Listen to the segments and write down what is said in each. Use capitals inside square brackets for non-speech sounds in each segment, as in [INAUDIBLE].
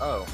Oh.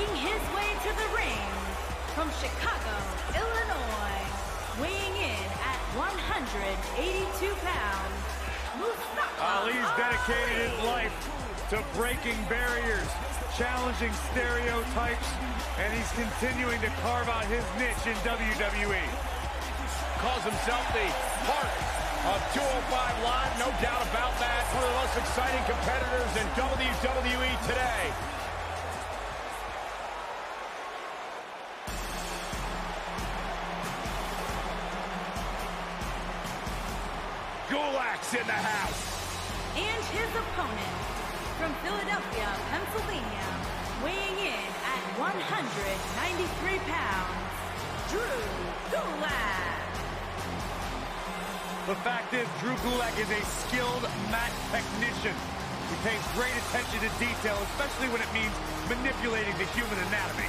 Making his way to the ring from Chicago, Illinois, weighing in at 182 pounds, Mustafa Ali's dedicated his life to breaking barriers, challenging stereotypes, and he's continuing to carve out his niche in WWE. calls himself the heart of 205 Live. No doubt about that. One of the most exciting competitors in WWE today. In the house. And his opponent from Philadelphia, Pennsylvania, weighing in at 193 pounds, Drew Gulak. The fact is, Drew Gulak is a skilled mat technician. He pays great attention to detail, especially when it means manipulating the human anatomy.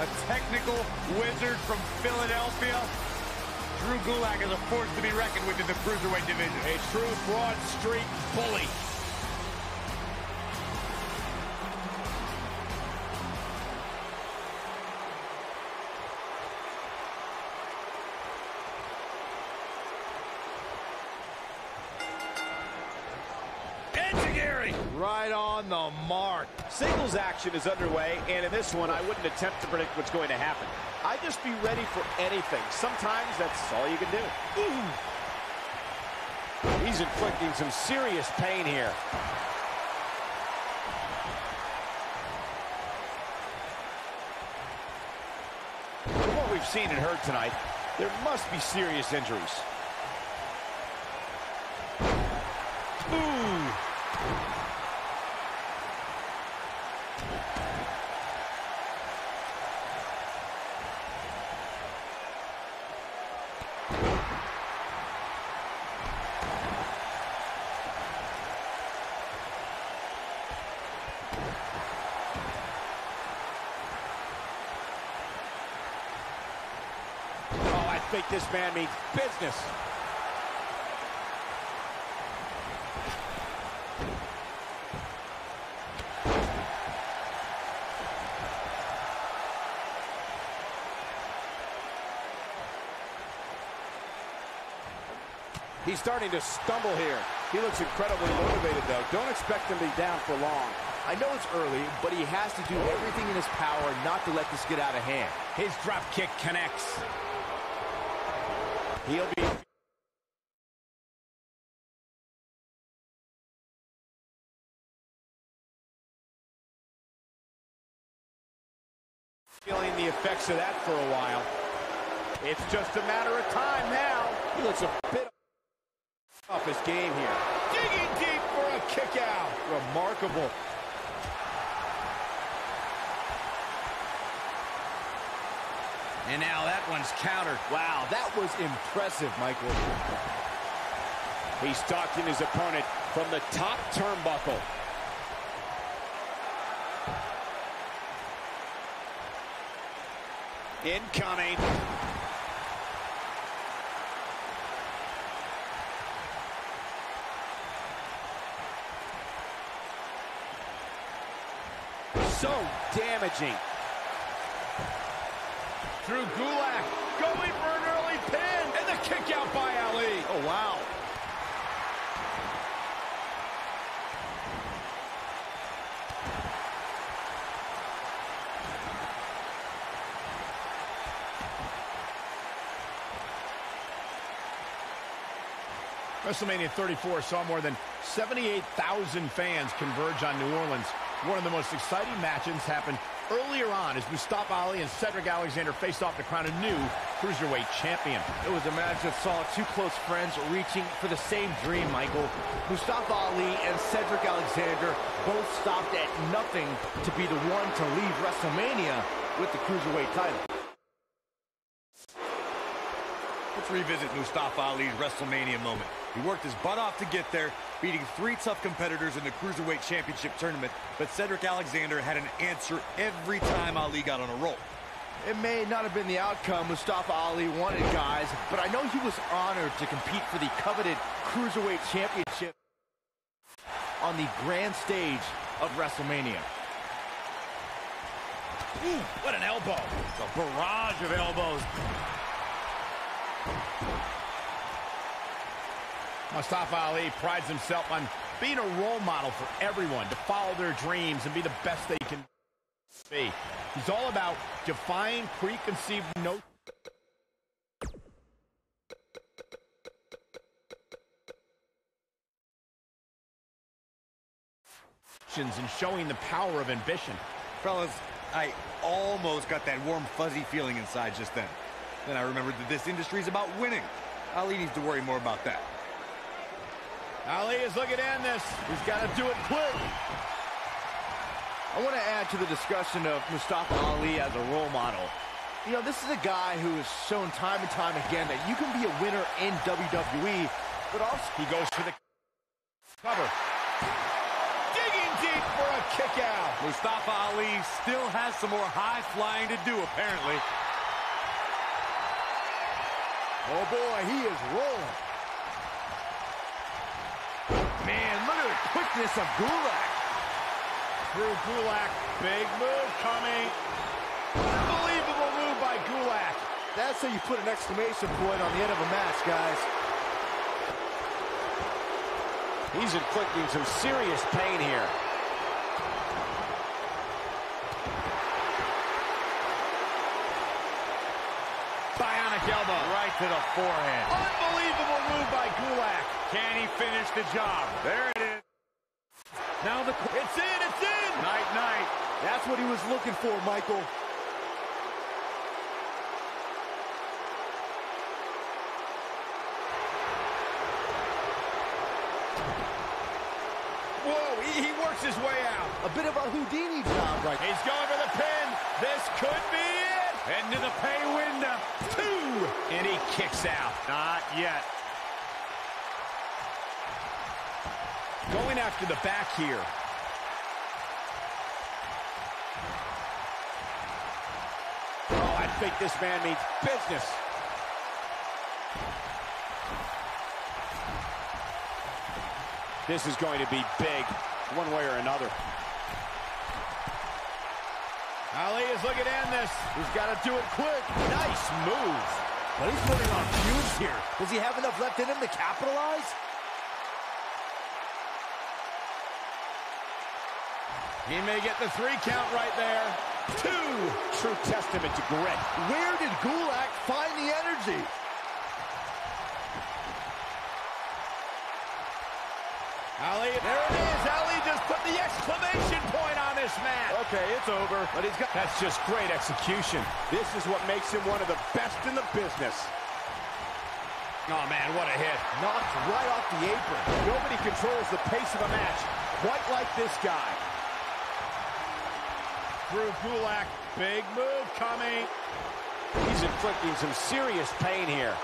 A technical wizard from Philadelphia, Drew Gulak is a force to be reckoned with in the Cruiserweight division. A true Broad Street bully. Right on the mark. Singles action is underway and in this one, I wouldn't attempt to predict what's going to happen. I'd just be ready for anything. Sometimes that's all you can do. Ooh. He's inflicting some serious pain here. From what we've seen and heard tonight, there must be serious injuries. Ooh. Oh, I think this man means business. He's starting to stumble here. He looks incredibly motivated, though. Don't expect him to be down for long. I know it's early, but he has to do everything in his power not to let this get out of hand. His drop kick connects. He'll be... Feeling the effects of that for a while. It's just a matter of time now. He looks a bit off his game here. Digging deep for a kick out. Remarkable. And now that one's countered. Wow, that was impressive, Michael. He stalked in his opponent from the top turnbuckle. Incoming. So damaging. Drew Gulak going for an early pin. And the kick out by Ali. Oh, wow. WrestleMania 34 saw more than 78,000 fans converge on New Orleans. One of the most exciting matches happened earlier on as Mustafa Ali and Cedric Alexander faced off to crown a new Cruiserweight champion. It was a match that saw two close friends reaching for the same dream, Michael. Mustafa Ali and Cedric Alexander both stopped at nothing to be the one to leave WrestleMania with the Cruiserweight title. Let's revisit Mustafa Ali's WrestleMania moment. He worked his butt off to get there, beating three tough competitors in the Cruiserweight Championship tournament, but Cedric Alexander had an answer every time Ali got on a roll. It may not have been the outcome Mustafa Ali wanted, guys, but I know he was honored to compete for the coveted Cruiserweight Championship on the grand stage of WrestleMania. Ooh, what an elbow. A barrage of elbows. Mustafa Ali prides himself on being a role model for everyone to follow their dreams and be the best they can be. He's all about defying preconceived notions. and showing the power of ambition. Fellas, I almost got that warm, fuzzy feeling inside just then. Then I remembered that this industry is about winning. Ali needs to worry more about that. Ali is looking to end this. He's got to do it quick. I want to add to the discussion of Mustafa Ali as a role model. You know, this is a guy who has shown time and time again that you can be a winner in WWE, but also he goes for the cover. Digging deep for a kick out. Mustafa Ali still has some more high flying to do, apparently. Oh boy, he is rolling. Man, look at the quickness of Gulak. Drew Gulak, big move coming. Unbelievable move by Gulak. That's how you put an exclamation point on the end of a match, guys. He's inflicting some serious pain here. Bionic elbow. Right to the forehand. Unbelievable move by Gulak. Can he finish the job? There it is. Now the... It's in, it's in. Night, night. That's what he was looking for, Michael. Whoa, he, he works his way out. A bit of a Houdini job right He's going for the pin. This could be it. Into the pay window. Two. And he kicks out. Not yet. Going after the back here. Oh, I think this man means business. This is going to be big, one way or another. Ali is looking to end this. He's got to do it quick. Nice move. But he's putting on fumes here. Does he have enough left in him to capitalize? He may get the three count right there. Two. True testament to grit. Where did Gulak find the energy? Ali, there it is. Ali just put the exclamation point on this match. Okay, it's over, but he's got... That's just great execution. This is what makes him one of the best in the business. Oh, man, what a hit. Knocked right off the apron. Nobody controls the pace of a match quite like this guy. Drew Gulak, big move coming. He's inflicting some serious pain here.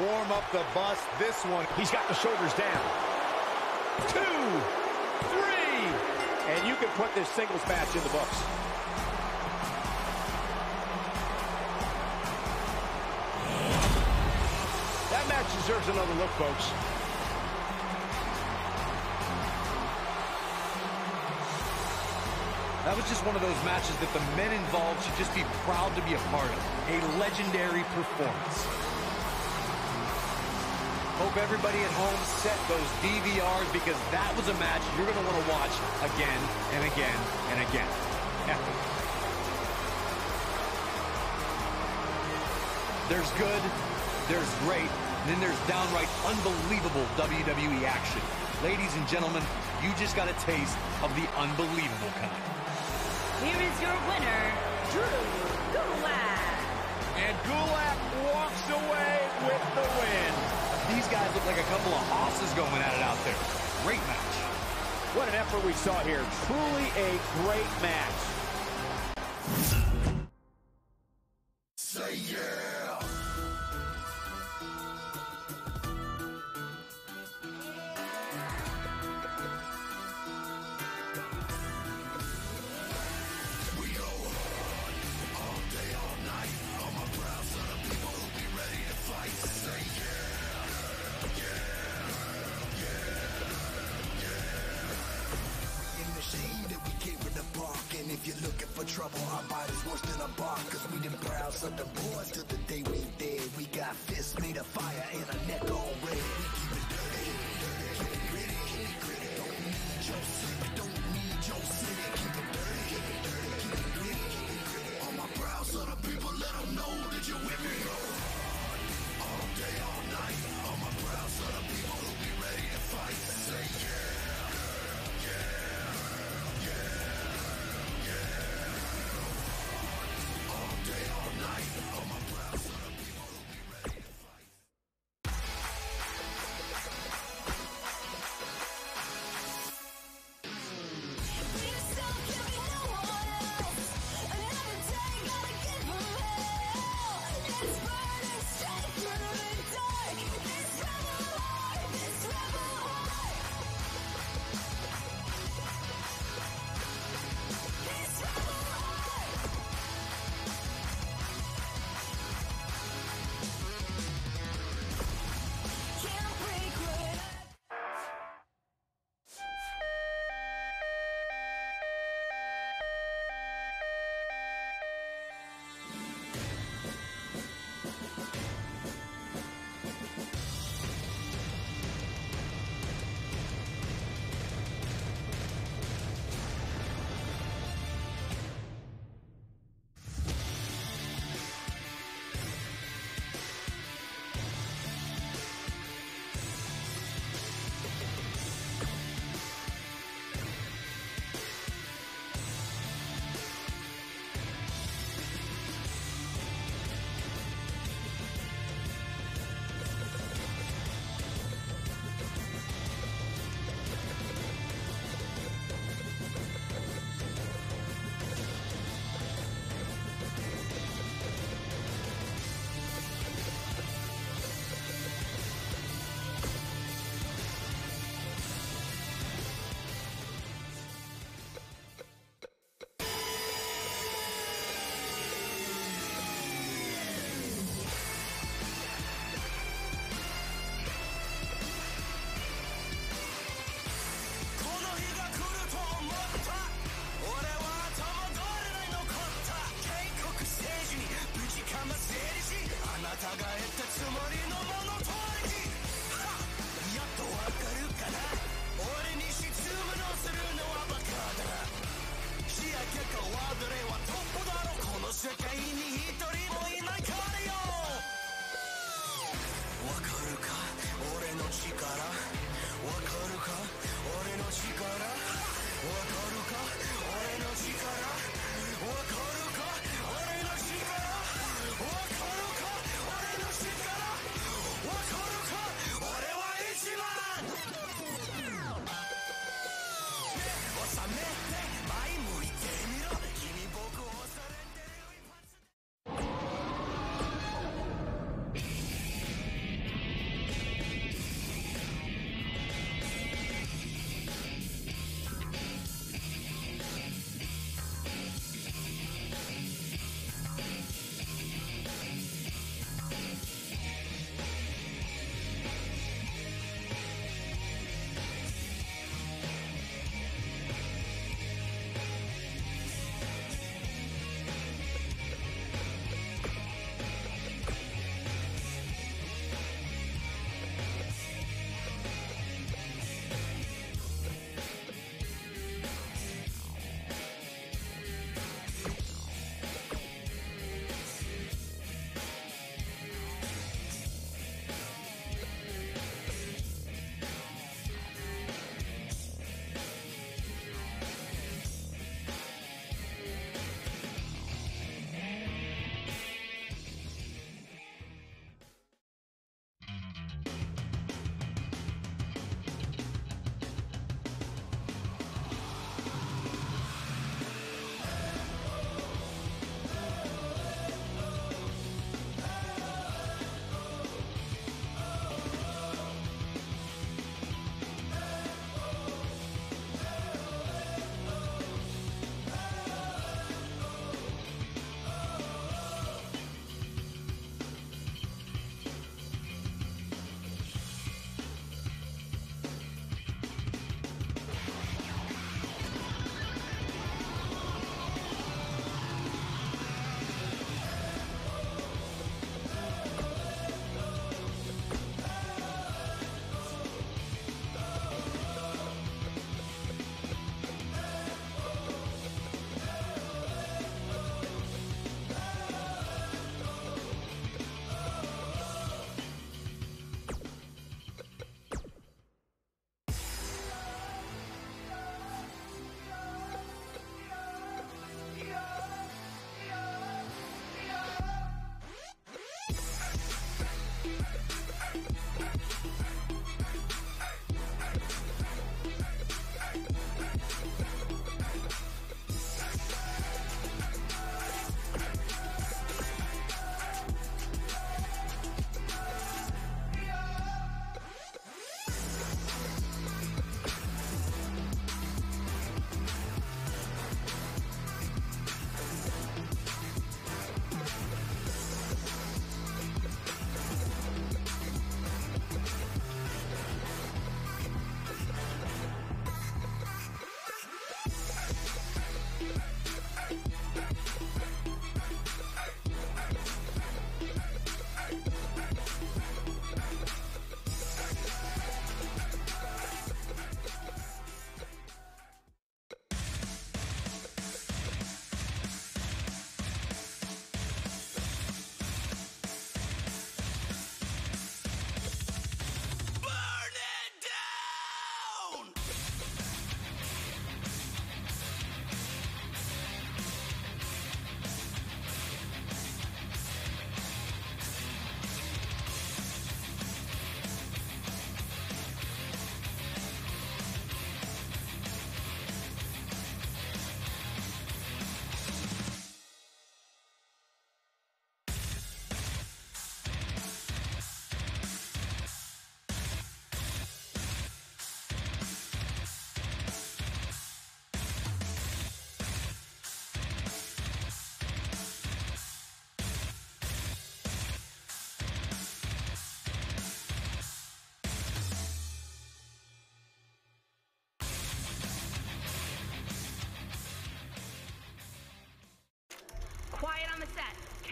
Warm up the bus. This one. He's got the shoulders down. Two, three. And you can put this singles match in the books. That match deserves another look, folks. That was just one of those matches that the men involved should just be proud to be a part of. A legendary performance. Hope everybody at home set those DVRs because that was a match you're going to want to watch again and again and again. Epic. There's good, there's great, and then there's downright unbelievable WWE action. Ladies and gentlemen, you just got a taste of the unbelievable kind. Here is your winner, Drew Gulak. And Gulak walks away with the win. These guys look like a couple of hosses going at it out there. Great match. What an effort we saw here. Truly a great match.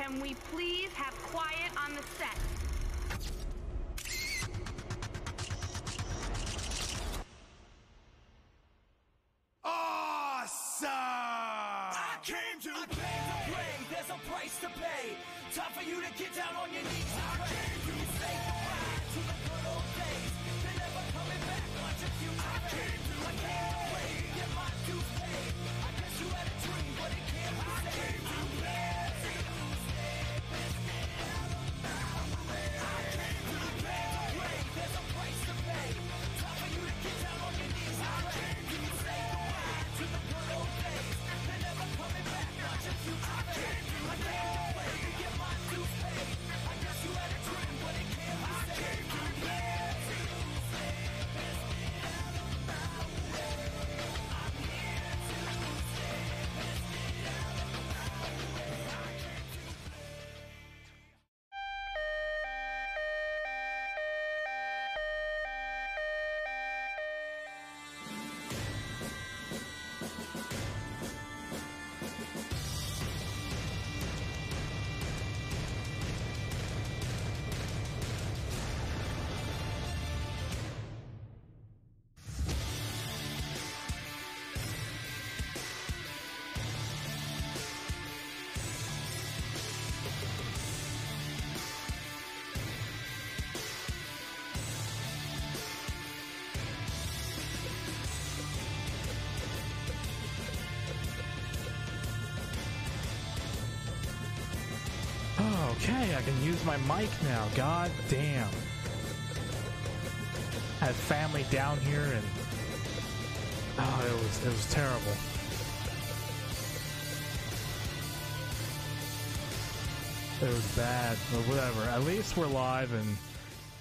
Can we please have quiet on the set? Awesome! I came to, I came to play. There's a price price to pay. Time for you to get down on your knees and pray. You say goodbye to the good old days. They're never coming back. Watch your future. I came I can use my mic now. God damn. I had family down here and oh, it was it was terrible. It was bad, but whatever. At least we're live, and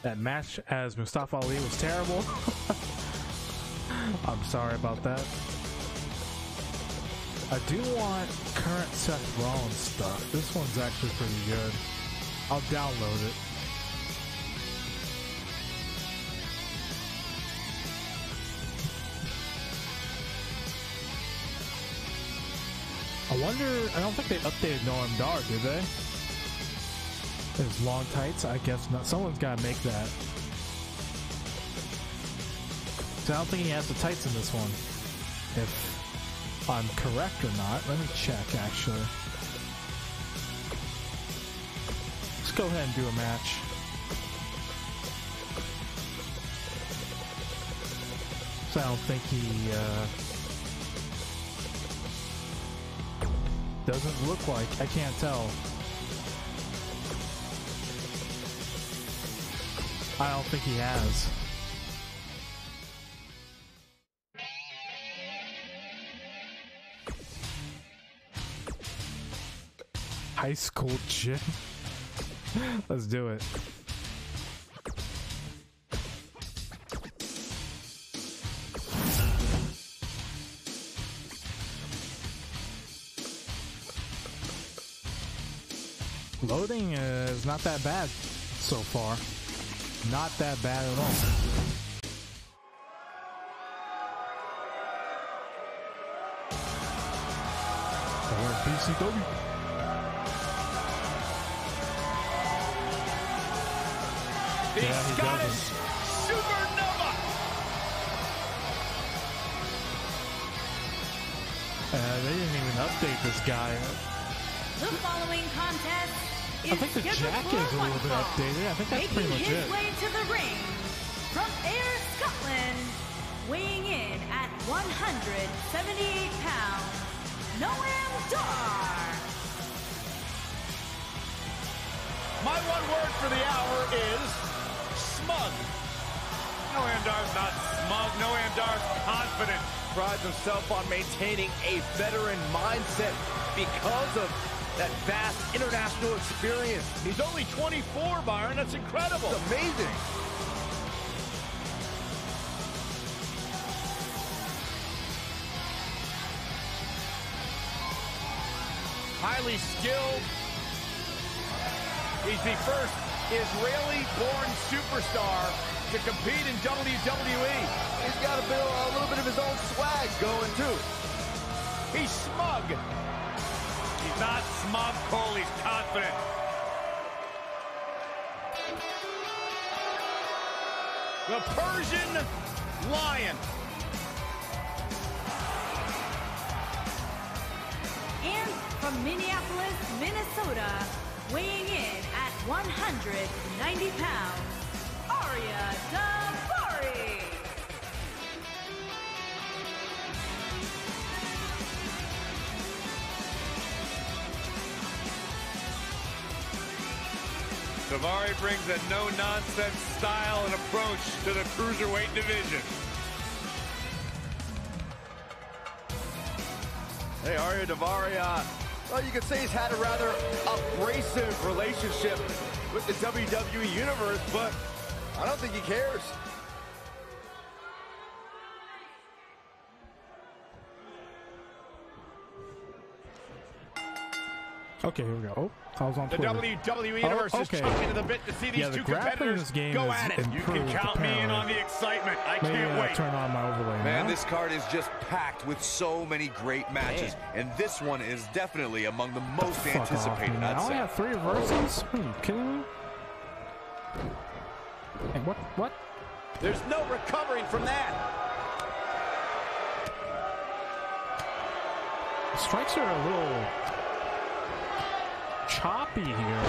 that match as Mustafa Ali was terrible. [LAUGHS] I'm sorry about that. I do want current Seth Rollins stuff. This one's actually pretty good. I'll download it. I wonder, I don't think they updated Noam Dar, did they? His long tights? I guess not. Someone's gotta make that. So I don't think he has the tights in this one. If I'm correct or not. Let me check, actually. Let's go ahead and do a match. So I don't think he, uh... Doesn't look like. I can't tell. I don't think he has. High school gym. [LAUGHS] Let's do it. Loading is not that bad so far. Not that bad at all. Or The Yeah, Scottish. Supernova. Uh, they didn't even update this guy. The following contest is I think the scheduled jack is a little bit fall. updated. I think that's Making pretty much his it. way to the ring from Ayr Scotland, weighing in at 178 pounds, Noam Dar. My one word for the hour is smug. Noam Dar's not smug. Noam Dar's confident. prides himself on maintaining a veteran mindset because of that vast international experience. He's only 24, Byron. That's incredible. It's amazing. Highly skilled. He's the first Israeli-born superstar to compete in WWE. He's got a, bit, a little bit of his own swag going too. He's smug. He's not smug, Cole. He's confident. The Persian Lion. And from from Minneapolis, Minnesota, weighing in at 190 pounds, Aria Davari. Davari brings a no-nonsense style and approach to the cruiserweight division. Hey, Aria Davari, uh, well, you could say he's had a rather abrasive relationship with the WWE Universe, but I don't think he cares. Okay, here we go. Oh, I was on The Twitter. WWE Universe Oh, is okay. chomping to the bit to see these Yeah, the two competitors this game go at it. You can improved, count me in on the excitement. I Maybe can't uh, wait. turn on my overlay Man, now. this card is just packed with so many great matches, and this one is definitely among the most Fuck off, anticipated, man. I'd I only say. have three reversals? Are you kidding me? Hey, what? What? There's no recovering from that. Strikes are a little choppy here.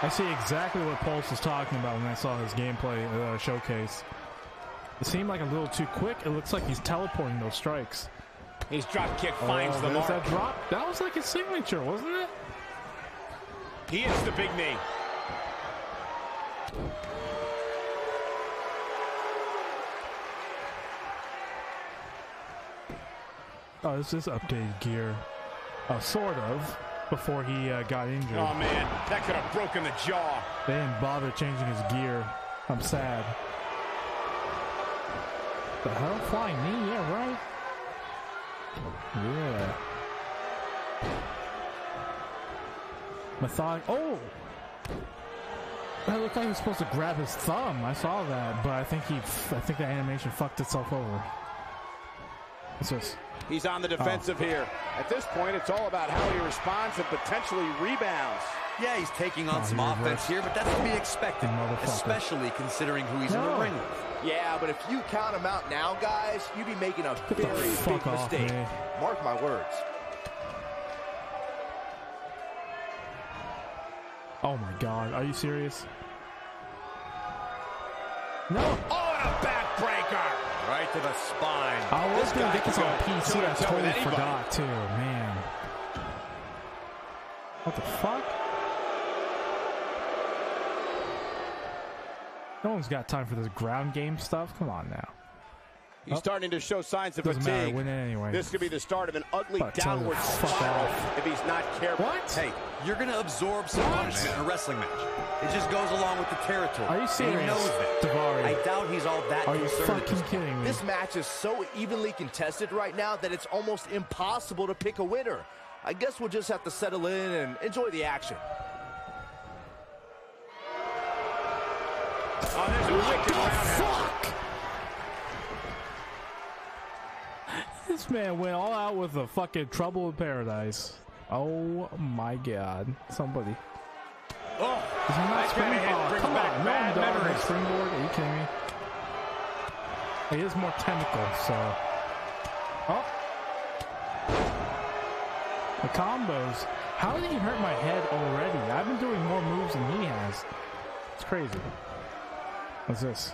I see exactly what Pulse was talking about when I saw his gameplay uh, showcase. It seemed like a little too quick. It looks like he's teleporting those strikes. His drop kick finds oh, the there's mark. that drop. That was like his signature, wasn't it? He hits the big knee. Oh, this is updated gear. Uh, sort of. Before he uh, got injured. Oh man, that could have broken the jaw. They didn't bother changing his gear. I'm sad. The hell? Flying knee? Yeah, right. Yeah. Method. Oh! That looked like he was supposed to grab his thumb. I saw that, but I think he. I think the animation fucked itself over. It's just. He's on the oh. defensive here. At this point, it's all about how he responds and potentially rebounds. Yeah, he's taking on Oh, some offense reversed. here, but that's to be expected, especially considering who he's in the ring with. Yeah, but if you count him out now, guys, you'd be making a Get very big off mistake. me. Mark my words. Oh my god, are you serious? No! Oh, and a backbreaker. Right to the spine. Oh, I was This gonna get this on go PC. I toe-to-toe totally forgot too, man. What the fuck? No one's got time for this ground game stuff. Come on now. He's Oh. starting to show signs of Doesn't matter. fatigue. Win anyway. This could be the start of an ugly But tell him to downward spiral if he's not careful. What? Hey, you're going to absorb some punishment in a wrestling match. It just goes along with the territory. Are you serious, he knows that. Davari? I doubt he's all that Are you concerned at this fucking kidding me? This match is so evenly contested right now that it's almost impossible to pick a winner. I guess we'll just have to settle in and enjoy the action. Oh, there's a wicked roundhouse. fuck? This man went all out with a fucking trouble in paradise. Oh my god. Somebody. Oh, Is he not that kind spring- of hit oh, brings come back on, no bad dog, no memories. springboard. Are you kidding me? He is more technical, so. Oh. The combos. How did he hurt my head already? I've been doing more moves than he has. It's crazy. What's this?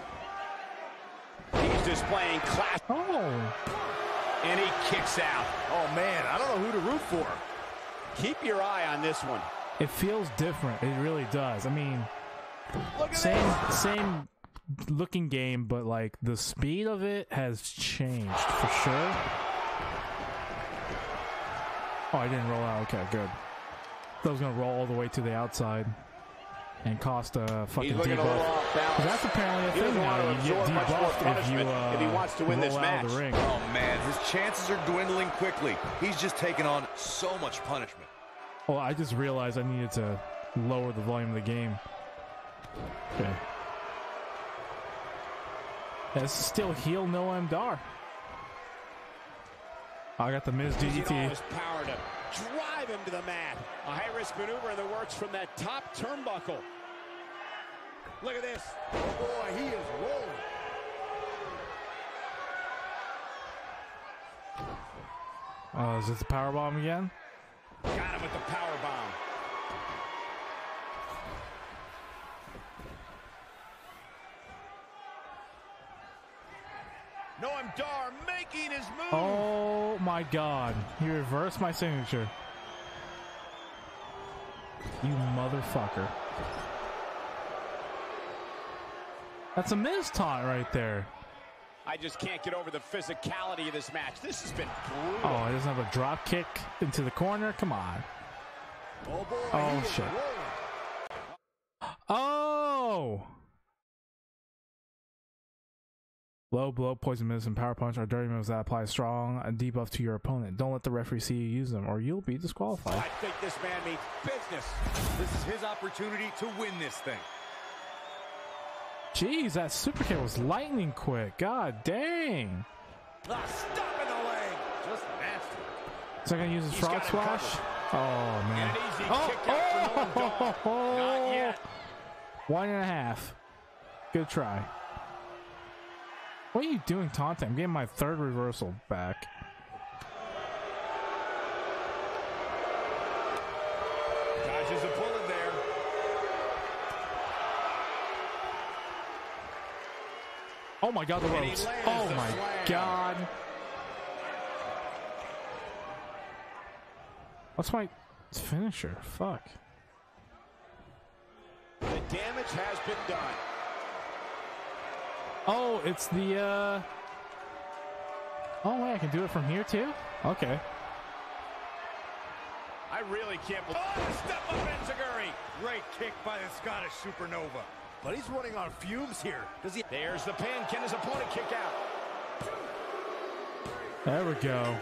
He's displaying class. Oh. And he kicks out. Oh man, I don't know who to root for. Keep your eye on this one. It feels different. It really does. I mean, Look at same this. same looking game, but like the speed of it has changed for sure. Oh, I didn't roll out. Okay, good. That was gonna roll all the way to the outside and cost a fucking He's looking debuff. off 'Cause balance. That's apparently a He thing doesn't want now. to You get much more debuffed if you punishment uh, if he wants to win roll this out of match. the ring. Oh man, his chances are dwindling quickly. He's just taken on so much punishment. Well, I just realized I needed to lower the volume of the game. Okay. Is still heel Noam Dar. I got the Miz DDT. his power to drive him to the mat. A high-risk maneuver in the works from that top turnbuckle. Look at this. Oh boy, he is rolling. Oh, is this the power bomb again? Got with the power bomb. Noam Dar making his move. Oh my god. He reversed my signature. You motherfucker. That's a Miz taunt right there. I just can't get over the physicality of this match. This has been brutal. Oh, he doesn't have a drop kick into the corner? Come on. Oh, boy. Oh, shit. rolling. Oh! Low blow, poison medicine, power punch are dirty moves that apply strong and debuff to your opponent. Don't let the referee see you use them, or you'll be disqualified. I think this man means business. This is his opportunity to win this thing. Jeez, that super kick was lightning quick. God dang! Ah, stop in the leg. Just nasty. Is I gonna use his frog splash? covered. Oh man! Oh, kick out for Noam Dar. Not yet. One and a half. Good try. What are you doing, taunting? I'm getting my third reversal back. Dodges a bullet there. Oh my god, the ropes. Oh my god. What's my finisher? Fuck. The damage has been done. Oh, it's the, uh... Oh, wait, I can do it from here, too? Okay. I really can't believe. Oh, step up Enziguri. Great kick by the Scottish Supernova. But he's running on fumes here. Does he? There's the pin. Can his opponent kick out? There we go.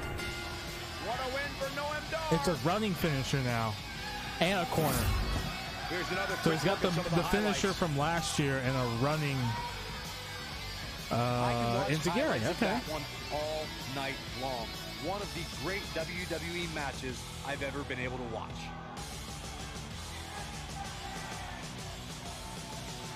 What a win for Noam Dar. It's a running finisher now. And a corner. Here's another So he's got the, look at some of the finisher from last year and a running uh, into Gary. Okay. one all night long. One of the great WWE matches I've ever been able to watch.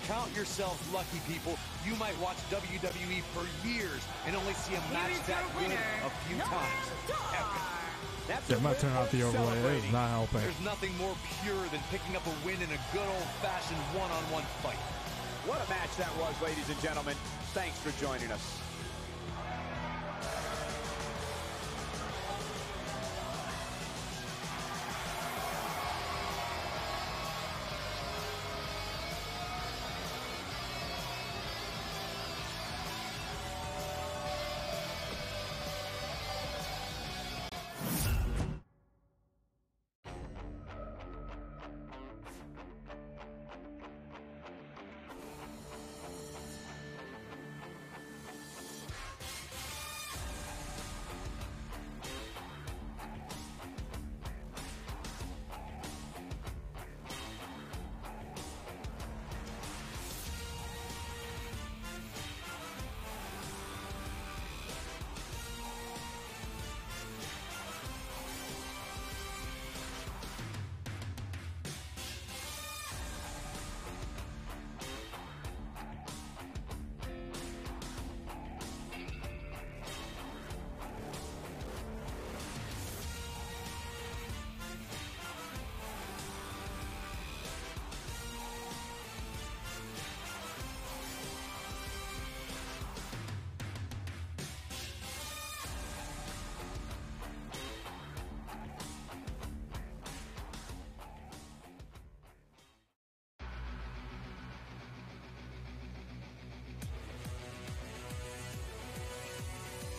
Count yourselves lucky, people. You might watch WWE for years and only see a match that your good a few Noam times. Dar. That's Yeah, a I'm not turning off the overlay. It is celebrating. not helping. There's nothing more pure than picking up a win in a good old-fashioned one-on-one fight. What a match that was, ladies and gentlemen. Thanks for joining us.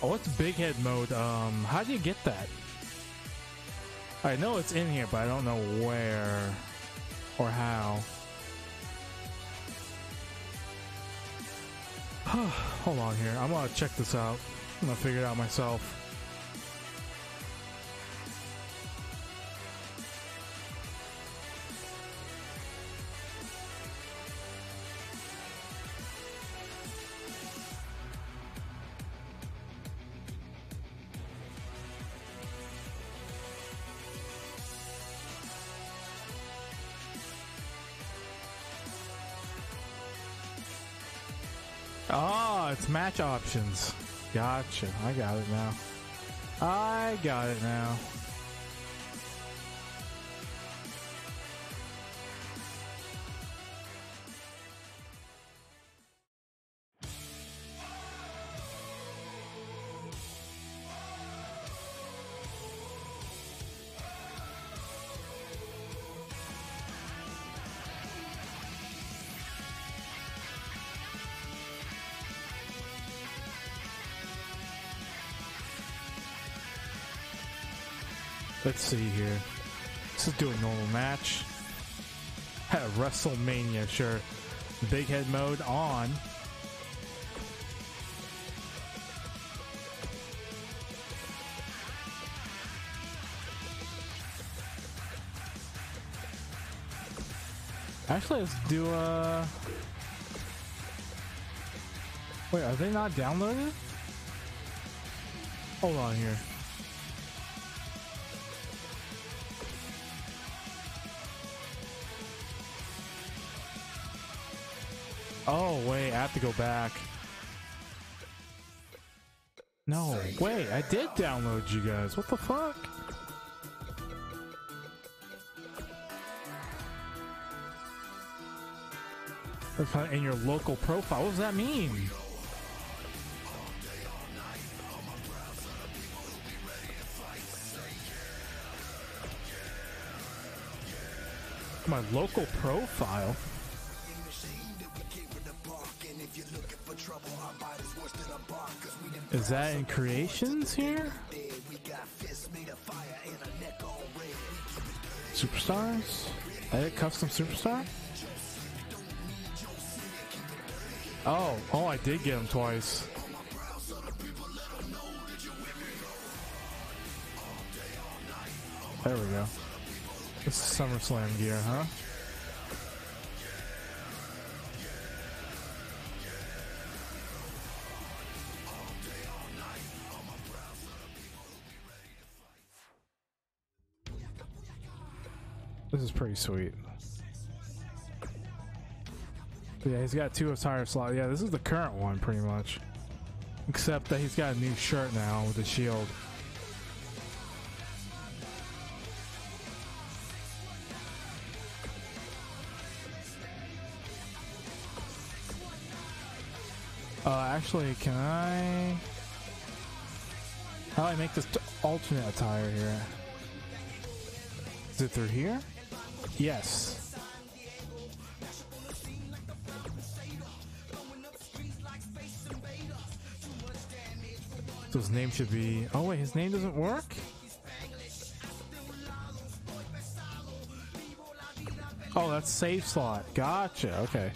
Oh, it's big head mode. Um, how do you get that? I know it's in here, but I don't know where or how. [SIGHS] Hold on here. I'm gonna check this out. I'm gonna figure it out myself. Match options. Gotcha. I got it now. I got it now. Let's see here. This is doing normal match. Had a WrestleMania shirt. Big head mode on. Actually, let's do a. Wait, are they not downloaded? Hold on here. Have to go back. No, wait, I did download you guys. What the fuck? In your local profile. What does that mean? My local profile? Is that in creations here? Superstars? Edit custom superstar? Oh, oh, I did get him twice. There we go. Is SummerSlam gear, huh? This is pretty sweet. Yeah, he's got two attire slots. Yeah, this is the current one, pretty much. Except that he's got a new shirt now with the shield. Uh, actually, can I... How do I make this alternate attire here? Is it through here? Yes. So his name should be. Oh wait, his name doesn't work. Oh, that's save slot. Gotcha. Okay.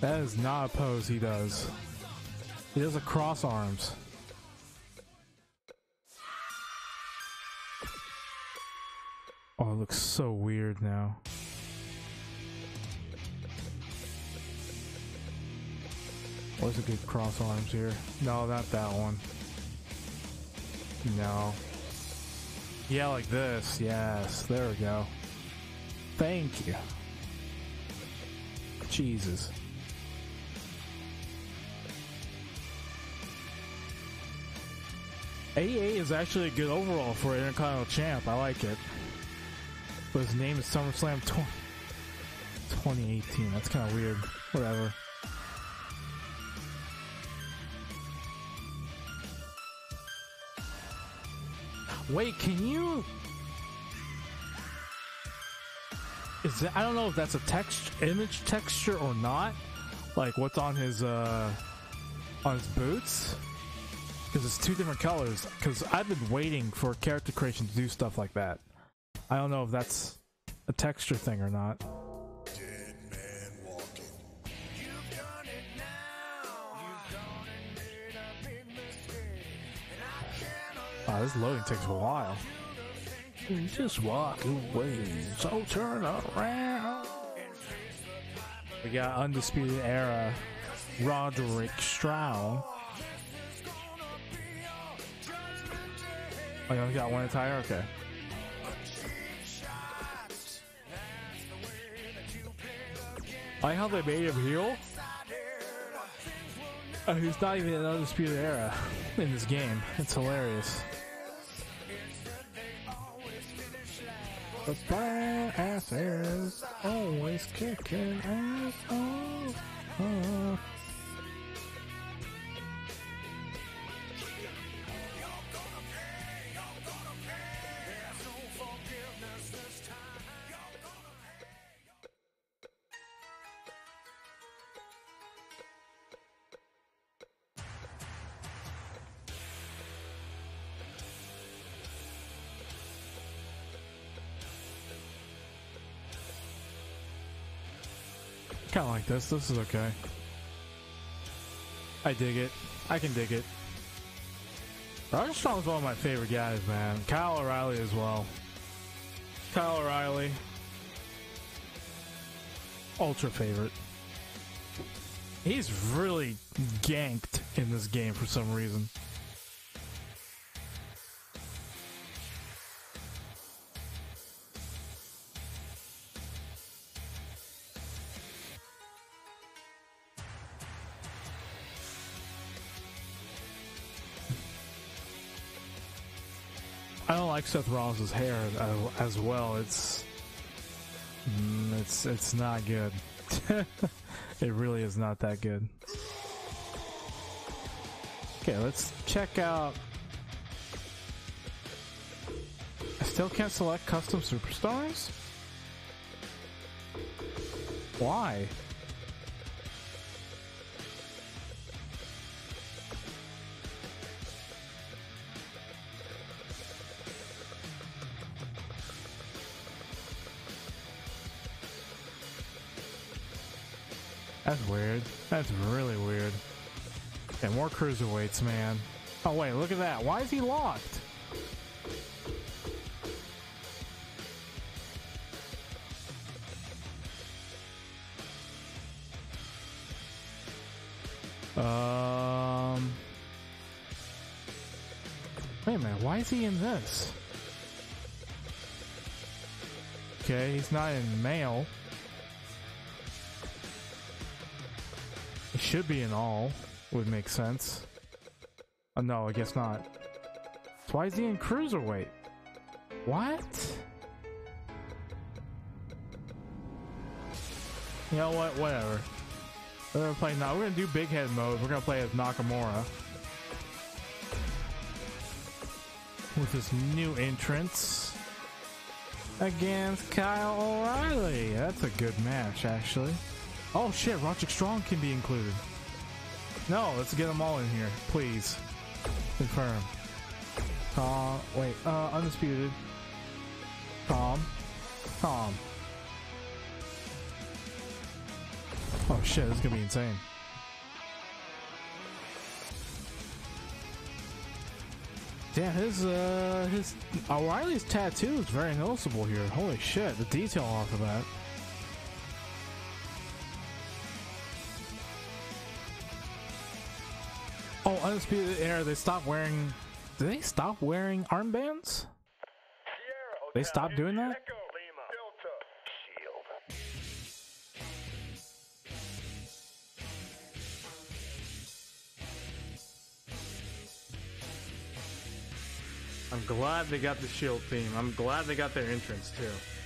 That is not a pose he does. He does a cross arms. So weird now. Where's a good cross arms here? No, not that one. No. Yeah, like this. Yes, there we go. Thank you. Jesus. AA is actually a good overall for an Intercontinental Champ. I like it. But his name is SummerSlam 20, 2018. That's kind of weird. Whatever. Wait, can you? Is that, I don't know if that's a text image texture or not. Like what's on his uh on his boots? Because it's two different colors. Because I've been waiting for character creation to do stuff like that. I don't know if that's a texture thing or not. Wow, this loading takes a while. Just walk away, so turn around. We got Undisputed Era, Roderick Strong. Oh, you only got one attire? Okay. I like how they made him heel. Uh, he's not even in Undisputed Era in this game. It's hilarious. The ass is always kicking ass. Oh, oh. This. This is okay. I dig it. I can dig it. Roderick Strong's one of my favorite guys, man. Kyle O'Reilly as well. Kyle O'Reilly. Ultra favorite. He's really ganked in this game for some reason. Seth Rollins' hair uh, as well. It's mm, it's it's not good. [LAUGHS] it really is not that good. Okay, let's check out. I still can't select custom superstars. Why? That's weird. That's really weird. And more cruiserweights, man. Oh wait, look at that. Why is he locked? Um. Wait a minute. Why is he in this? Okay, he's not in male. Should be in all. Would make sense. Oh, no, I guess not. Why is he in cruiserweight? What? You know what? Whatever. We're gonna play now. We're gonna do big head mode. We're gonna play as Nakamura with this new entrance against Kyle O'Reilly. That's a good match, actually. Oh shit, Roderick Strong can be included. No, let's get them all in here, please. Confirm. Uh, wait, uh, undisputed. Tom. Tom. Oh shit, this is gonna be insane. Damn, his, uh, his, O'Reilly's tattoo is very noticeable here. Holy shit, the detail off of that. Undisputed Era, they stopped wearing. Did they stop wearing armbands? They stopped doing that? I'm glad they got the Shield theme. I'm glad they got their entrance too.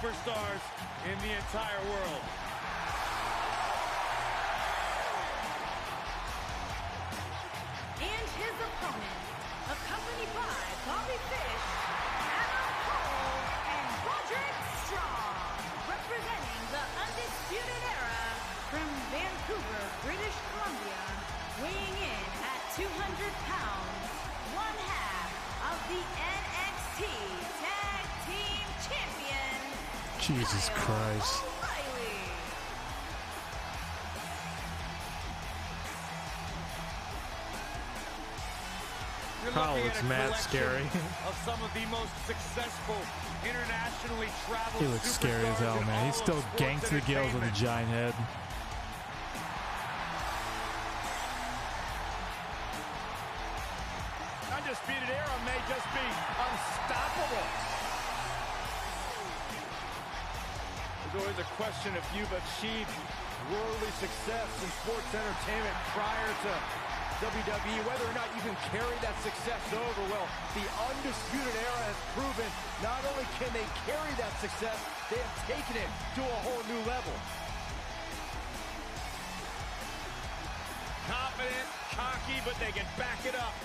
Superstars in the entire world. Jesus Christ. O'Reilly. You're Kyle looking looks mad scary. of some of the most successful internationally traveled He looks scary as hell, man. He's still ganked to the gills with a giant head. Achieved worldly success in sports entertainment prior to WWE, whether or not you can carry that success over. Well, the Undisputed Era has proven not only can they carry that success, they have taken it to a whole new level. Confident, cocky, but they can back it up.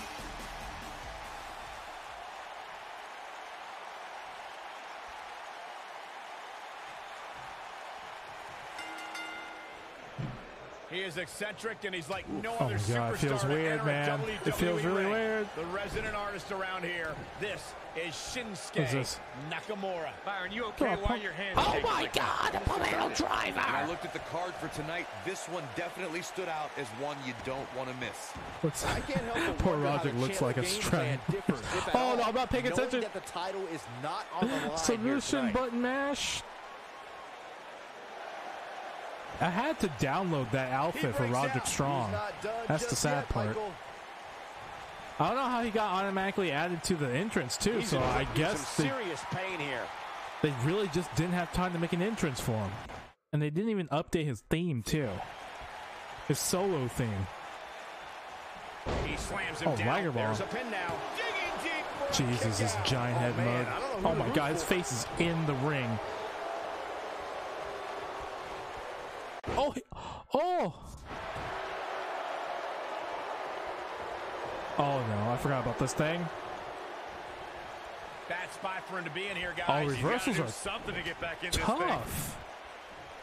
He is eccentric and he's like no Oh other my God, it feels superstar to weird, enter a man. It feels really ring. weird. The resident artist around here. This is Shinsuke Who's this? Nakamura. Byron, you okay? Oh, Why your hands Oh my like God, a Pomelo When I looked at the card for tonight, this one definitely stood out as one you don't want to miss. What's I can't help but [LAUGHS] Poor wonder how Roderick looks like a game strand. plan differs, if [LAUGHS] at Oh, no, I'm not paying attention. that the title is not on the line Submission button mash. I had to download that outfit for Roderick out. Strong. He's not done That's the sad yet, part. Michael. I don't know how he got automatically added to the entrance too. He's so I guess they, serious pain here. they really just didn't have time to make an entrance for him, and they didn't even update his theme too. His solo theme. He slams him Oh, down. There's a pin now. Digging deep for a Jesus, this giant Oh, head man, mode. I don't know oh, who Oh my god, his face is in the ring. Oh, oh. Oh no, I forgot about this thing. Bad spot for him to be in here, oh, guys. Oh, He's gotta reversals are Something to get back in this thing. Tough.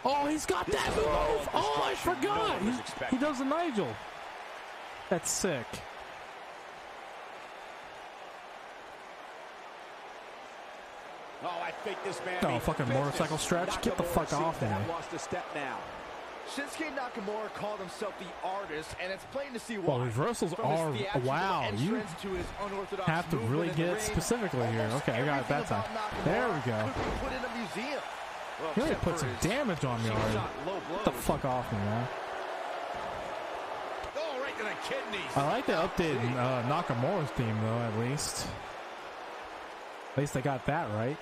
Oh, he's got This that is the level move. Oh, I destruction no forgot. He- does the Nigel. That's sick. Oh, I think this man. Oh, fucking motorcycle stretch? Get the fuck off to me. have lost a step now. Shinsuke Nakamura called himself the artist, and it's plain to see why. Well, reversals From are- wow, you to have to really get specifically here. Okay, I got it that time. Nakamura There we go. Put in a museum. Well, He really put some damage on me already. Get the fuck off me, man. Oh, right to the kidneys. I like the update in uh, Nakamura's theme, though, at least. At least they got that right.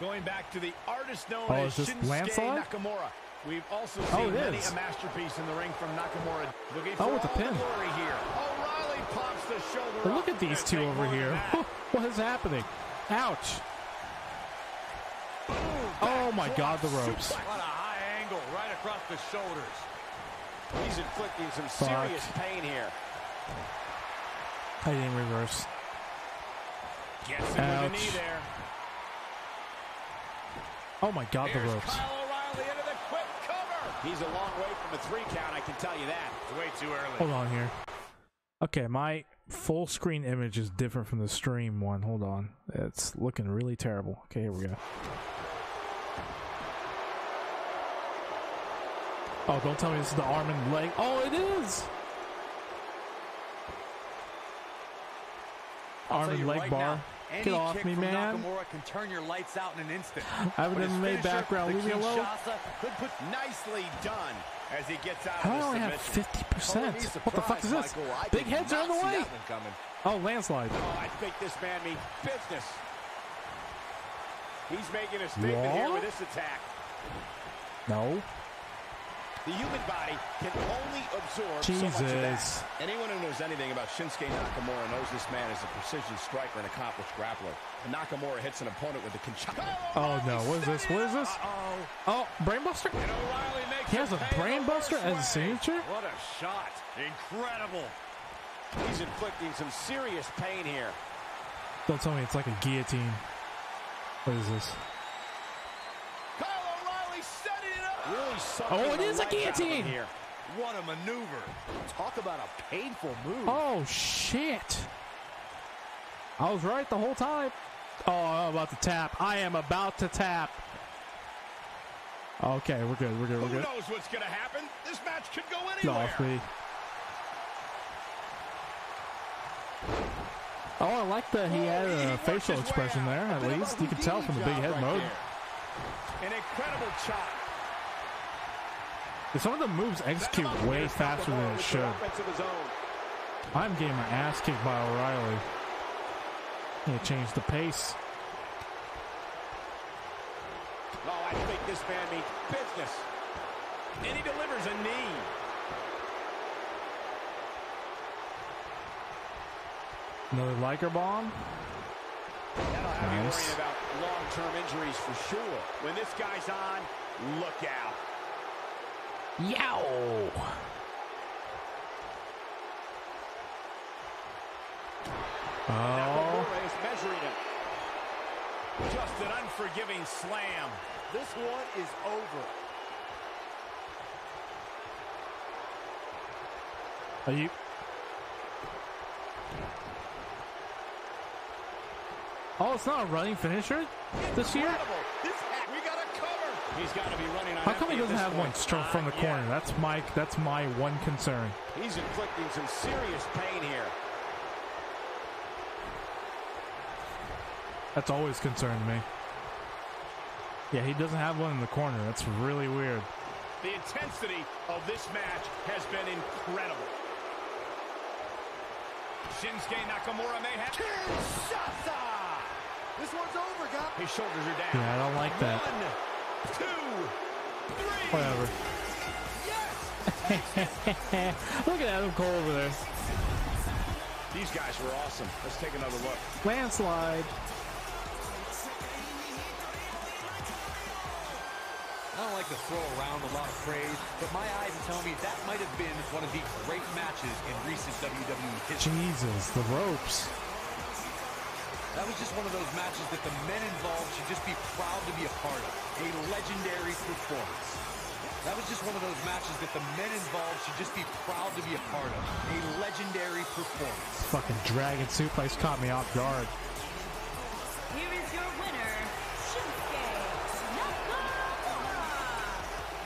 Going back to the artist known Oh, as is this Shinsuke landslide? Nakamura. We've also Oh, seen many a masterpiece in the ring from Nakamura. Looking Oh, with the pin. glory here. O'Reilly pops the shoulder But look at these two over here. [LAUGHS] what is happening? Ouch. Oh my god, the ropes. What a high angle right across the shoulders. He's inflicting some Fuck. serious pain here. I didn't reverse. Gets him with a Ouch. knee there. Oh my god, the ropes. Kyle O'Reilly into the quick cover. He's a long way from a three count, I can tell you that. It's way too early. Hold on here. Okay, my full screen image is different from the stream one. Hold on. It's looking really terrible. Okay, here we go. Oh, don't tell me this is the arm and leg. Oh, it is! Arm and leg right bar. now, any Get off me, man. Nakamura can turn your lights out in an instant. I have an MMA background. Leave me alone. Could put Nicely done as he gets out How do I only have 50%? What the fuck is this? Michael. Big heads are in the way. that one coming. Oh, landslide. Oh, I think this man means business. He's making a statement here with this attack. No. The human body can only absorb so much of that. Jesus. Anyone who knows anything about Shinsuke Nakamura knows this man is a precision striker and accomplished grappler. And Nakamura hits an opponent with a concha. Oh no, what is this? What is this? Oh, Oh, Brainbuster? He has a it pay the Brainbuster as a signature? What a shot. Incredible. He's inflicting some serious pain here. Don't tell me it's like a guillotine. What is this? Kyle O'Reilly setting it up. Really Oh, it is a life out of him guillotine. here. What a maneuver. Talk about a painful move. Oh shit! I was right the whole time. Oh, I'm about to tap. I am about to tap. Okay, we're good. We're good. We're Who good. knows what's going to happen? This match could go anywhere. off me. Oh, I like that he had a facial expression there. At least you can tell from the big head mode. An incredible chop. Some of the moves execute way faster than it should. Offense of his own. I'm getting my ass kicked by O'Reilly. Need to change the pace. Oh, I think this man means business. And he delivers a knee. Another Liker bomb. That'll have you worrying about long-term injuries for sure. When this guy's on, look out. Yow! Oh, is measuring him. Just an unforgiving slam. This one is over. are you? Oh, it's not a running finisher this year. Incredible. This we got a cover. He's got to be running on How come he doesn't have point. one straight from the Not corner? yet. That's my that's my one concern. He's inflicting some serious pain here. That's always concerned me. Yeah, he doesn't have one in the corner. That's really weird. The intensity of this match has been incredible. Shinsuke Nakamura may have. Kinshasa! This one's over, guys. His shoulders are down. Yeah, I don't like that. One, two, three. Whatever. [LAUGHS] Look at Adam Cole over there. These guys were awesome. Let's take another look. Landslide. I don't like to throw around a lot of praise, but my eyes tell me that might have been one of the great matches in recent WWE history. Jesus, the ropes. That was just one of those matches that the men involved should just be proud to be a part of. A legendary performance. That was just one of those matches that the men involved should just be proud to be a part of. A legendary performance. Fucking dragon suplex caught me off guard. Here is your winner, Shinsuke Nakamura.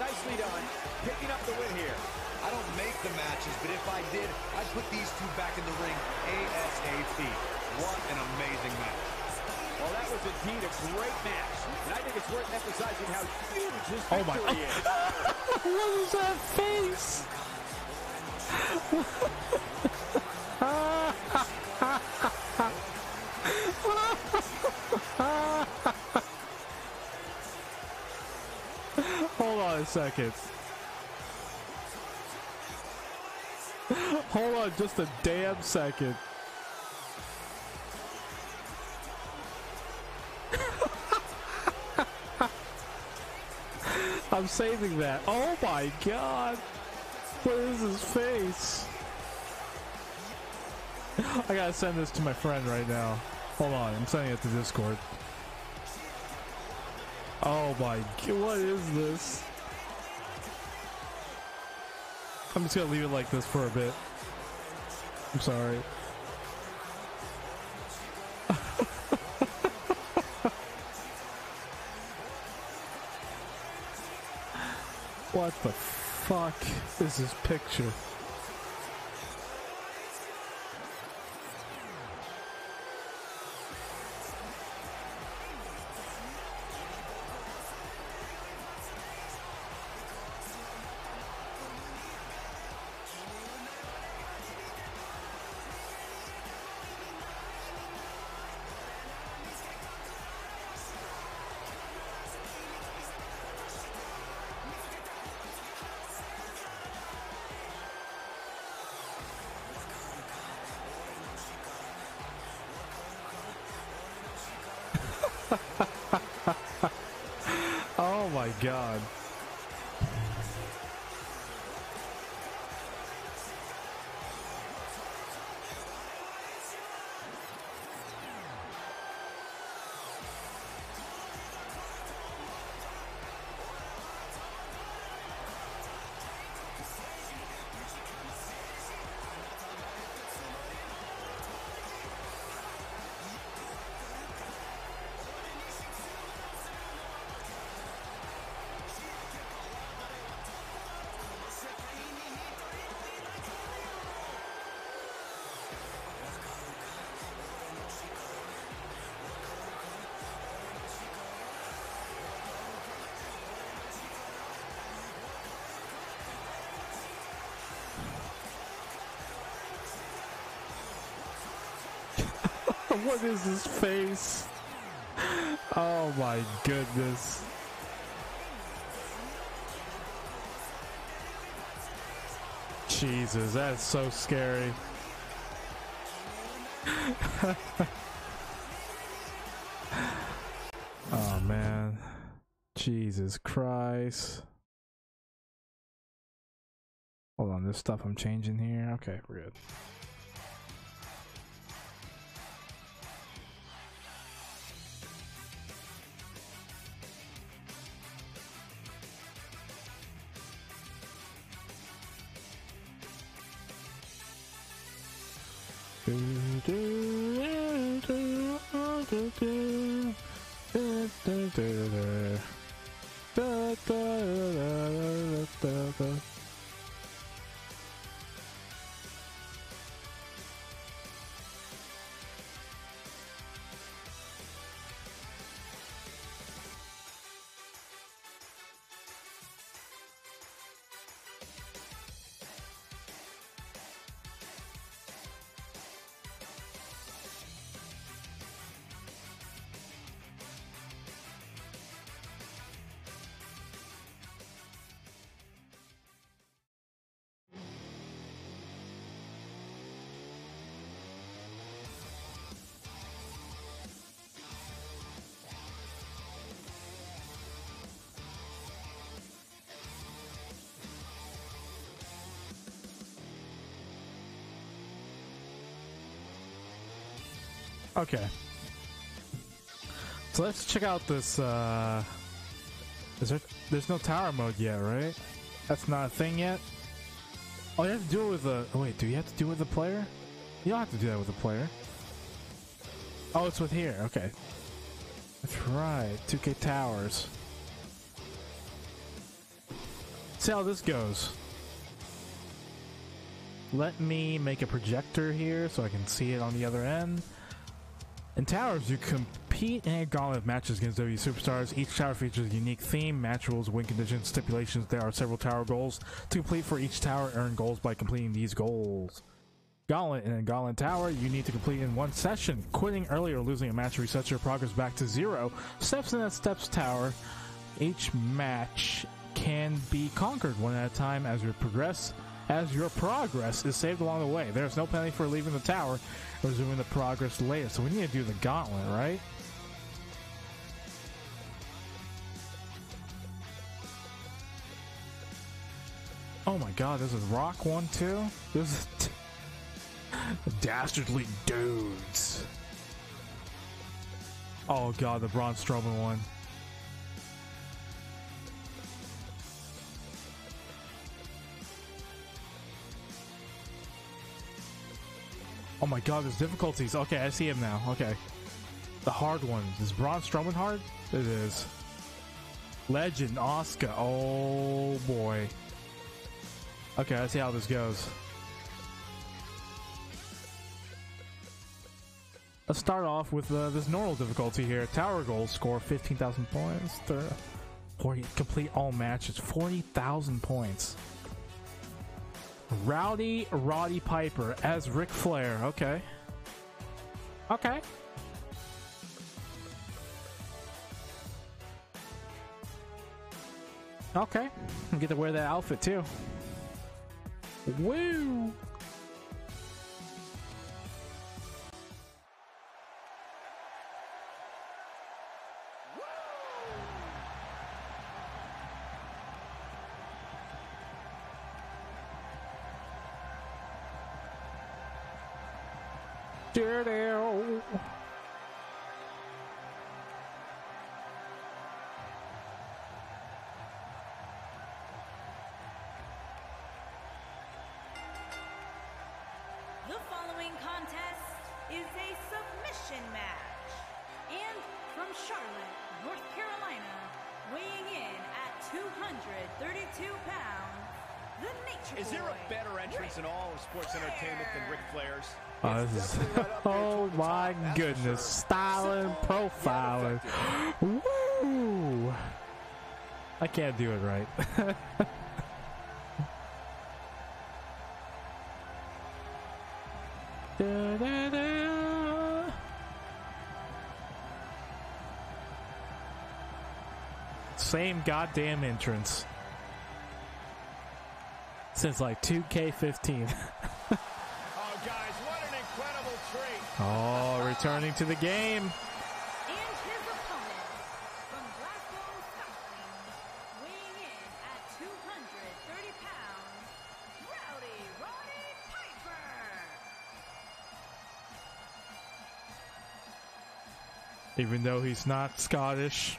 Nicely done. Picking up the win here. I don't make the matches, but if I did, I'd put these two back in the ring ASAP. What an amazing match. Well, that was indeed a great match. And I think it's worth emphasizing how huge this Oh my- victory is. [LAUGHS] what is that face? [LAUGHS] Hold on a second. Hold on just a damn second. [LAUGHS] I'm saving that. Oh my god. What is his face? I gotta send this to my friend right now. Hold on, I'm sending it to Discord. Oh my god, what is this? I'm just gonna leave it like this for a bit. I'm sorry. [LAUGHS] What the fuck is this picture? God. [LAUGHS] what is his face? Oh my goodness. Jesus, that's so scary. [LAUGHS] oh man. Jesus Christ. Hold on, this stuff I'm changing here. Okay, we're good. Okay. So let's check out this, uh... Is there... There's no tower mode yet, right? That's not a thing yet? Oh, you have to do it with the... Oh, wait, do you have to do it with the player? You don't have to do that with the player. Oh, it's with here. Okay. That's right. 2K Towers. See how this goes. Let me make a projector here so I can see it on the other end. In Towers, you compete in a gauntlet of matches against W superstars. Each tower features a unique theme, match rules, win conditions, stipulations. There are several tower goals to complete for each tower. Earn goals by completing these goals. Gauntlet and Gauntlet Tower, you need to complete in one session. Quitting early or losing a match resets your progress back to zero. Steps in that Steps Tower. Each match can be conquered one at a time as you progress. As your progress is saved along the way. There's no penalty for leaving the tower resuming the progress later. So we need to do the gauntlet, right? Oh my god, this is Rock one too? This is Dastardly Dudes. Oh god, the Braun Strowman one. Oh my god, there's difficulties. Okay, I see him now. Okay. The hard ones. Is Braun Strowman hard? It is. Legend, Oscar. Oh boy. Okay, let's see how this goes. Let's start off with uh, this normal difficulty here. Tower goals score 15,000 points. 40, complete all matches. 40,000 points. Rowdy Roddy Piper as Ric Flair. Okay. Okay. Okay. I get to wear that outfit too. Woo! In all of sports entertainment than Ric Flair's? Oh, this is, [LAUGHS] oh my goodness. Styling, profiling. [GASPS] Woo! I can't do it right. [LAUGHS] Da-da-da. Same goddamn entrance. Since like 2K15. [LAUGHS] Oh, guys, what an incredible treat. Oh, returning to the game. And his opponent from Glasgow, Scotland, weighing in at 230 pounds, Rowdy Roddy Piper. Even though he's not Scottish,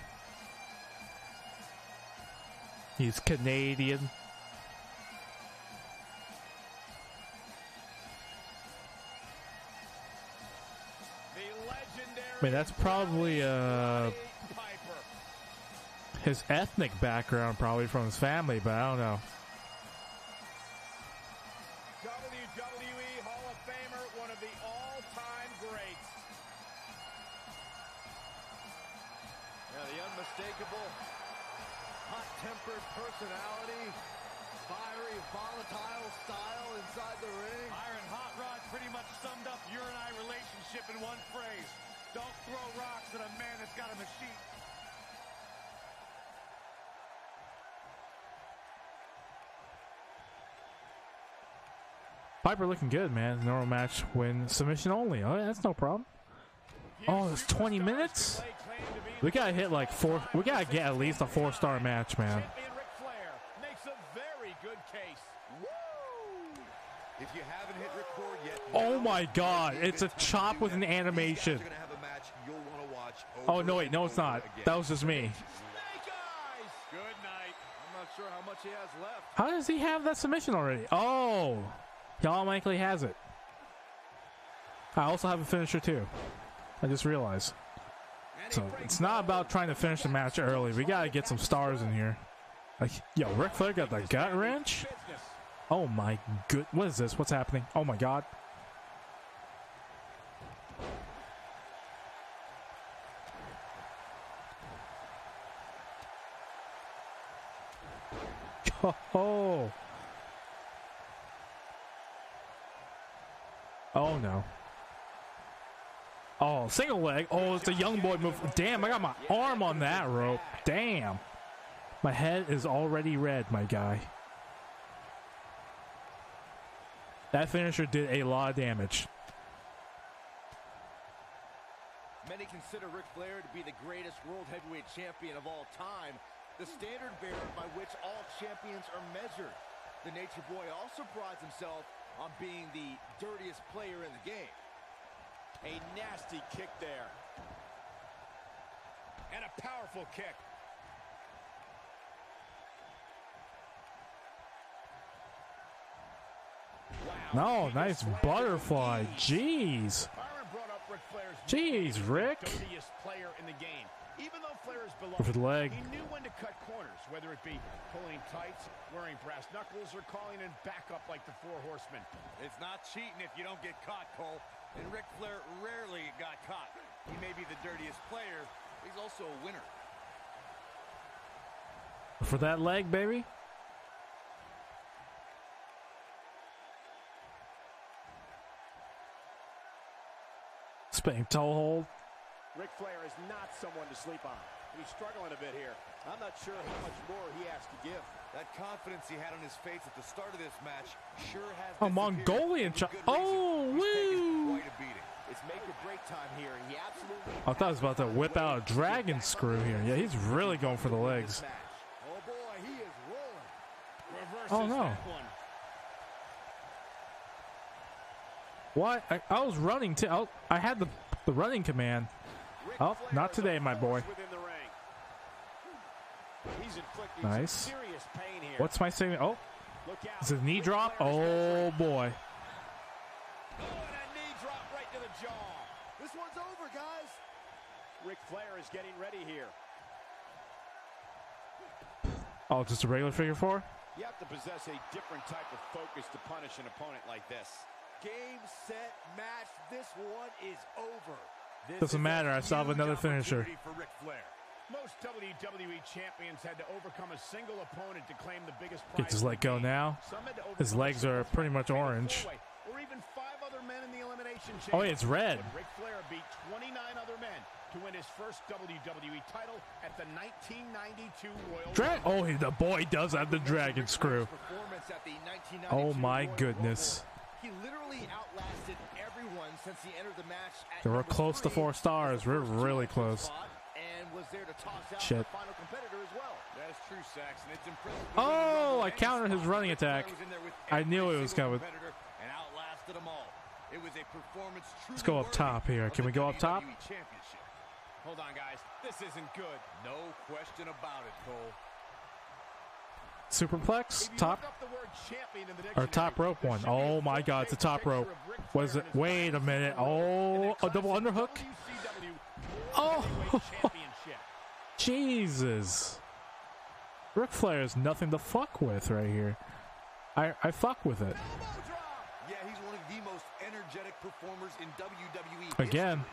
he's Canadian. I mean, that's probably uh, his ethnic background, probably from his family, but I don't know. Piper looking good, man. Normal match win submission only. Oh, yeah, that's no problem. Oh, it's 20 minutes? We gotta hit like four. We gotta get at least a four star match, man. Champion Ric Flair makes a very good case. If you haven't hit record yet, Oh my god, it's a chop with an animation. These guys are gonna have a match you'll want to watch. Oh, no, wait, no, it's not. That was just me. Good night. I'm not sure how much he has left. How does he have that submission already? Oh, he automatically has it. I also have a finisher too. I just realized. So it's not about trying to finish the match early. We gotta get some stars in here. Like, yo, Ric Flair got the gut wrench. Oh my good. What is this? What's happening? Oh my god. [LAUGHS] Oh. Oh no. Oh, single leg. Oh, it's a young boy move. Damn, I got my arm on that rope. Damn. My head is already red, my guy. That finisher did a lot of damage. Many consider Ric Flair to be the greatest world heavyweight champion of all time, the standard bearer by which all champions are measured. The Nature Boy also prides himself on being the dirtiest player in the game. A nasty kick there. And a powerful kick. No, nice butterfly. Jeez. Byron brought up Ric Flair's Jeez, Rick. dirtiest player in the game. Even though Flair is beloved, Over the leg. he knew when to cut corners, whether it be pulling tights, wearing brass knuckles, or calling in backup like the Four Horsemen. It's not cheating if you don't get caught, Cole. And Ric Flair rarely got caught. He may be the dirtiest player, but he's also a winner. For that leg, baby. Spinning toe hold. Ric Flair is not someone to sleep on. He's struggling a bit here. I'm not sure how much more he has to give. That confidence he had on his face at the start of this match sure has A Mongolian and chop. Oh, reason. He's taken woo! quite a beating. It's make or break time here, he absolutely. I thought I was about to whip out a dragon screw here. Yeah, he's really going for the legs. Oh boy, he is rolling. Reverses Oh, no. that one. What? I, I was running too. Oh, I, I had the the running command. Oh, not today, my boy. Nice. What's my saving? Oh, is it knee drop? Oh boy. Oh, and a knee drop right to the jaw. This one's over, guys. Ric Flair is getting ready here. Oh, just a regular figure four? You have to possess a different type of focus to punish an opponent like this. Game, set, match. This one is over. This Doesn't matter. I still have another finisher. For Ric Flair. Most WWE champions had to overcome a single opponent to claim the biggest prize. Get his in leg go now. Some had to His legs are pretty much orange. four-way, Or even five other men in the elimination oh, chamber. Oh, yeah, it's red. But Ric Flair beat 29 other men to win his first WWE title at the 1992 Royal Drag. Rumble. Oh, he, the boy does have the dragon screw. Performance at the 1992 Oh my Royal goodness. Rumble. He literally outlasted everyone since he entered the match. At We're number close to four stars. We're really close. And was there to toss out Shit. the final competitor as well. That's true, Saxton. It's impressive. Oh, I countered his running attack. I knew it was coming. And outlasted them all. It was a performance Let's go up top here. Can we go up top? Hold on, guys. This isn't good. No question about it, Cole. Superplex? Top? look up the word champion Or top rope one. should be a Oh my god, it's a top rope. picture of Ric Was it? Wait a minute. Oh, a double underhook? Oh. [LAUGHS] Jesus. Ric Flair is nothing to fuck with right here. I, I fuck with it. Yeah, he's one of the most energetic performers in WWE. Again.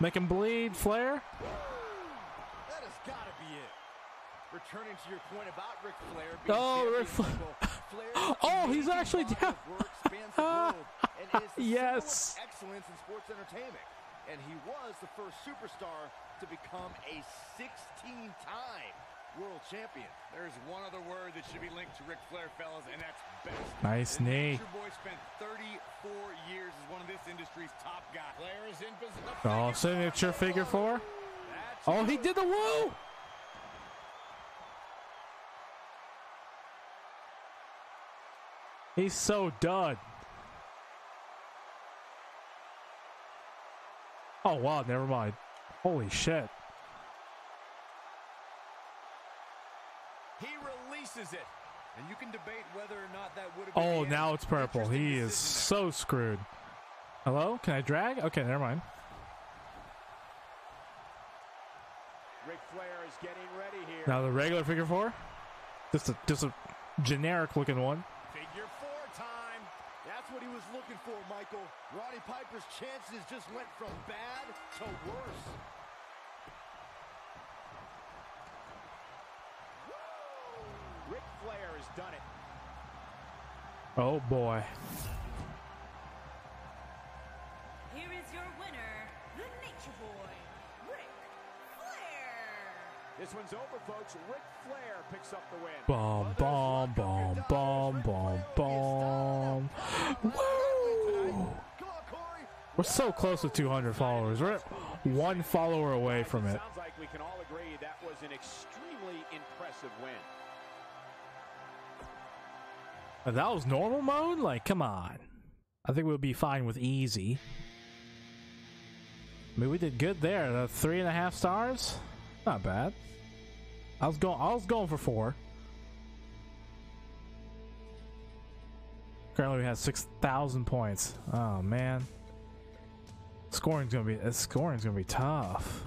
Make him bleed, Flair? That has got to be it. Returning to your point about Ric Flair Oh, Ric Flair. [LAUGHS] Oh, he's actually down. work spans the globe [LAUGHS] and is the Yes. excellence in sports entertainment. And he was the first superstar to become a 16-time world champion. There's one other word that should be linked to Ric Flair, fellas, and that's best. Nice The knee. Nature Boy spent 34 years as one of this industry's top guys. Flair is in position. Oh, signature figure four? Oh, he did the woo! He's so done. Oh, wow, never mind. Holy shit. He releases it. And you can debate whether or not that would have been Oh, now end. it's purple. He is so screwed. Hello? Can I drag? Okay, never mind. Ric Flair is getting ready here. Now the regular figure four? Just a just a generic looking one. Figure four time. That's what he was looking for, Michael. Roddy Piper's chances just went from bad to worse. Ric Flair has done it. Oh boy. Here is your winner, the Nature Boy, Ric Flair. This one's over, folks. Ric Flair picks up the win. Bomb, bomb, bomb, bomb, bomb, bomb. Woo! Come on, Corey. We're so close to 200 followers. We're one follower away from it. Sounds like we can all agree that was an extremely impressive win. If that was normal mode? Like, come on. I think we'll be fine with easy. I mean, we did good there. The three and a half stars, not bad. I was going. I was going for four. Currently, we have six thousand points. Oh man, scoring's gonna be. uh, Scoring's gonna be tough.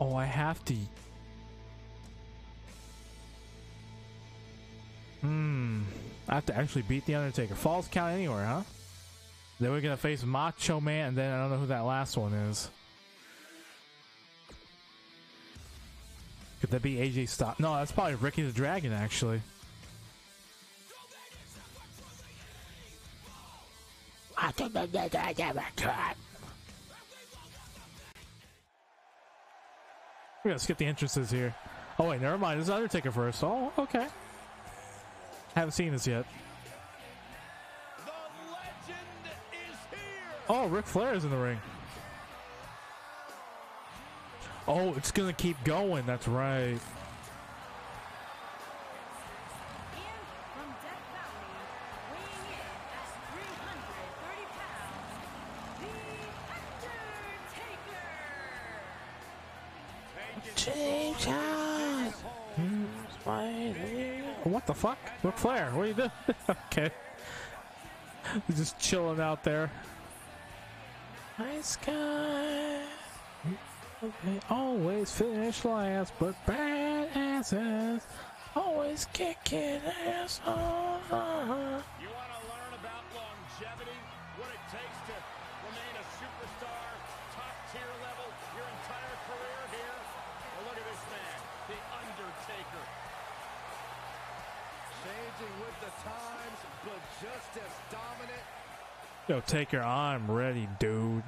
Oh, I have to. Hmm. I have to actually beat the Undertaker. Falls count anywhere, huh? Then we're gonna face Macho Man, and then I don't know who that last one is. Could that be AJ Styles? No, that's probably Ricky the Dragon, actually. We're gonna skip the entrances here. Oh wait, never mind. This is Undertaker first. Oh, okay. Haven't seen this yet. Oh, Ric Flair is in the ring. Oh, it's gonna keep going. That's right. What the fuck? Ric Flair, what are you doing? [LAUGHS] okay. Just chilling out there. Nice guy. They always finish last, but bad asses always kicking ass. Want times, but just as dominant. Yo, Taker, I'm ready, dude.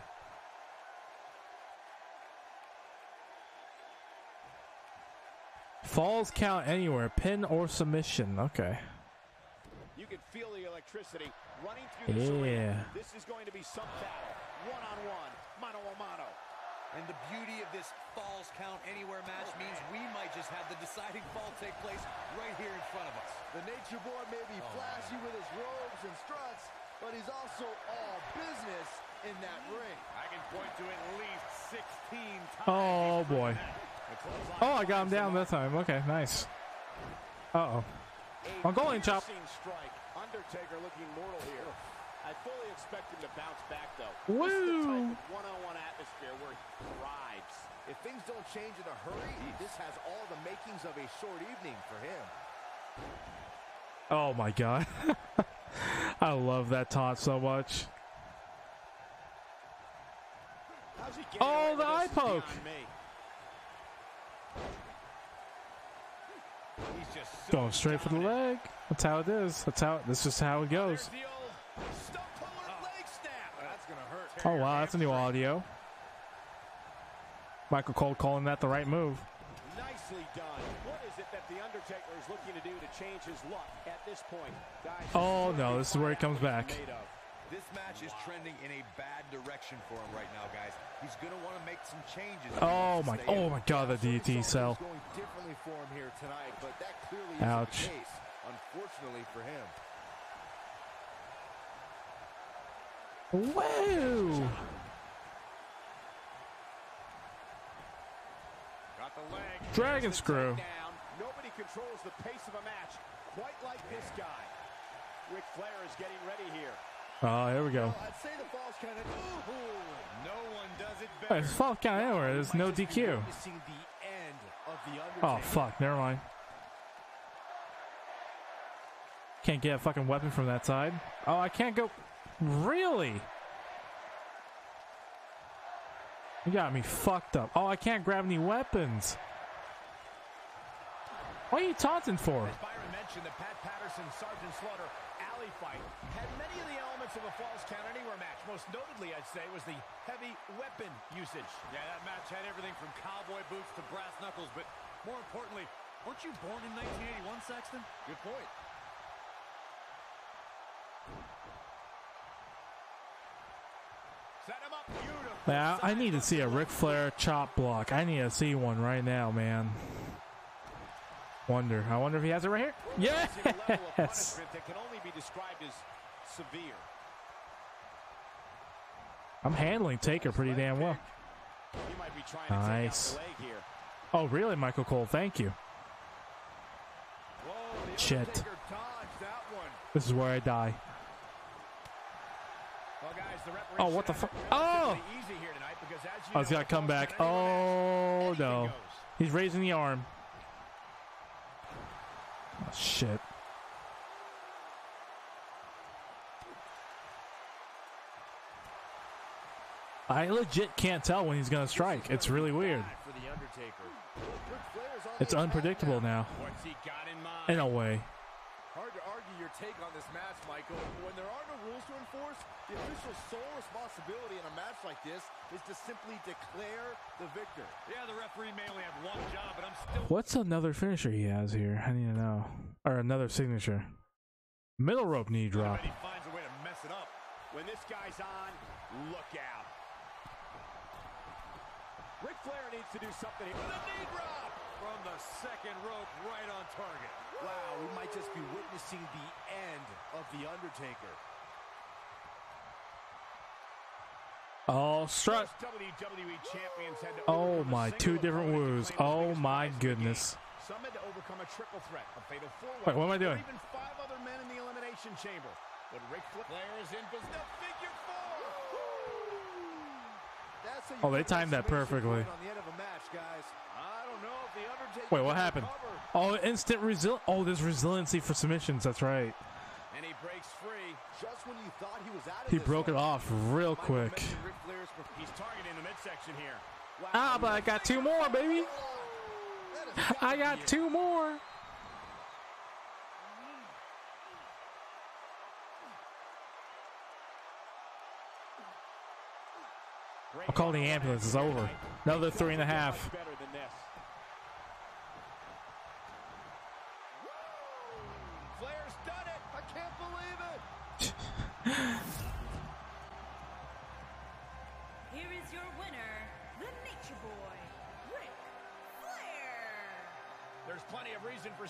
Falls count anywhere, pin or submission. Okay. You can feel the electricity running through arena. Yeah. This is going to be some battle, one-on-one, mano-a-mano. And the beauty of this Falls Count Anywhere match means we might just have the deciding fall take place right here in front of us. The Nature Boy may be flashy with his robes and struts, but he's also all business in that ring. I can point to at least 16 times. Oh boy. Oh, I got him down that time. Okay, nice. Uh oh. Mongolian chop. Strike. Undertaker looking mortal here. I fully expect him to bounce back, though. Woo. This is the type of one-on-one atmosphere where he thrives. If things don't change in a hurry, this has all the makings of a short evening for him. Oh my god. [LAUGHS] I love that taunt so much. How's he Oh, the with eye poke. He's just so Going straight for the leg. That's how it is. That's how. This is how it oh, goes. There's the old oh. stump puller leg snap. That's gonna hurt. Oh wow, that's a new audio. Michael Cole calling that the right move. Nicely done. What is it that the Undertaker is looking to do to change his luck at this point? Guys, Oh no, this is where he comes back. This match is trending in a bad direction for him right now, guys. He's going to want to make some changes. Oh my, oh my god, the DT cell. Going differently for him here tonight, but that clearly Ouch. isn't the case. Unfortunately for him. Whoa! Got the leg. Dragon the screw. takedown. Nobody controls the pace of a match quite like this guy. Ric Flair is getting ready here. Oh, here we go. Well, I'd say the falls kind of. Ooh. No one does it Hey, better. it's fall count anywhere. There's no Might just be DQ. the end of the Oh fuck, never mind. Can't get a fucking weapon from that side. Oh, I can't go. Really? You got me fucked up. Oh, I can't grab any weapons. What are you taunting for? As Byron mentioned, the Pat Patterson Sergeant Slaughter alley fight had many of the elements of a falls count anywhere match. Most notably, I'd say, was the heavy weapon usage. Yeah, that match had everything from cowboy boots to brass knuckles, but more importantly, weren't you born in 1981, Saxton? Good point. Now, I need to see a Ric Flair chop block. I need to see one right now, man. Wonder. I wonder if he has it right here. Yes. A level of Yes. punishment that can only be described as severe. I'm handling Taker pretty damn well. He might be trying to Nice. take out the leg here. Oh, really, Michael Cole? Thank you. Shit. Undertaker dodged that one. This is where I die. Well, guys, the referee Oh, what the fuck? Oh! relatively easy here tonight because as you Oh, he's got to come back. Oh, no. He's raising the arm. Oh, shit. I legit can't tell when he's going to strike. It's really weird. For the Undertaker. Ric Flair's on It's unpredictable now, What's he got in mind? in a way. Hard to argue your take on this match, Michael. When there are no rules to enforce, the official's sole responsibility in a match like this is to simply declare the victor. Yeah, the referee may only have one job, but I'm still What's another finisher he has here? I need to know. Or another signature. Middle rope knee drop. he finds a way to mess it up. When this guy's on, look out. Ric Flair needs to do something here with a knee drop. From the second rope, right on target. Wow, we might just be witnessing the end of The Undertaker. Oh, strut. WWE champions had to Oh my, two different opponent woos. Oh my prize in the goodness. Some had to overcome a triple threat, a fatal four-way. Wait, what am I doing? Even five other men in the elimination chamber. But Ric Flair is in position. Figure four. That's Oh, they timed that perfectly. On the end of a match, guys. I don't know if the Undertaker Wait, what happened? Oh, instant resil. Oh, there's resiliency for submissions. That's right. And he breaks free. Just when you thought he was out of He this broke it off real quick. mentioned Ric Flair's He's targeting the midsection here. Ah, but I got two more, baby. I got two more. I'll call the ambulance. It's over. Another three and a half.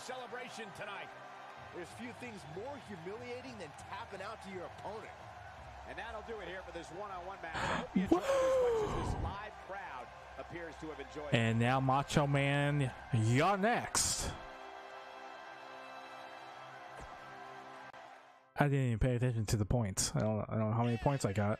Celebration tonight. There's few things more humiliating than tapping out to your opponent. And that'll do it here for this one-on-one match. I hope you enjoyed as much as this live crowd appears to have enjoyed. And now Macho Man, you're next. I didn't even pay attention to the points. I don't, I don't know how many points I got.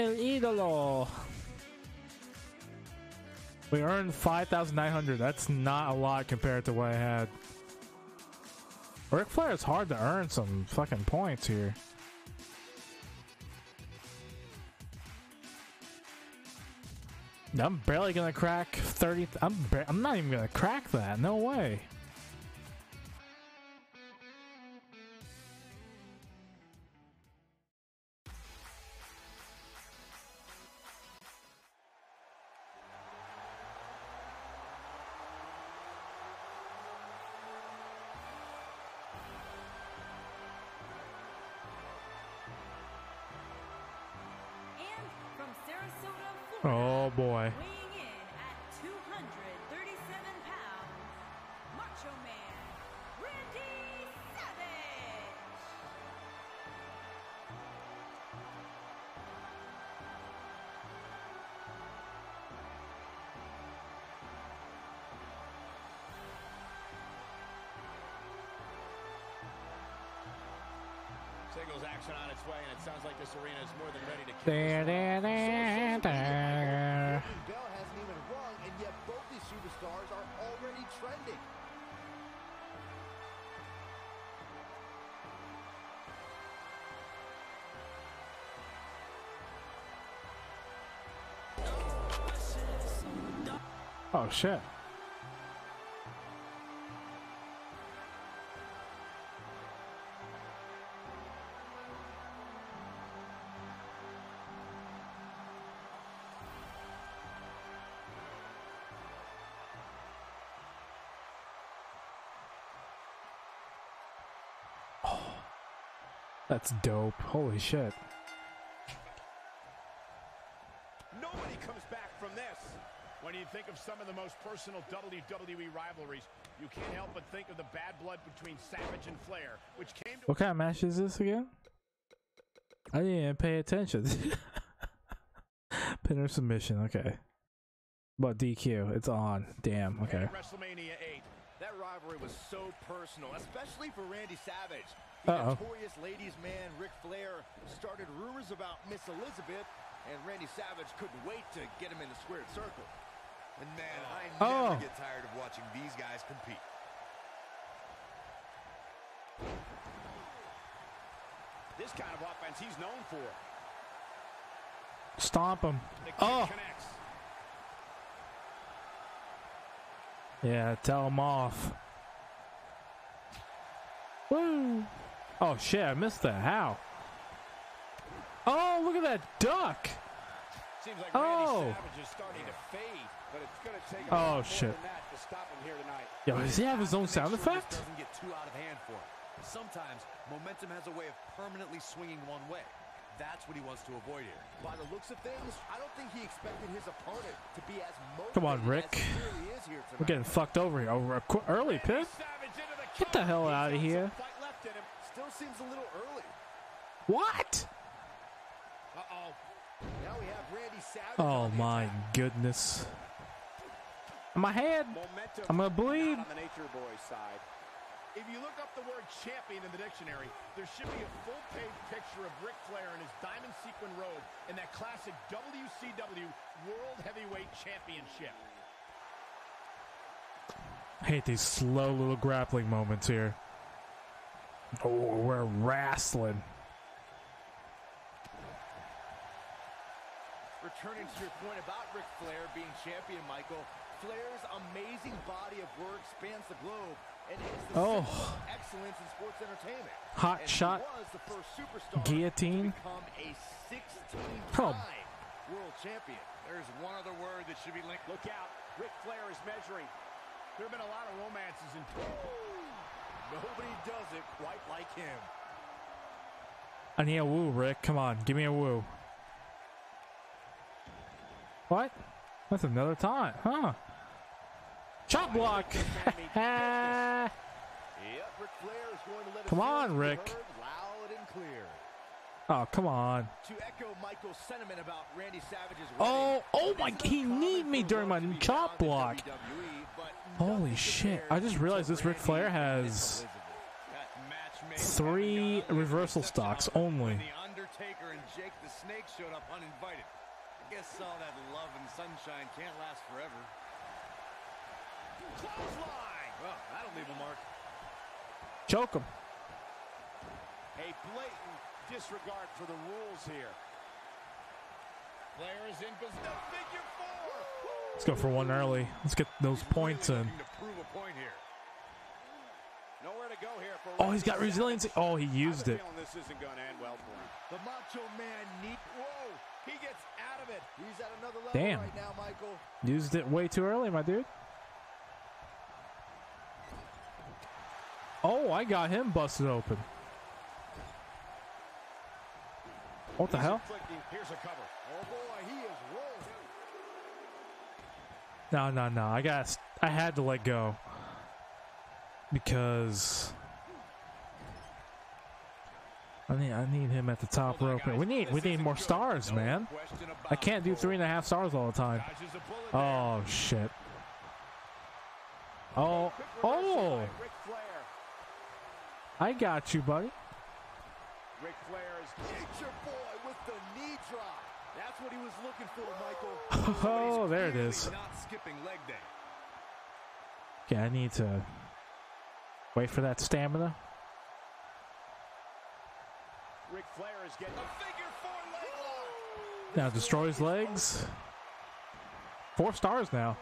El ídolo. We earned 5,900. That's not a lot compared to what I had. Ric Flair is hard to earn some fucking points here. I'm barely gonna crack 30. I'm, I'm not even gonna crack that. No way. Singles action on its way, and it sounds like this arena is more than ready to kick Da, this da, off. da, da. Opening bell hasn't even rung, and yet both these superstars are already trending. Oh shit. That's dope. Holy shit. Nobody comes back from this. When you think of some of the most personal WWE rivalries, you can't help but think of the bad blood between Savage and Flair, which came to What kind of match is this again? I didn't even pay attention. [LAUGHS] Pinner submission, okay. But DQ, it's on. Damn, okay. at WrestleMania 8. That rivalry was so personal, especially for Randy Savage. The Uh-oh. notorious ladies' man Ric Flair started rumors about Miss Elizabeth, and Randy Savage couldn't wait to get him in the squared circle. And man, I Oh. never get tired of watching these guys compete. This kind of offense he's known for. Stomp him. Oh, connects. yeah, tell him off. Woo! Oh shit, I missed that. How? Oh, look at that duck! Seems like Oh. Randy Savage is starting to fade, but it's going to take Oh, shit. to stop him here tonight. Yo, does he have his own sound effect? doesn't get too out of hand for him. Sometimes momentum has a way of permanently swinging one way. That's what he wants to avoid here. By the looks of things, I don't think he expected his opponent to be as Come on, Rick. We're getting fucked over here. Oh, early pit. Savage into the Get the hell out of here. Fight left in him. Still seems a little early. What? Uh-oh. Now we have Randy Savage. Oh my goodness. My head. I'm gonna bleed. on the Nature Boy side. If you look up the word champion in the dictionary, there should be a full-page picture of Ric Flair in his diamond sequin robe in that classic WCW World Heavyweight Championship. I hate these slow little grappling moments here. Oh, we're wrestling. Returning to your point about Ric Flair being champion, Michael, Flair's amazing body of work spans the globe and is the Oh. excellence in sports entertainment. Hot and shot. He was the first superstar Guillotine. to become a 16-time Oh. world champion. There's one other word that should be linked. Look out. Ric Flair is measuring. There have been a lot of romances in Nobody does it quite like him. I need a woo, Rick. Come on, give me a woo. What? That's another time, huh? Chop block. [LAUGHS] Yep, Ric Flair is going to let his Come on, Rick. heard loud and clear. Oh, come on. To echo Michael's sentiment about Randy Savage's Oh, oh my! He uncommon kneed me during my love to be chop block. WWE, Holy shit! I just realized this Ric Flair has Elizabeth. That match made three reversal stocks only. The Undertaker and Jake the Snake showed up uninvited. I guess all that love and sunshine can't last forever. Clothesline! Well, that'll leave a mark. Choke him. A blatant disregard for the rules here. Flair is in position. Figure four. Let's go for one early. Let's get those points really in. looking to prove a point. Nowhere to go here Oh, he's got Randy Savage. resiliency. Oh, he used it. have a feeling this isn't going to end well for him. The Macho Man need. Whoa! He gets out of it. He's at another level Damn. right now, Michael. Used it way too early, my dude. Oh, I got him busted open. What the hell? Here's a cover. Oh boy, he is rolling. No, no, no. I got. I had to let go because I need. I need him at the top rope. We need. We need more stars, man. I can't do three and a half stars all the time. Oh shit. Oh, oh! by Ric Flair. I got you, buddy. Ric Flair is Nature Boy with That's what he was looking for, Michael. [LAUGHS] Oh, there it is. Not skipping leg day. Okay, I need to wait for that stamina. Ric Flair is getting a figure four leg lock. Now destroys legs. Four stars now.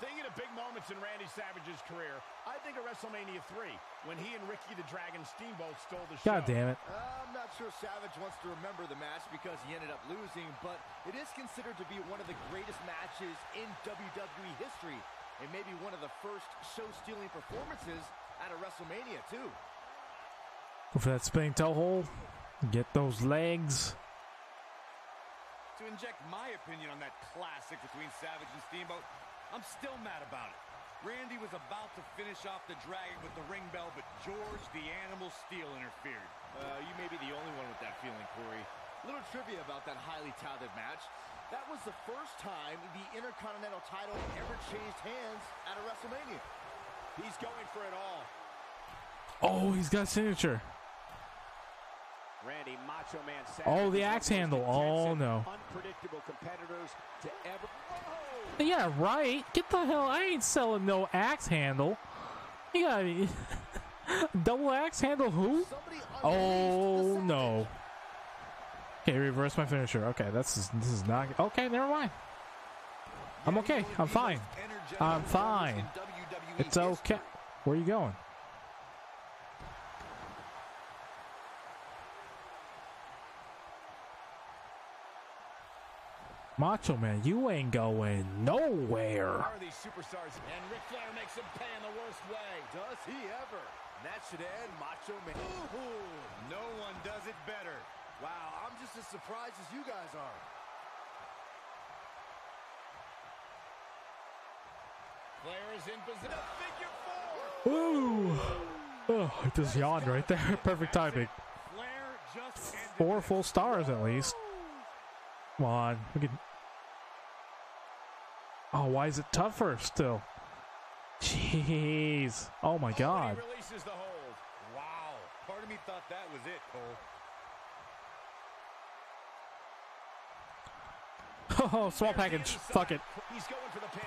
Thinking of moments in Randy Savage's career, I think of WrestleMania 3 when he and Ricky the Dragon Steamboat stole the show. God damn it. Uh, I'm not sure Savage wants to remember the match because he ended up losing, but it is considered to be one of the greatest matches in WWE history, and maybe one of the first show-stealing performances at a WrestleMania, too. Go for that spinning toe hold. Get those legs. To inject my opinion on that classic between Savage and Steamboat, I'm still mad about it. Randy was about to finish off the Dragon with the ring bell, but George the Animal Steele interfered. Uh, you may be the only one with that feeling, Corey. Little trivia about that highly touted match. That was the first time the Intercontinental title ever changed hands at a WrestleMania. He's going for it all. Oh, he's got signature. Randy Macho Man Savage. Oh, the axe one of the most handle. Oh, no. Unpredictable competitors to ever. Yeah, right. Get the hell. I ain't selling no axe handle. You got [LAUGHS] double axe handle. Who? Oh no. Okay, reverse my finisher. Okay, that's this is not okay. Never mind. I'm okay. I'm fine. I'm fine. It's okay. Where are you going? Macho Man, you ain't going nowhere. Are these superstars? And Ric Flair makes him pay in the worst way. Does he ever? And that should end Macho Man. Ooh, no one does it better. Wow, I'm just as surprised as you guys are. Flair is in position. Figure four. Ooh. Oh, I just yawned right there. [LAUGHS] Perfect timing. Flair just Four full stars at least. Come on. We can... Oh, why is it tougher still? Jeez. Oh my god. He releases the hold. Wow. Part of me thought that was it, Cole. [LAUGHS] Oh, small package. Fuck it. He's going for the pin.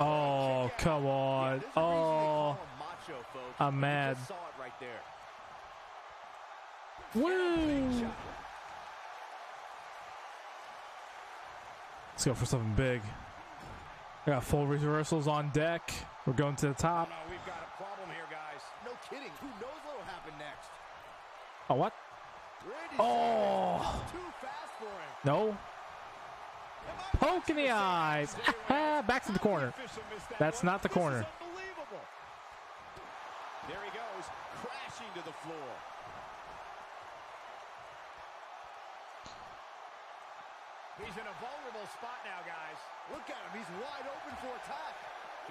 Oh, come on. there's a reason they Oh. macho, folks. I'm mad. saw it right there. Woo! Let's go for something big. I got full reversals on deck. We're going to the top. No, we've got a problem here, guys. No kidding. Who knows what'll happen next? Oh, what? Randy Oh. Too fast for him. No. Poke in the eyes. [LAUGHS] Back to the corner. That's not the corner. There he goes, crashing to the floor. He's in a vulnerable spot now, guys. Look at him. He's wide open for attack.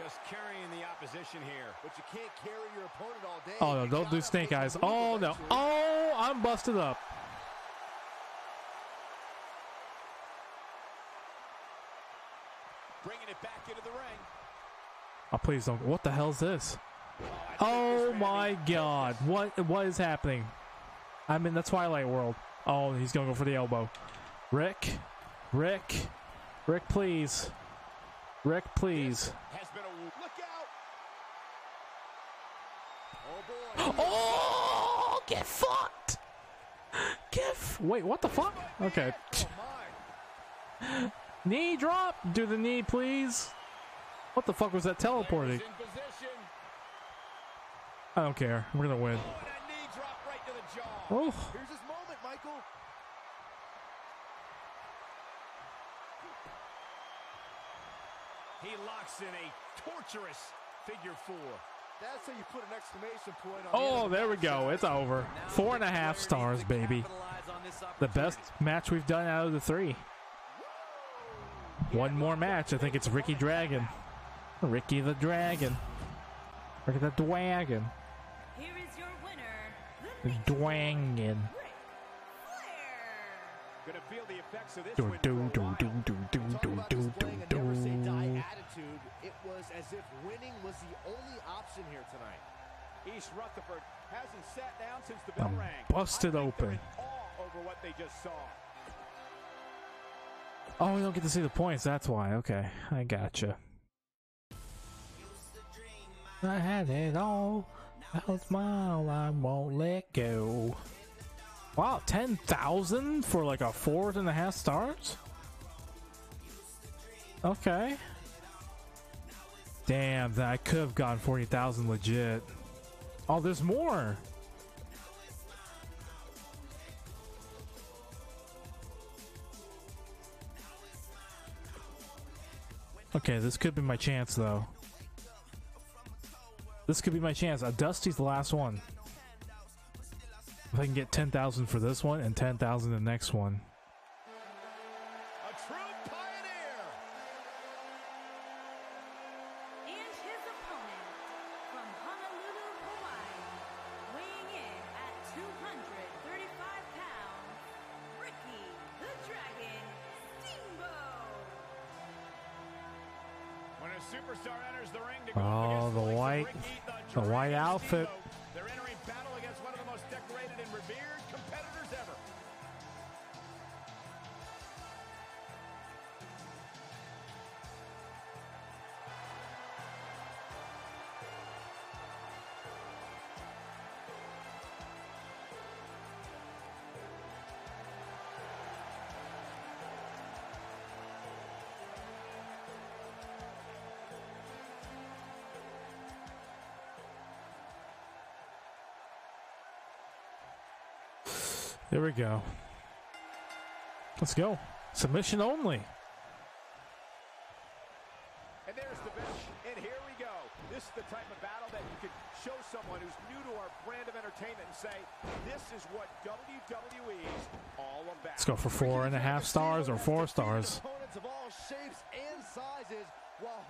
Just carrying the opposition here. But you can't carry your opponent all day. Oh no, don't do gotta snake make eyes. Oh no. Oh, I'm busted up. Bringing it back into the ring. Oh, please don't. What the hell's this? Oh, oh my god. What what is happening? I'm in the Twilight world. Oh, he's going to go for the elbow. Rick. Rick. Rick, please. Rick, please. Has been a look out. Oh, boy. Oh, get fucked. Get f- Wait, what the fuck? Okay. Knee drop. Do the knee, please. What the fuck was that teleporting? I don't care. We're gonna win. Oh, and a knee drop right to the jaw. Oh, Here's his moment, Michael. He locks in a torturous figure four. That's how you put an exclamation point on oh, the oh, end there we go. It's over. Four and a half stars, baby. The best match we've done out of the three. One more match. I think it's Ricky Dragon. Ricky the Dragon. Ricky the Dragon. Here is your winner, The the Dwangen. Ric Flair. Gonna feel the effects of this Do do do do do do do It was as if winning was the only option here tonight. East Rutherford hasn't sat down since the bell I'm rang. busted I think they're open. over what they just saw. Oh, we don't get to see the points. That's why. Okay, I gotcha. I had it all. I'll smile. I won't let go. Wow, ten thousand for like a four and a half stars. Okay. Damn, that I could have gotten forty thousand legit. Oh, there's more. Okay, this could be my chance though. This could be my chance. Uh, Dusty's the last one. If I can get 10,000 for this one and 10,000 the next one. Outfit. There we go. Let's go. Submission only. And there's the bench. And here we go. This is the type of battle that you can show someone who's new to our brand of entertainment and say, this is what WWE's all about. Let's go for four and a half stars or four stars. Opponents of all shapes and sizes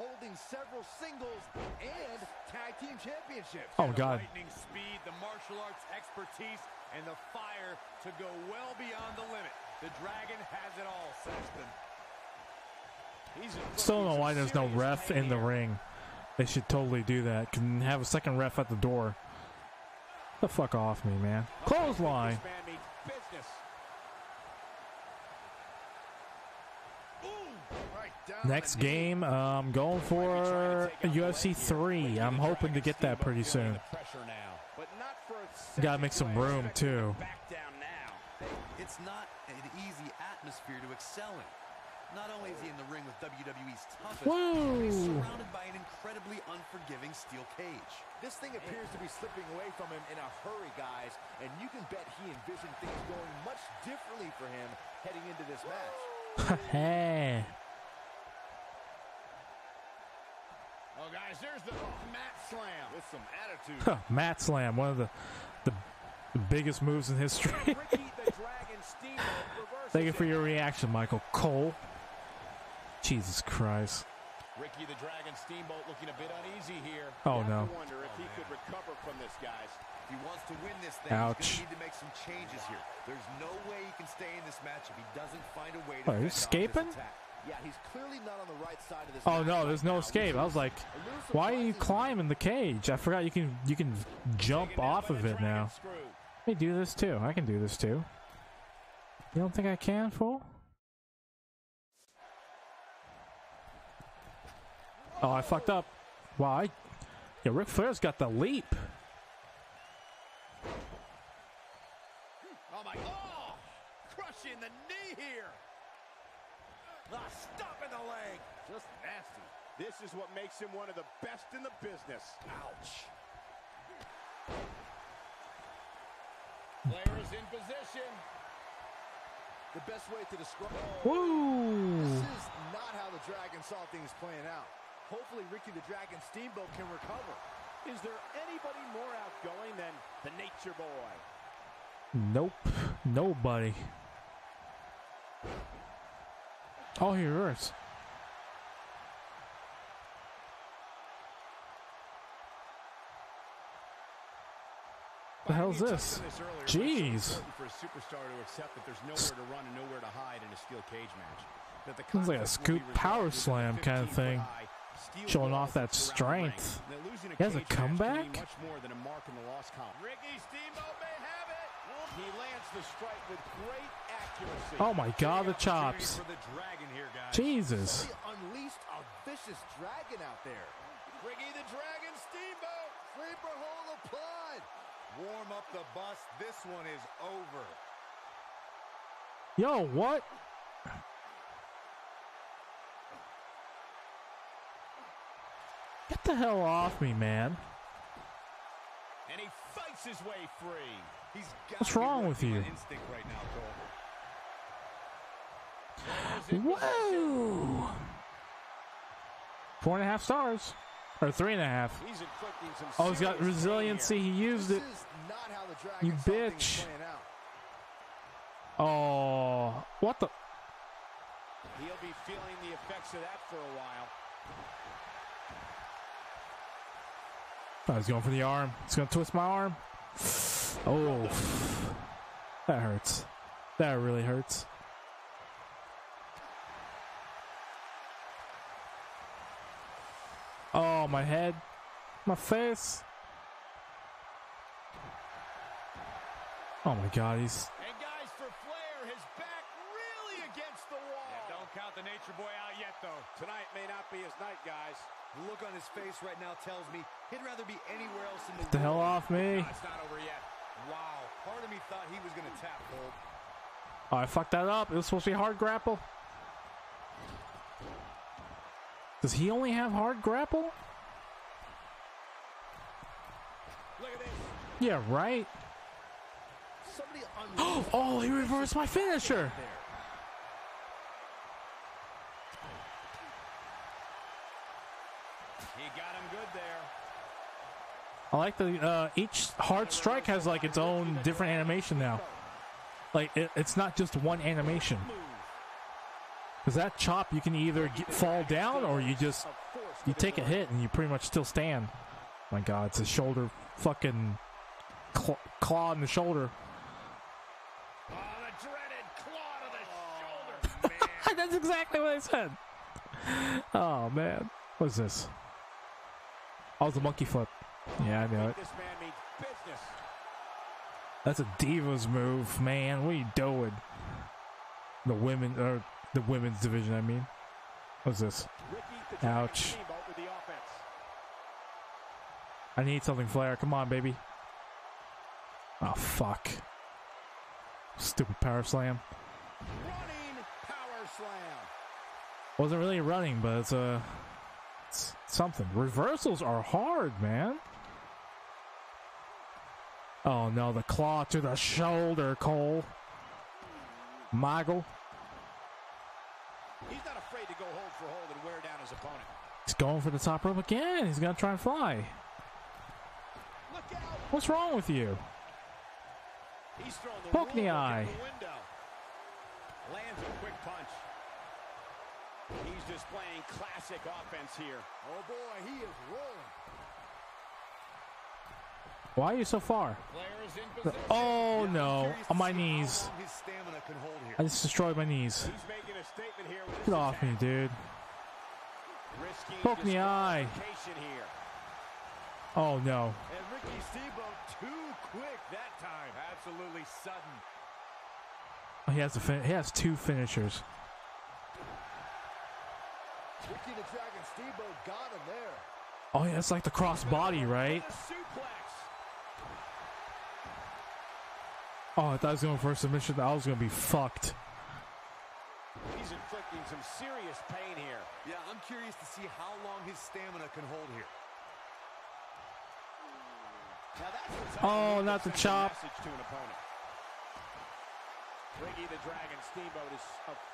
holding several singles and tag team championships. Oh, God. Lightning speed, the martial arts expertise, and the fire to go well beyond the limit. The Dragon has it all, Saxton. Still don't know why there's no ref in the ring. They should totally do that. Can have a second ref at the door. The fuck off me, man. Clothesline. This man means business. Next game, um, going for UFC 3. I'm hoping to get that pretty soon. Pressure now. But not for a Gotta make some room, too. back. It's not an easy atmosphere to excel in. Not only is he in the ring with WWE's toughest, Woo! he's surrounded by an incredibly unforgiving steel cage. This thing appears to be slipping away from him in a hurry, guys, and you can bet he envisioned things going much differently for him heading into this match. [LAUGHS] hey. Oh, guys, there's the mat slam with some attitude. Huh, Mat Slam, one of the, the the biggest moves in history. [LAUGHS] Ricky the Dragon Steamboat reverses Thank you for your reaction, Michael Cole. Jesus Christ. Ricky the Dragon Steamboat looking a bit uneasy here. Oh, no. to wonder if he could recover from this, guys. If he wants to win this thing, Ouch. he's going to need to make some changes here. There's no way he can stay in this match if he doesn't find a way to Oh, fend he's off this escaping? attack. Yeah, he's clearly not on the right side of this Oh no, there's no escape. I was like, why are you climbing the cage? I forgot you can you can jump off of it now. Let me do this too. I can do this too. You don't think I can, fool? Oh, I fucked up. Wow, I, yeah, Ric Flair's got the leap. Oh my! Oh, crushing the knee here. Ah, stop in the leg. Just nasty. This is what makes him one of the best in the business. Ouch. Player is in position. The best way to describe Woo! This is not how the Dragon saw things playing out. Hopefully Ricky the Dragon Steamboat can recover. Is there anybody more outgoing than the Nature Boy? Nope. Nobody. Oh, he reversed. The hell's this? touched on earlier, but it's so Jeez. important For a superstar to accept that there's nowhere to run and nowhere to hide in a steel cage match. That the Sounds like a conflict will be scoop power slam kind of 15 thing. foot high steel Showing off that that surround the ring. strength. He has a cage match can comeback? Oh my god, the chops. The Dragon here, guys. Jesus. He unleashed a vicious dragon out there. Ricky the Dragon Steamboat. Sleeper hole applied. Warm up the bus. This one is over. Yo, what? Get the hell off me, man. And he fights his way free. He's got What's wrong with you? Instinct right now, Cole. Whoa! Four and a half stars. Or three and a half. He's Oh, he's got resiliency. He used it. not how the You bitch. Oh, what the? He'll be feeling the effects of that for a while. Oh, he's going for the arm. He's going to twist my arm. Oh, that hurts. That really hurts. Oh, my head. My face. Oh my god, he's. And guys, for Flair, his back really against the wall. Yeah, don't count the Nature Boy out yet, though. Tonight may not be his night, guys. The look on his face right now tells me he'd rather be anywhere else in the Get the hell off me. No, it's not over yet. Wow. Part of me thought he was going to tap, Cole. Oh, I fucked that up. It was supposed to be hard grapple. Does he only have hard grapple? Look at this. Yeah, right. Somebody [GASPS] Oh, he reversed my finisher. there. He got him good there. I like the uh, each hard strike has like its own different animation now. Like it, it's not just one animation. Because that chop, you can either get, fall down or you just you take a hit and you pretty much still stand. My God, it's a shoulder fucking cl- claw in the shoulder. Oh, the dreaded claw to the shoulder. Man. [LAUGHS] That's exactly what I said. Oh man, what's this? Oh, it's a monkey flip. Yeah, I know it. This man means business. That's a divas move, man. What are you doing? The women or the women's division, I mean. What's this? Ricky the Dragon Ouch. Steamboat with the offense. I need something Flair. Come on, baby. Oh fuck. Stupid power slam. Running power slam. Wasn't really running, but it's a it's something. Reversals are hard, man. Oh no, the claw to the shoulder, Cole. Moggle. He's not afraid to go hold for hold and wear down his opponent. He's going for the top rope again. He's gonna try and fly. Look out. What's wrong with you? He's throwing the Poke in the eye. out the window. Lands a quick punch. He's displaying classic offense here. Oh boy, he is rolling. Why are you so far? Flair is in position. Oh no, on my knees. long His stamina can hold here. I just destroyed my knees. He's making a statement here with Get off me, dude. Poke the eye. Oh no. And Ricky Steamboat too quick that time. Absolutely sudden. He has a he has two finishers. Ricky the Dragon Steamboat got him there. Oh yeah, it's like the cross body, right? What a suplex. Oh, I thought I was going for a submission. I was gonna be fucked. He's inflicting some serious pain here. Yeah, I'm curious to see how long his stamina can hold here. Now that's Oh, not the chop. to an. Ricky the Dragon Steamboat is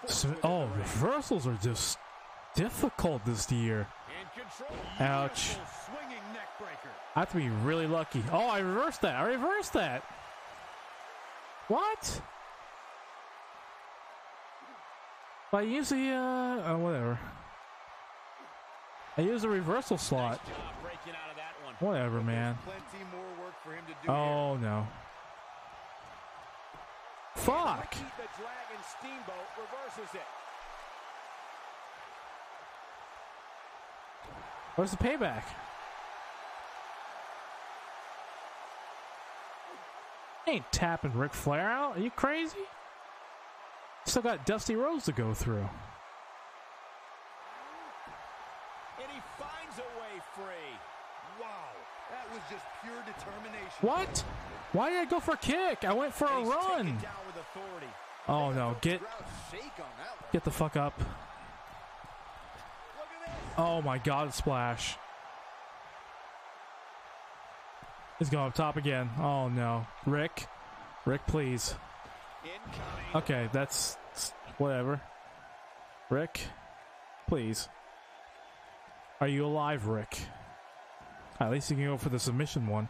a So- oh, the reversals are just difficult this year. Ouch. Swinging neck breaker. I have to be really lucky. Oh, I reversed that. I reversed that. What? I use the uh, uh whatever. I use the reversal slot. Nice out of that one. Whatever, man. Plenty more work for him to do here. Oh no. Fuck. Ricky the Dragon Steamboat reverses it. Where's the payback? Ain't tapping Ric Flair out. Are you crazy? Still got Dusty Rhodes to go through. And he finds a way free. Wow, that was just pure determination. What? Why did I go for a kick? I went for a run. down with authority. Oh no, get shake on that get the fuck up. Look at this. Oh my god, splash. He's going up top again. Oh no. Rick. Rick, please. Okay, that's whatever. Rick, please. Are you alive, Rick? At least you can go for the submission one.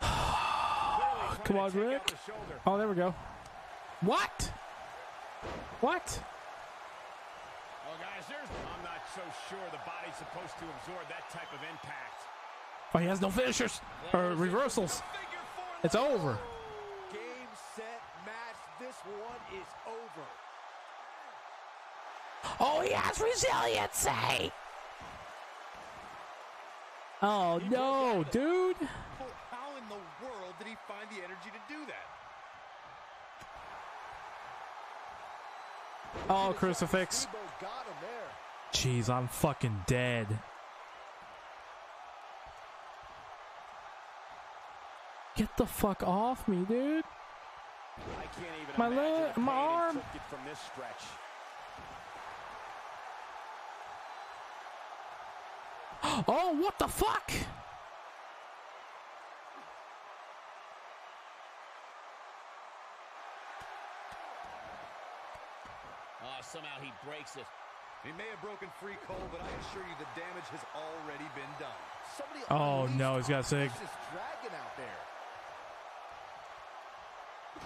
[SIGHS] Come on, Rick. Oh, there we go. What? What? Oh, guys. I'm not so sure the body's supposed to absorb that type of impact. Oh, he has no finishers or reversals. It's over. Game, set, match. This one is over. Oh, he has resiliency. Oh no, dude. How in the world did he find the energy to do that? Oh, crucifix. Steamboat got him there. Jeez, I'm fucking dead. Get the fuck off me, dude. I can't even My imagine leg- my pain arm. inflicted from this stretch. [GASPS] Oh, what the fuck? Oh, somehow he breaks it. He may have broken free, Cole, but I assure you the damage has already been done. Somebody Oh, no, he's got Sig. This dragon out there.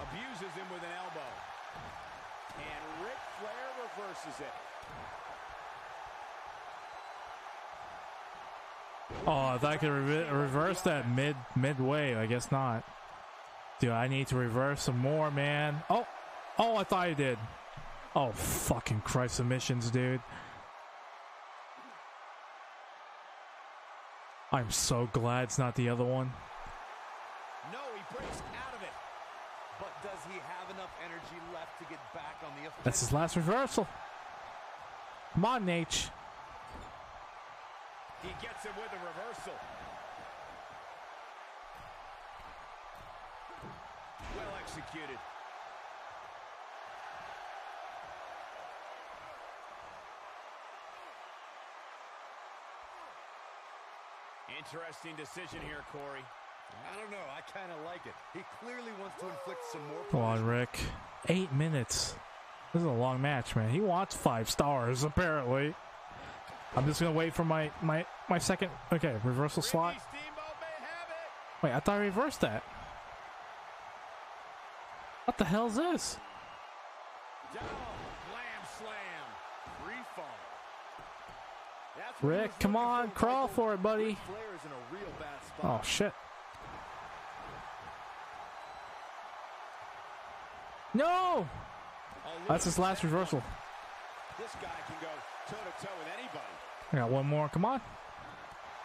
Abuses him with an elbow. And Ric Flair reverses it. Oh, if I could re- reverse that mid midway. I guess not. Dude, I need to reverse some more, man. Oh, oh, I thought I did. Oh, fucking Christ, submissions, dude. I'm so glad it's not the other one. No, he breaks out of it. But does he have enough energy left to get back on the offensive? That's his last reversal. Come on, Nate. He gets him with a reversal. Well executed. Interesting decision here, Corey. I don't know. I kind of like it. He clearly wants to inflict some more Come on, Rick. Eight minutes. This is a long match, man. He wants five stars, apparently. I'm just gonna wait for my my my second. Okay, reversal slot. Wait, I thought I reversed that. What the hell is this? Down, blam, slam, free fall. That's Rick, come on, crawl for it, buddy. Ric Flair is in a real bad spot. Oh shit. No! That's his last reversal. This guy can go toe to toe with anybody. I got one more. Come on.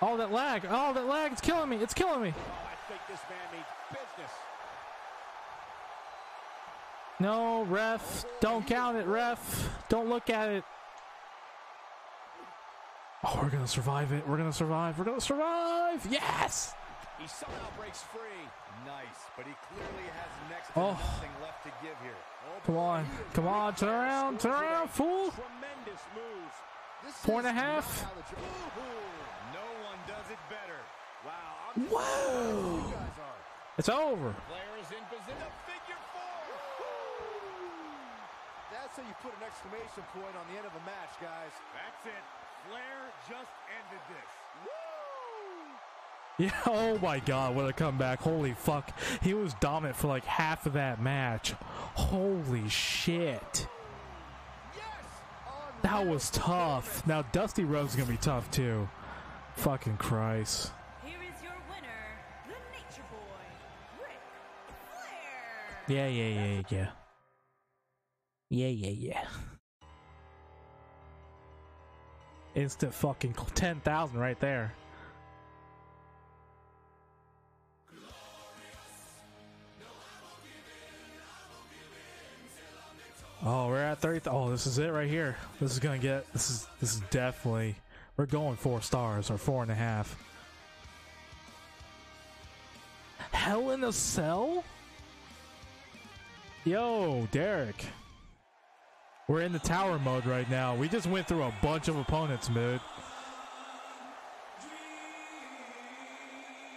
Oh, that lag. Oh, that lag. It's killing me. It's killing me. Oh, I think this man means business. No, ref. Don't count it, ref. Don't look at it. Oh, we're going to survive it. We're going to survive. We're going to survive. Yes! He somehow breaks free. Nice, but he clearly has next to Oh. nothing left to give here. Oh, Come on. Come on. Turn around. Turn around, fool. Tremendous moves. This and a half. how the tr- No one does it better. Wow. I'm Whoa! You guys are. It's over. Flair is in position. Figure four. That's how you put an exclamation point on the end of a match, guys. That's it. Flair just ended this. [LAUGHS] Yeah, oh my god, what a comeback. Holy fuck. He was dominant for like half of that match. Holy shit. That was tough. Now Dusty Rhodes is gonna be tough too. Fucking Christ. Here is your winner, the Nature Boy, Ric Flair. Yeah, yeah, yeah, yeah. Yeah, yeah, yeah. Instant fucking 10,000 right there. Oh, we're at 30. Oh, this is it right here. This is gonna get. This is this is definitely. We're going four stars or four and a half. Hell in a Cell? Yo, Derek. We're in the tower mode right now. We just went through a bunch of opponents, dude.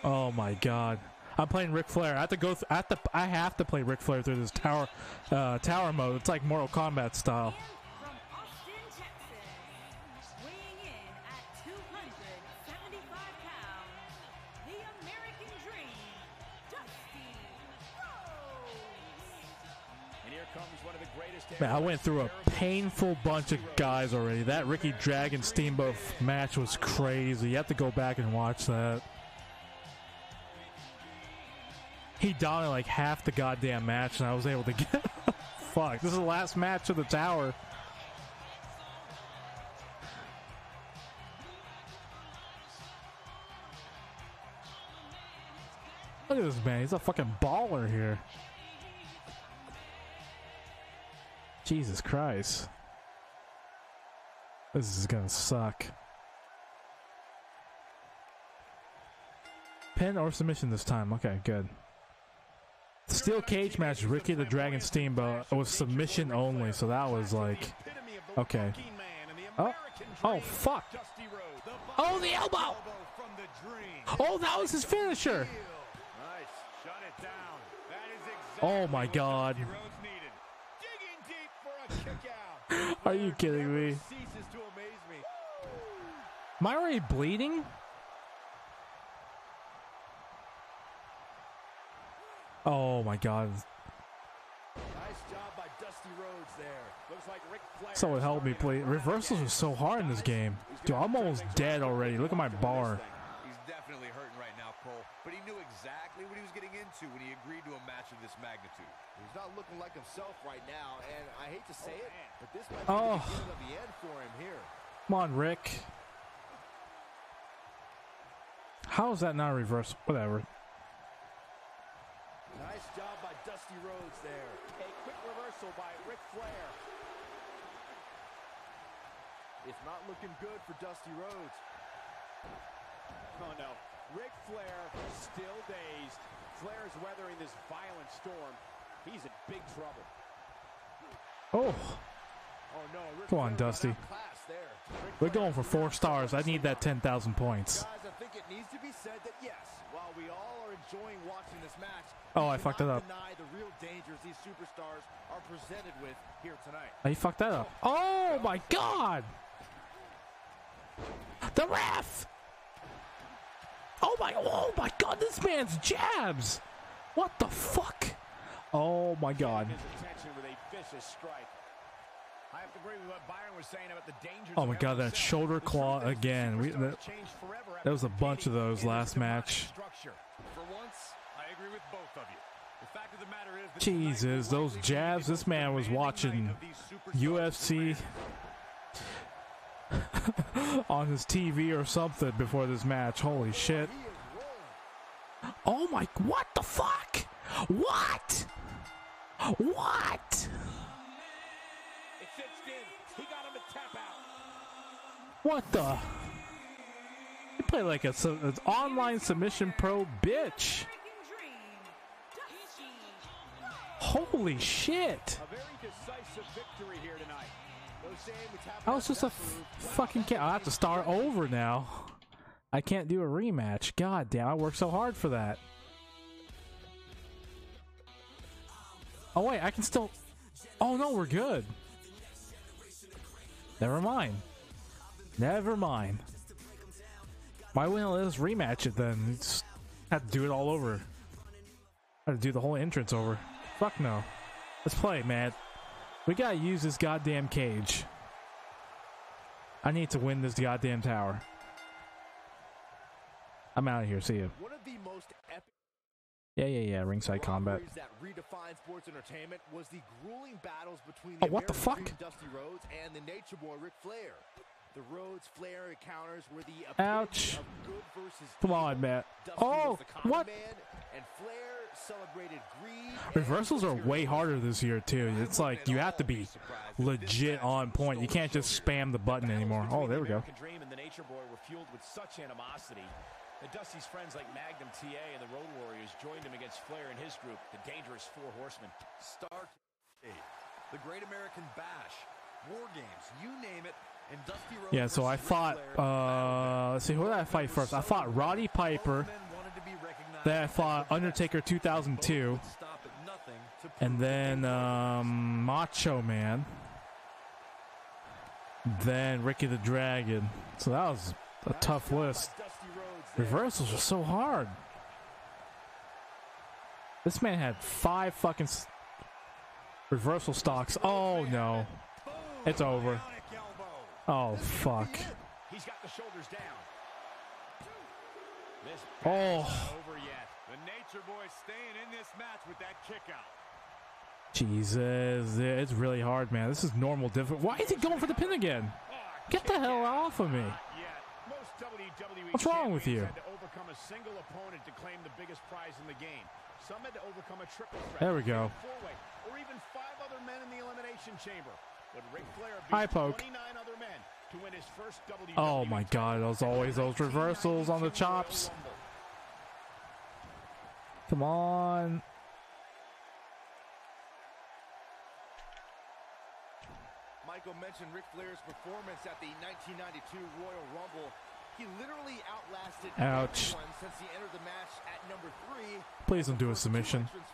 Oh my god. I'm playing Ric Flair. I have to go. Th- I have to. I have to play Ric Flair through this tower, uh, tower mode. It's like Mortal Kombat style. Austin, Texas, weighing in at 275 pounds, Dream, Dusty Rhodes. And here comes one of the greatest. Man, I went through a painful bunch of guys already. That Ricky Dragon Steamboat match was crazy. You have to go back and watch that. He dominated like half the goddamn match, and I was able to [LAUGHS] get. Fuck, this is the last match of the tower. Look at this man. He's a fucking baller here. Jesus Christ. This is gonna suck. Pin or submission this time. Okay, good. Steel cage match, Ricky the Dragon Steamboat. It was submission only, so that was like. Okay. Oh, oh, fuck. Oh, the elbow! Oh, that was his finisher! Oh my god. Are you kidding me. Am I already bleeding? Oh my god. Nice job by Dusty Rhodes there. Looks like Ric Flair. Someone help me, please. Reversals are so hard in this game. Dude, I'm almost dead already. Look at my bar. He's definitely hurting right now, Cole, but he knew exactly what he was getting into when he agreed to a match of this magnitude. He's not looking like himself right now, and I hate to say oh, it, but this might be Oh. the of the end for him here. Come on, Rick. How is that not a reverse? Whatever. Nice job by Dusty Rhodes there. A quick reversal by Ric Flair. It's not looking good for Dusty Rhodes. Oh no. Ric Flair still dazed. Flair is weathering this violent storm. He's in big trouble. Oh, Oh no. Ric Come on, Dusty. there. We're going for four stars. I need that 10,000 points. Guys, I think it needs to be said that yes, while we all are enjoying watching this match, Oh, I fucked it up. Deny the real dangers these superstars are presented with here tonight. Oh, fucked that up. Oh my god! The ref! Oh my, oh my god, this man's jabs! What the fuck? Oh my god. Oh my god, Hell in a that shoulder The claw again. We, that, change forever after there was a bunch of those last match. For once, I agree with both of you. The fact of the matter is Jesus, those jabs. This man was watching night of these superstars' UFC [LAUGHS] on his TV or something before this match. Holy shit. He is rolling. Oh my, what the fuck? What? What? What the? You play like a, an online submission pro bitch. American Dream, Dusty Holy shit. A very decisive victory here tonight. No shame, it's happened That was just a f- fucking. Ca- I have to start over now. I can't do a rematch. God damn, I worked so hard for that. Oh wait, I can still. Oh no, we're good. Never mind. Never mind. Why wouldn't let us rematch it then? Just have to do it all over. Have to do the whole entrance over. Fuck no. Let's play, man. We gotta use this goddamn cage. I need to win this goddamn tower. I'm out of here. See you. One of the most epic Yeah, yeah, yeah. Ringside combat. that redefined sports entertainment was the grueling battles between Oh, what the fuck? Dusty Rhodes and the Nature Boy Ric Flair. The Rhodes Flair encounters were the Ouch. of good versus Come on, Matt. Oh, was the common what? man, and Flair celebrated greed. Reversals are way harder this year too. It's like you have to be legit on point. You can't just spam the button anymore. Oh, there we go. Dream and the Nature Boy were fueled with such animosity that Dusty's friends like Magnum TA and the Road Warriors joined him against Flair and his group, the Dangerous Four Horsemen. Start the Great American Bash, War Games, you name it, and Dusty Rhodes Yeah, so I fought. Uh, let's see, who did I fight first? I fought Roddy Piper. Men wanted to be recognized Then I fought Undertaker 2002. Both would stop at nothing to prove And then um, Macho Man. Then Ricky the Dragon. So that was a tough list. Dusty Rhodes there. Reversals are so hard. This man had five fucking s- reversal stocks. Oh no. It's over. Oh fuck. He's got the shoulders down. This Oh. over yet. The Nature Boy staying in this match with that kick out. Jesus. It's really hard, man. This is normal difficult. Why is he going for the pin again? Oh, get the hell off of me. What's wrong with you? To overcome a single opponent to claim the biggest prize in the game. Some had to overcome a triple threat. There we go. Four-way, or even five other men in the elimination chamber. But Ric Flair beat High poke. 29 other men to win his first WWE Oh my god, those always those reversals on the chops. Come on. Michael mentioned Ric Flair's performance at the 1992 Royal Rumble. He literally outlasted Ouch. everyone since he entered the match at number three. Please don't do a submission. Entrance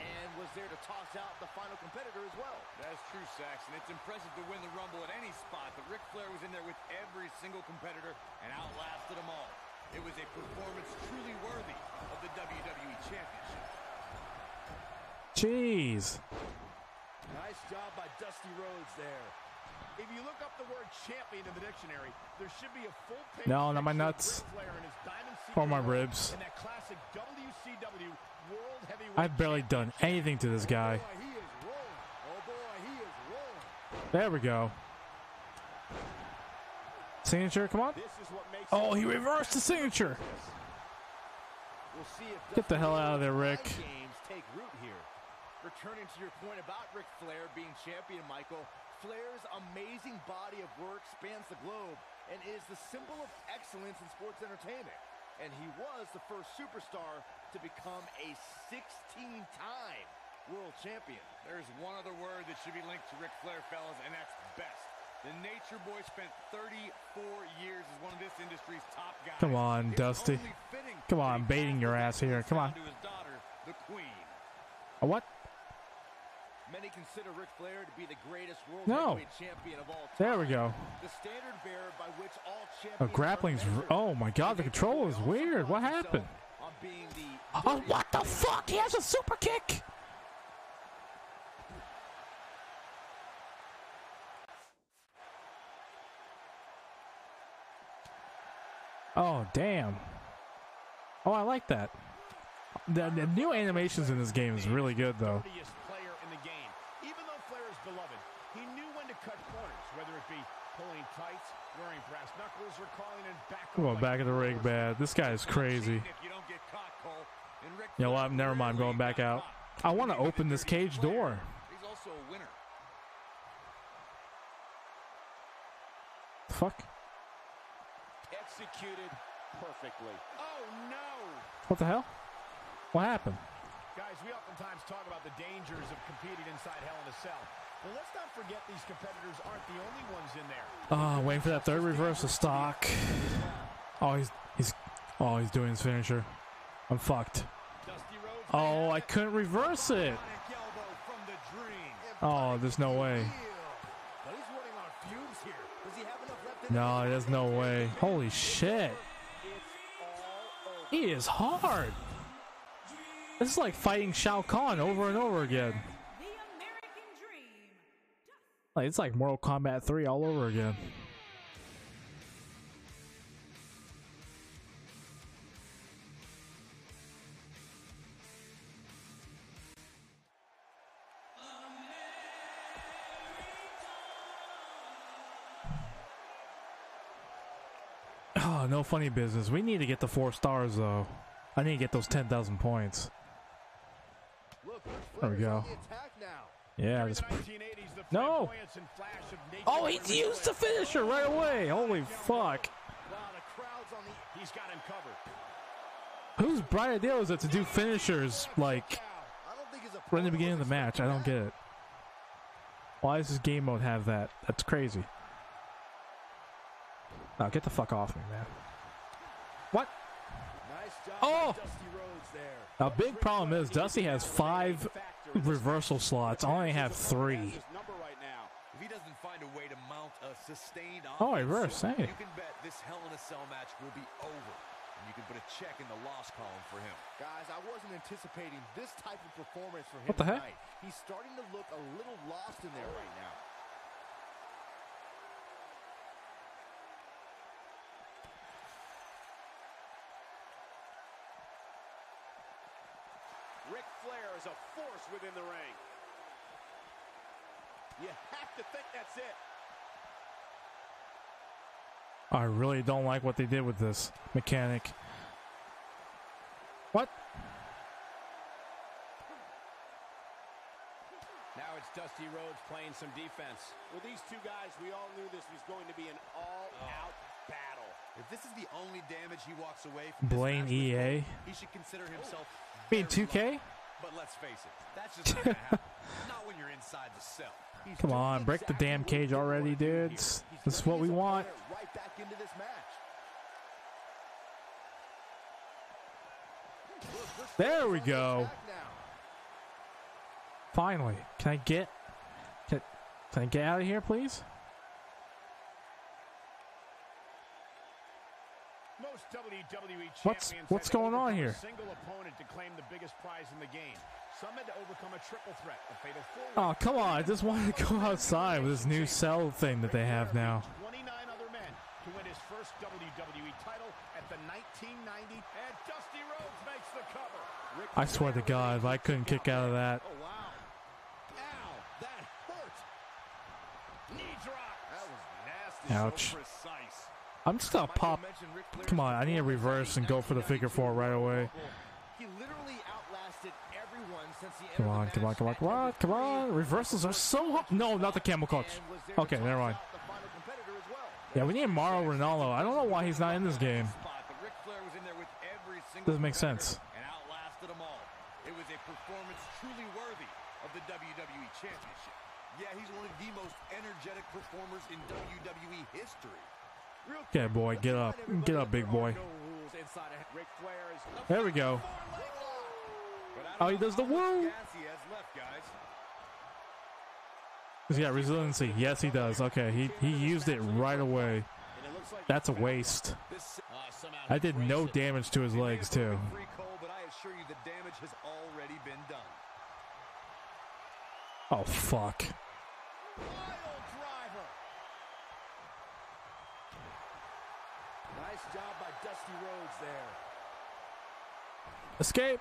and was there to toss out the final competitor as well. That's true, Saxton. It's impressive to win the Rumble at any spot, but Ric Flair was in there with every single competitor and outlasted them all. It was a performance truly worthy of the WWE Championship. Jeez. Nice job by Dusty Rhodes there. If you look up the word champion in the dictionary, there should be a full page No, not my nuts. Ric Flair in his diamond Or my ribs. in that classic WCW World Heavyweight I've barely done anything to this oh, guy. Boy, he is rolling. Oh boy, he is rolling. There we go. Signature, come on. This is what makes Oh, he reversed the signature. We'll see if Get the hell out of there, Rick. Games take root here. Returning to your point about Ric Flair being champion, Michael, Flair's amazing body of work spans the globe and is the symbol of excellence in sports entertainment. And he was the first superstar to become a 16-time world champion. There's one other word that should be linked to Ric Flair, fellas, and that's best. The Nature Boy spent 34 years as one of this industry's top guys. Come on, It's Dusty. Come on, baiting your ass here. Come on. To his daughter, the Queen. A what? Many consider Ric Flair to be the greatest world No. champion of all time. There we go. The standard bearer by which all Oh, champions grappling's. Oh my god, the control is weird. What happened? On being the Oh, what the fuck? He has a super kick. Oh, damn. Oh, I like that. The, the new animations in this game is really good, though. dirtiest player in the game. Even though Flair is beloved, he knew when to cut corners, whether it be pulling tights, wearing brass knuckles, or calling in back. Come on, back of the rig, bad. This guy is crazy. If you don't get caught, Cole, and Ric You know what? Never mind. I'm going back out. I want to open this cage door. He's also a winner. Fuck. Executed perfectly. Oh no! What the hell? What happened? Guys, we oftentimes talk about the dangers of competing inside Hell in a Cell. But let's not forget these competitors aren't the only ones in there. Oh, waiting for that third reversal stock. Oh, he's he's oh he's doing his finisher. I'm fucked. Oh, I couldn't reverse it. Sonic elbow from the dream. Oh, there's no way. But he's running on fumes here. Does he have enough left in No, there's no way. Holy shit. It's all over. He is hard. This is like fighting Shao Kahn over and over again. The American Dream. Like it's like Mortal Kombat 3 all over again. [SIGHS] Oh, no funny business. We need to get the four stars though. I need to get those 10,000 points. Look, There we go. the. Yeah, During this the 1980s, the No. flamboyance and flash of nature Oh, he used the finisher right away. Holy fuck. Wow, the crowd's on the He's got him covered. Whose bright idea was it to do finishers like. I don't think his right in the beginning of the match? I don't get it. Why does this game mode have that? That's crazy. Now get the fuck off me, man. What? Oh! by Dusty Rhodes there. A big problem is Dusty has five reversal slots. I only have three. His number right now. If he doesn't find a way to mount a sustained Oh, offense, reverse, hey. You can bet this Hell in a Cell match will be over. And you can put a check in the loss column for him. Guys, I wasn't anticipating this type of performance for him What the heck? tonight. He's starting to look a little lost in there right now. Ric Flair is a force within the ring. You have to think that's it. I really don't like what they did with this mechanic. What? Now it's Dusty Rhodes playing some defense. With these two guys, we all knew this was going to be an all-out battle. If this is the only damage he walks away from Blame this match with, EA. he should consider himself Being 2K? lucky. But let's face it, that's just not [LAUGHS] not when you're inside the cell. He's Come on, break the damn cage already, wanna do here. dudes. This is what we want. Right back into this match. There we go. Finally. Can I get can, can I get out of here, please? what's what's going on here? Oh, come on. I just wanted to go [LAUGHS] outside with this new cell thing that they have now. 29 other men to win his first WWE title at the 1990 and Dusty Rhodes makes the cover. I swear to God, if I couldn't kick out of that. Oh, wow. Ow, that hurt. knee drop. That was nasty. Ouch. So precise. I'm just gonna pop. Come on, I need a reverse and go for the figure four right away. He literally outlasted everyone since he Come on, come on, come on, come on, come on. Reversals are so hard. No, not the camel clutch. and was there to Okay, never mind. out the final competitor as well. Yeah, we need Mauro Ranallo. I don't know why he's not in this game. Spot, Flair was in there with every single Doesn't make sense. And outlasted them all. It was a performance truly worthy of the WWE Championship. Yeah, he's one of the most energetic performers in WWE history. Real Okay, boy, get up. Get up, big boy. no rules inside of Ric Flair is There we go. Oh, he does the woo. gas he has left, guys. He's got resiliency. Yes, he does. Okay, he, he used it right away. and it looks like That's a waste. I did no damage to his legs, too. Free Cole, but I assure you the damage has already been done. Oh, fuck. Nice job by Dusty Rhodes there. Escape.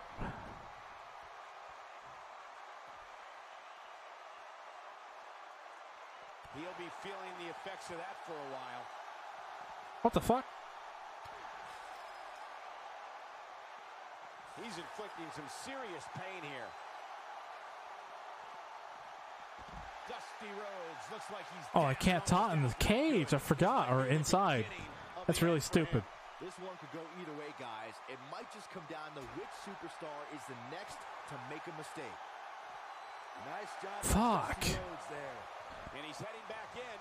He'll be feeling the effects of that for a while. What the fuck? He's inflicting some serious pain here. Dusty Rhodes looks like he's Oh, I can't taunt in the cage. I forgot. Or inside. That's really stupid. This one could go either way, guys. It might just come down to which superstar is the next to make a mistake. Nice job, Fuck. Dusty Rhodes there. And he's heading back in.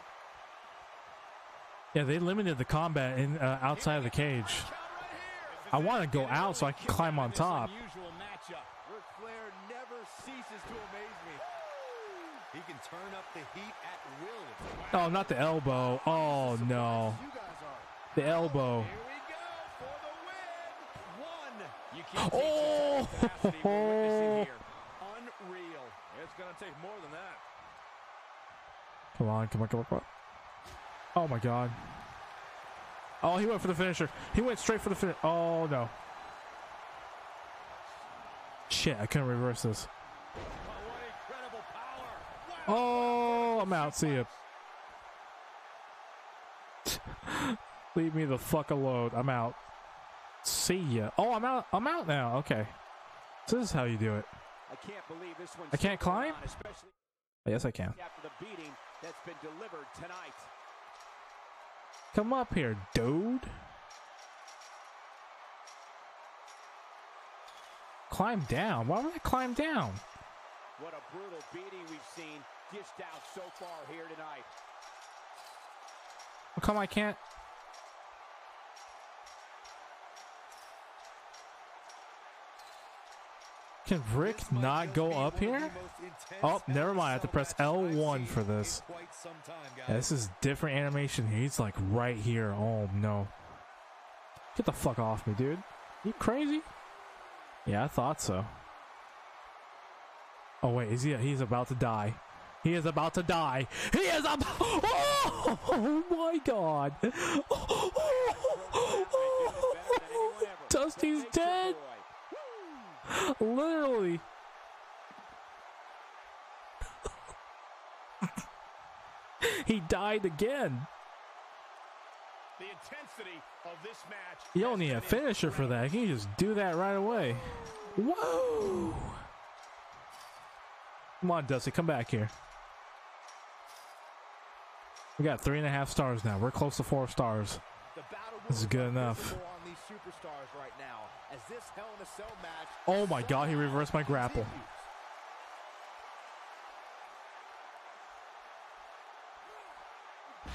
Yeah, they limited the combat in uh, outside of the cage. I want to go out so I can climb on top. Ric Flair never ceases to amaze me. He can turn up the heat at will. Oh, not the elbow. Oh, no. You guys are. The elbow. Here we go for the win. One. You can't Oh. teach a tenacity we're witnessing here. Unreal. It's going to take more than that. Come on, come on, come on, come on. Oh, my God. Oh, he went for the finisher. He went straight for the finish. Oh, no. Shit, I couldn't reverse this. Oh, what incredible power. I'm out. See ya. [LAUGHS] Leave me the fuck alone. I'm out. See ya. Oh, I'm out. I'm out now. Okay. So this is how you do it. I can't believe this one. I can't climb? Especially Yes, I can. after the beating that's been delivered tonight. Come up here, dude. Climb down. Why would I climb down? What a brutal beating we've seen dished out so far here tonight. How come I can't? Can Ric not go up here? Oh, never mind. I have to press Cell matches I've L1 for this. this is different animation. He's like right here. Oh no. Get the fuck off me, dude. You crazy? Yeah, I thought so. Oh wait, is he he's about to die. He is about to die. He is about Oh, [LAUGHS] oh my god. [LAUGHS] Dusty's dead. [LAUGHS] Literally. [LAUGHS] he died again. The intensity of this match. You don't need a finisher for that. You can just do that right away. Whoa! Come on, Dusty, come back here. We got three and a half stars now. We're close to four stars. This is good enough. On these superstars right now, as this Hell in a Cell match Oh my god, he reversed my grapple. continues.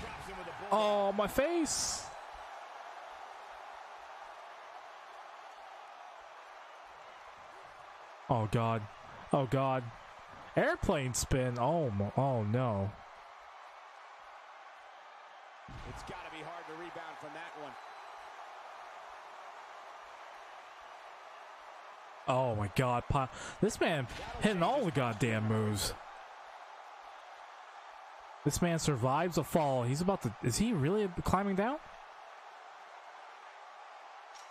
Drops him with a bullet. Oh, my face! Oh god. Oh god. Airplane spin. Oh, oh no. It's got to be hard to rebound from that one. Oh my god. This man hitting all the goddamn moves. This man survives a fall. He's about to. Is he really climbing down?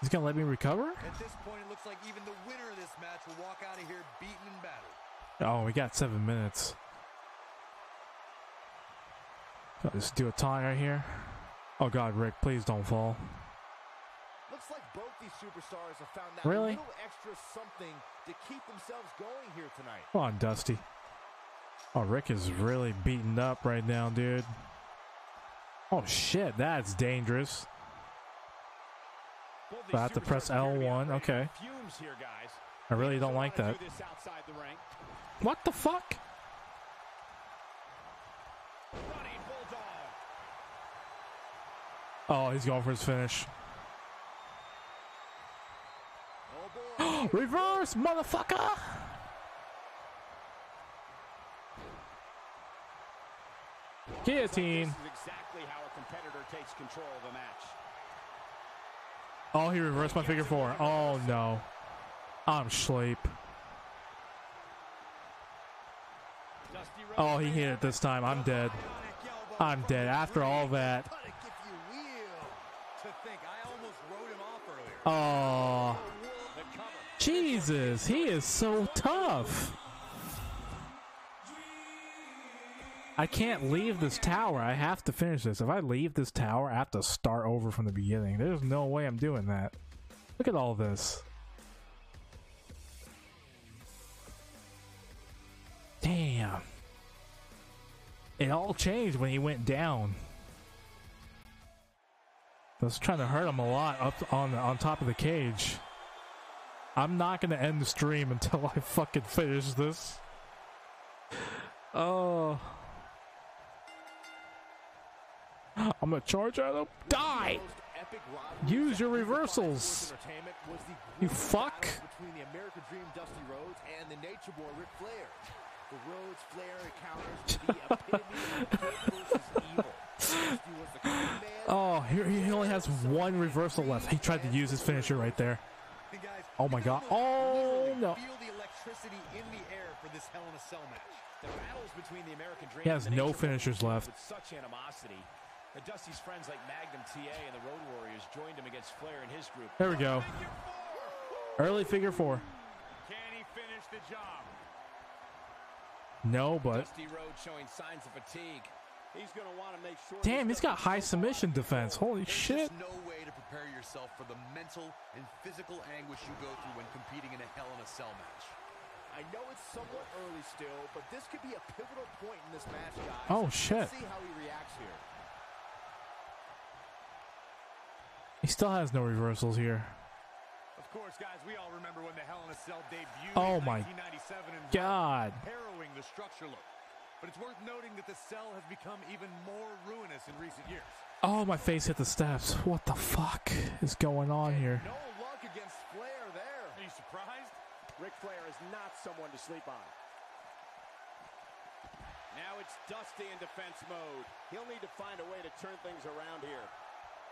He's gonna let me recover? At this point, it looks like even the winner of this match will walk out of here beaten and battered. Oh, we got seven minutes. Let's do a taunt right here. Oh god, Ric, please don't fall. Looks like both these superstars have found that Really? little extra something to keep themselves going here tonight. Come on, Dusty. Oh, Ric is really beaten up right now, dude. Oh shit, that's dangerous. I have to press superstars appear to be L1, okay. Fumes here, guys. I really don't like that. do the. What the fuck? Oh, he's going for his finish. Oh boy. Reverse, motherfucker! Guillotine. This is exactly how a competitor takes control of a match. Oh, he reversed my figure four. Oh no. I'm sleep. Oh, he hit it this time. I'm dead. I'm dead after all that. But it gets you wheel to think. I almost wrote him off earlier. Oh, the cover. Jesus. He is so tough. I can't leave this tower. I have to finish this. If I leave this tower, I have to start over from the beginning. There's no way I'm doing that. Look at all this. Damn. It all changed when he went down. I was trying to hurt him a lot up on on top of the cage. I'm not gonna end the stream until I fucking finish this. Oh. I'm gonna charge at him. Die! Use your reversals. You fuck. Between the American Dream Dusty Rhodes and the Nature Boy Ric Flair. The Rhodes Flair encounters the epitome of evil. Oh, here he only has one reversal left. He tried to use his finisher right there. Oh my God. Oh, no. Feel the electricity in the air for this Hell in a Cell match. The battles between the American Dream He has no finishers left. With such animosity. Dusty's friends like Magnum TA and the Road Warriors joined him against Flair and his group. There we go. Early figure four. Can he finish the job? No, but Dusty Rhodes showing signs of fatigue. He's going to want to make sure. damn, he's got high submission defense. Holy There's shit. just no way to prepare yourself for the mental and physical anguish you go through when competing in a Hell in a Cell match. I know it's somewhat early still, but this could be a pivotal point in this match, guys. Oh, shit. Let's see how he reacts here. He still has no reversals here. Of course, guys, we all remember when the Hell in a Cell debuted Oh in my 1997 and God. harrowing the structure look. But it's worth noting that the cell has become even more ruinous in recent years. Oh, my face hit the steps. What the fuck is going on here? No luck against Flair there. Are you surprised? Ric Flair is not someone to sleep on. Now it's Dusty in defense mode. He'll need to find a way to turn things around here.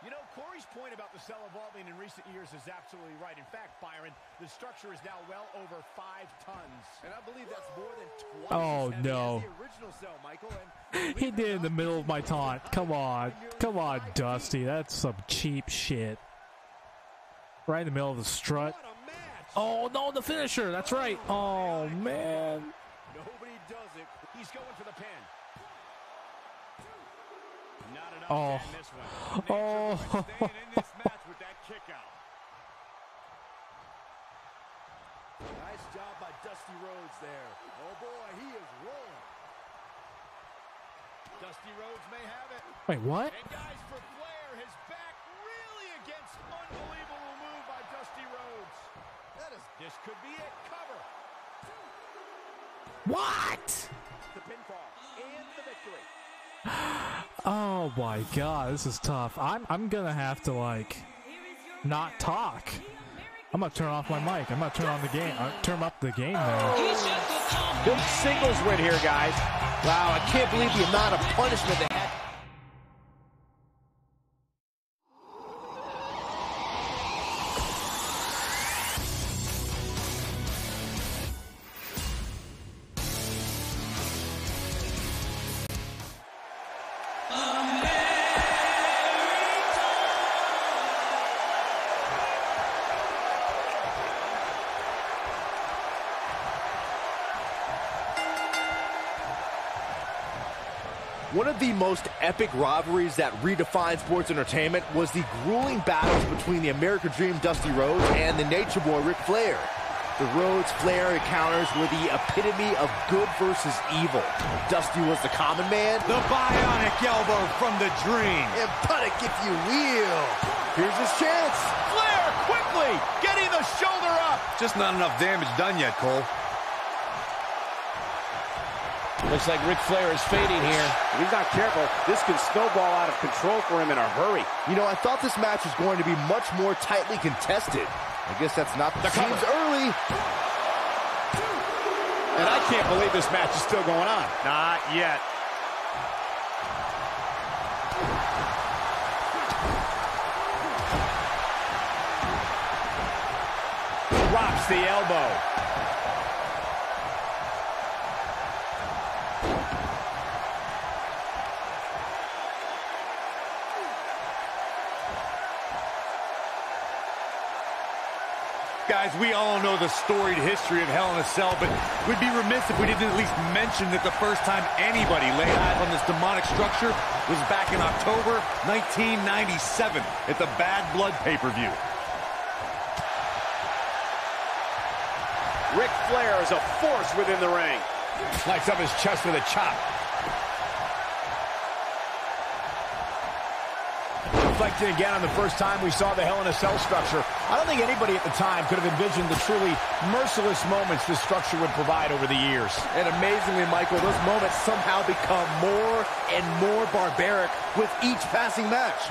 You know, Corey's point about the cell evolving in recent years is absolutely right. In fact, Byron, the structure is now well over five tons. And I believe that's more than twice Oh, as heavy no. as the original cell, Michael. And He did in the middle of my taunt. Come on. Come on, Dusty. That's some cheap shit. Right in the middle of the strut. What a match! Oh, no, the finisher. That's right. Oh, man. Nobody does it. He's going for the pin. Not enough Oh. to end this one. Oh. Staying in this match with that kick out. Nice job by Dusty Rhodes there. Oh boy, he is rolling. Dusty Rhodes may have it. Wait, what? And guys, for Flair, his back really against unbelievable move by Dusty Rhodes. That is This could be it. Cover. What? The pinfall and the victory. Oh my god, this is tough. I'm I'm gonna have to like not talk. I'm gonna turn off my mic. I'm gonna turn on the game. Uh, turn up the game there. Big singles win here, guys. Wow, I can't believe the amount of punishment they had. Of the most epic rivalries that redefined sports entertainment was the grueling battles between the American Dream Dusty Rhodes and the Nature Boy Ric Flair. The Rhodes-Flair encounters were the epitome of good versus evil. Dusty was the common man. The bionic elbow from the Dream. And punic if you will. Here's his chance. Flair quickly getting the shoulder up. Just not enough damage done yet, Cole. Looks like Ric Flair is fading here. If he's not careful, this can snowball out of control for him in a hurry. You know, I thought this match was going to be much more tightly contested. I guess that's not the, The cover. seems early. And I can't believe this match is still going on. Not yet. Drops the elbow. Guys, we all know the storied history of Hell in a Cell, but we'd be remiss if we didn't at least mention that the first time anybody laid eyes on this demonic structure was back in October 1997 at the Bad Blood pay-per-view. Ric Flair is a force within the ring. Lights up his chest with a chop. Reflecting again on the first time we saw the Hell in a Cell structure, I don't think anybody at the time could have envisioned the truly merciless moments this structure would provide over the years. And amazingly, Michael, those moments somehow become more and more barbaric with each passing match.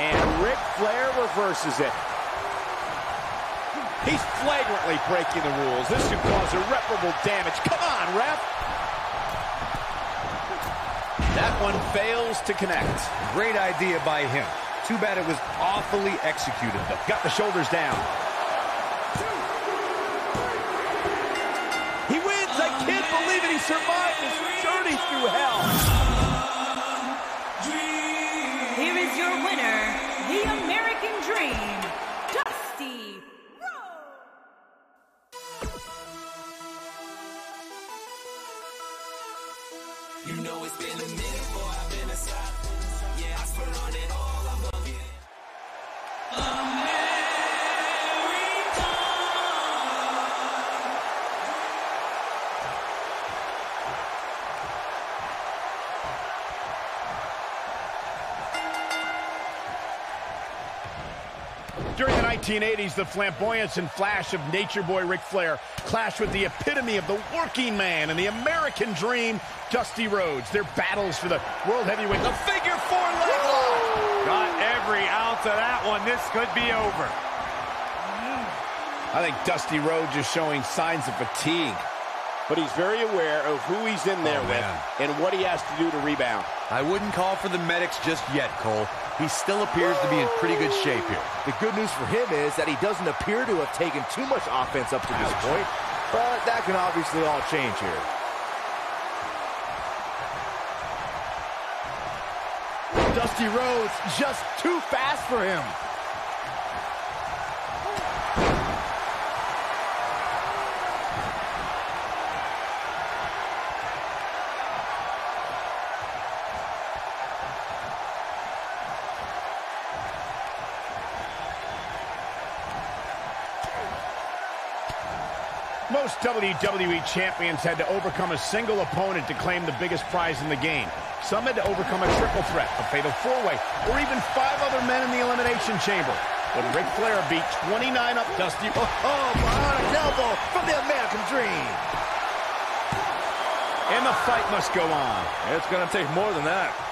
And Ric Flair reverses it. He's flagrantly breaking the rules. This could cause irreparable damage. Come on, ref! One fails to connect. Great idea by him. Too bad it was awfully executed, though. Got the shoulders down. He wins! I can't believe it! He survived this journey through hell! 1980s, the flamboyance and flash of Nature Boy Ric Flair clashed with the epitome of the working man and the American dream, Dusty Rhodes. Their battles for the World Heavyweight, the figure four leg lock. Got every ounce of that one. This could be over. I think Dusty Rhodes is showing signs of fatigue. But he's very aware of who he's in there Oh, with man. and what he has to do to rebound. I wouldn't call for the medics just yet, Cole. He still appears to be in pretty good shape here. The good news for him is that he doesn't appear to have taken too much offense up to this point, but that can obviously all change here. Dusty Rhodes just too fast for him. Most WWE champions had to overcome a single opponent to claim the biggest prize in the game. Some had to overcome a triple threat, a fatal four-way, or even five other men in the Elimination Chamber. But Ric Flair beat 29 up Dusty. Oh, oh elbow from the American Dream. And the fight must go on. It's going to take more than that.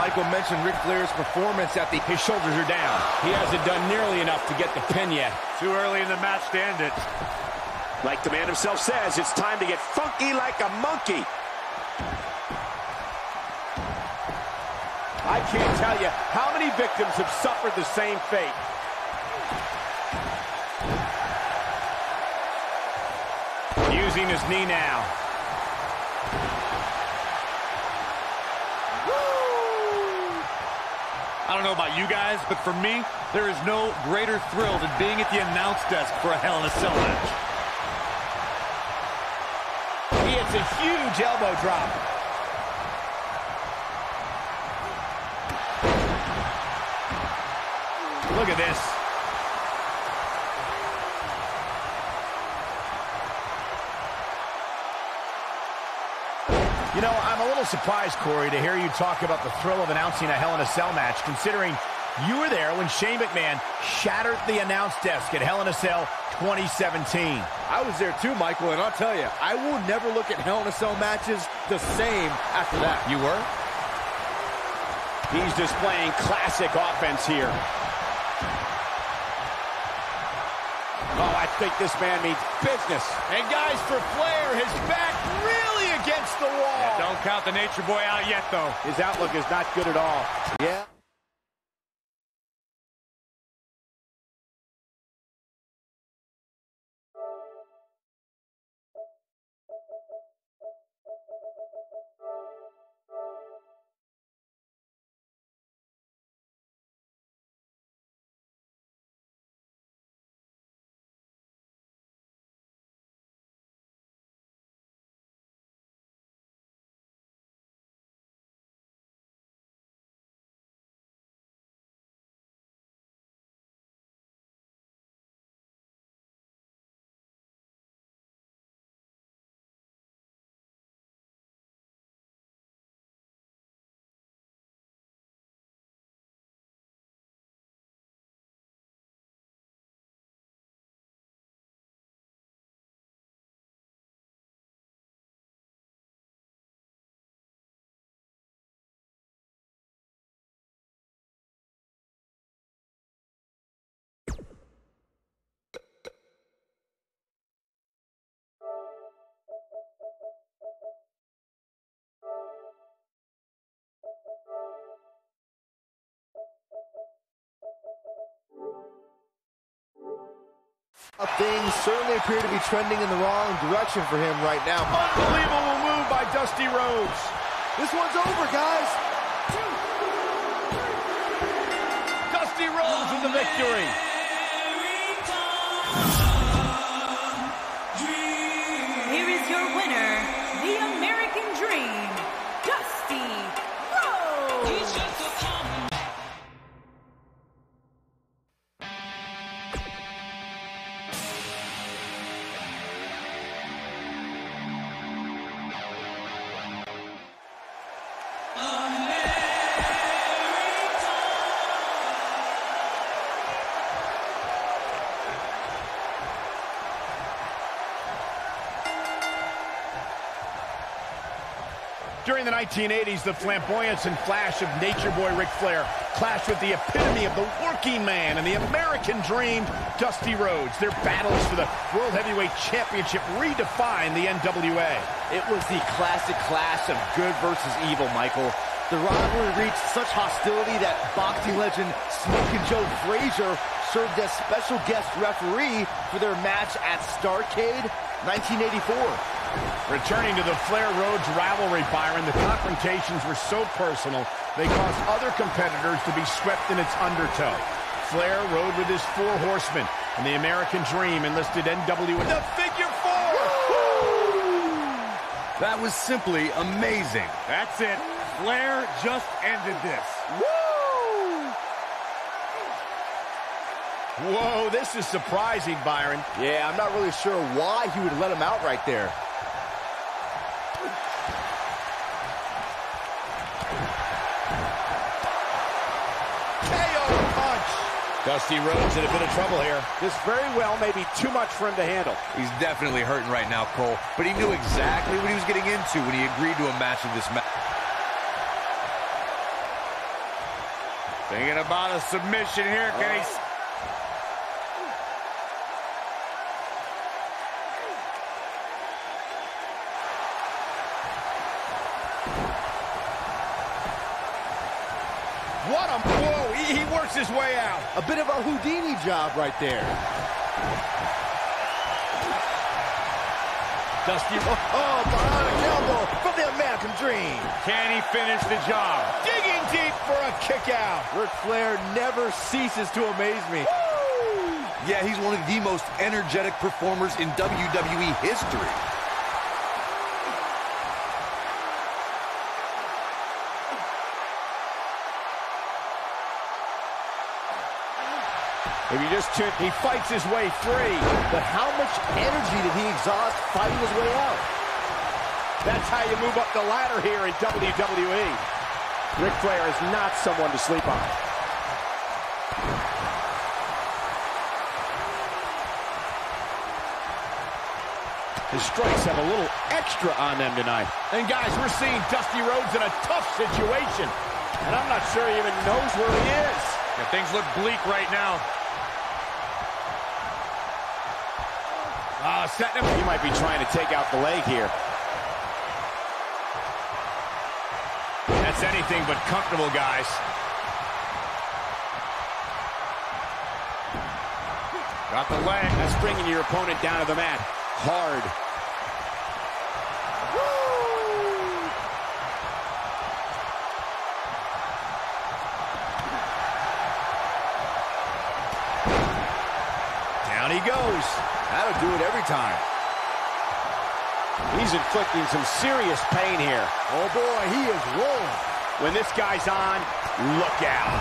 Michael mentioned Ric Flair's performance at the... His shoulders are down. He hasn't done nearly enough to get the pin yet. Too early in the match to end it. Like the man himself says, it's time to get funky like a monkey. I can't tell you how many victims have suffered the same fate. Using his knee now. I don't know about you guys, but for me, there is no greater thrill than being at the announce desk for a Hell in a Cell match. He hits a huge elbow drop. Look at this. You know, I'm a little surprised, Corey, to hear you talk about the thrill of announcing a Hell in a Cell match, considering you were there when Shane McMahon shattered the announce desk at Hell in a Cell 2017. I was there too, Michael, and I'll tell you, I will never look at Hell in a Cell matches the same after that. You were? He's displaying classic offense here. Oh, I think this man means business. And guys, for Flair, his back really against the wall. Yeah, don't count the Nature Boy out yet, though. His outlook is not good at all. Yeah. Things certainly appear to be trending in the wrong direction for him right now. Unbelievable move by Dusty Rhodes. This one's over, guys. Dusty Rhodes with the victory. 1980s, the flamboyance and flash of Nature Boy Ric Flair clashed with the epitome of the working man and the American dream, Dusty Rhodes. Their battles for the World Heavyweight Championship redefined the NWA. It was the classic clash of good versus evil, Michael. The rivalry reached such hostility that boxing legend Smoking Joe Frazier served as special guest referee for their match at Starcade 1984. Returning to the Flair Rhodes rivalry, Byron, the confrontations were so personal, they caused other competitors to be swept in its undertow. Flair rode with his four horsemen, and the American Dream enlisted NWA. The figure four! That was simply amazing. That's it. Flair just ended this. Whoa, this is surprising, Byron. Yeah, I'm not really sure why he would let him out right there. Dusty Rhodes in a bit of trouble here. This very well may be too much for him to handle. He's definitely hurting right now, Cole, but he knew exactly what he was getting into when he agreed to a match of this match. Thinking about a submission here. Can he... Oh. What a whoa! He, he works his way out. A bit of a Houdini job right there. Dusty. Oh, oh bionic elbow from the American Dream. Can he finish the job? Digging deep for a kick out. Ric Flair never ceases to amaze me. Yeah, he's one of the most energetic performers in WWE history. If you just took, he fights his way free. But how much energy did he exhaust fighting his way out? That's how you move up the ladder here in WWE. Ric Flair is not someone to sleep on. His strikes have a little extra on them tonight. And guys, we're seeing Dusty Rhodes in a tough situation. And I'm not sure he even knows where he is. Yeah, things look bleak right now. Ah, setting him. He might be trying to take out the leg here. That's anything but comfortable, guys. Got the leg. That's bringing your opponent down to the mat. Hard. Down he goes. That'll do it every time. He's inflicting some serious pain here. Oh boy, he is rolling. When this guy's on, look out.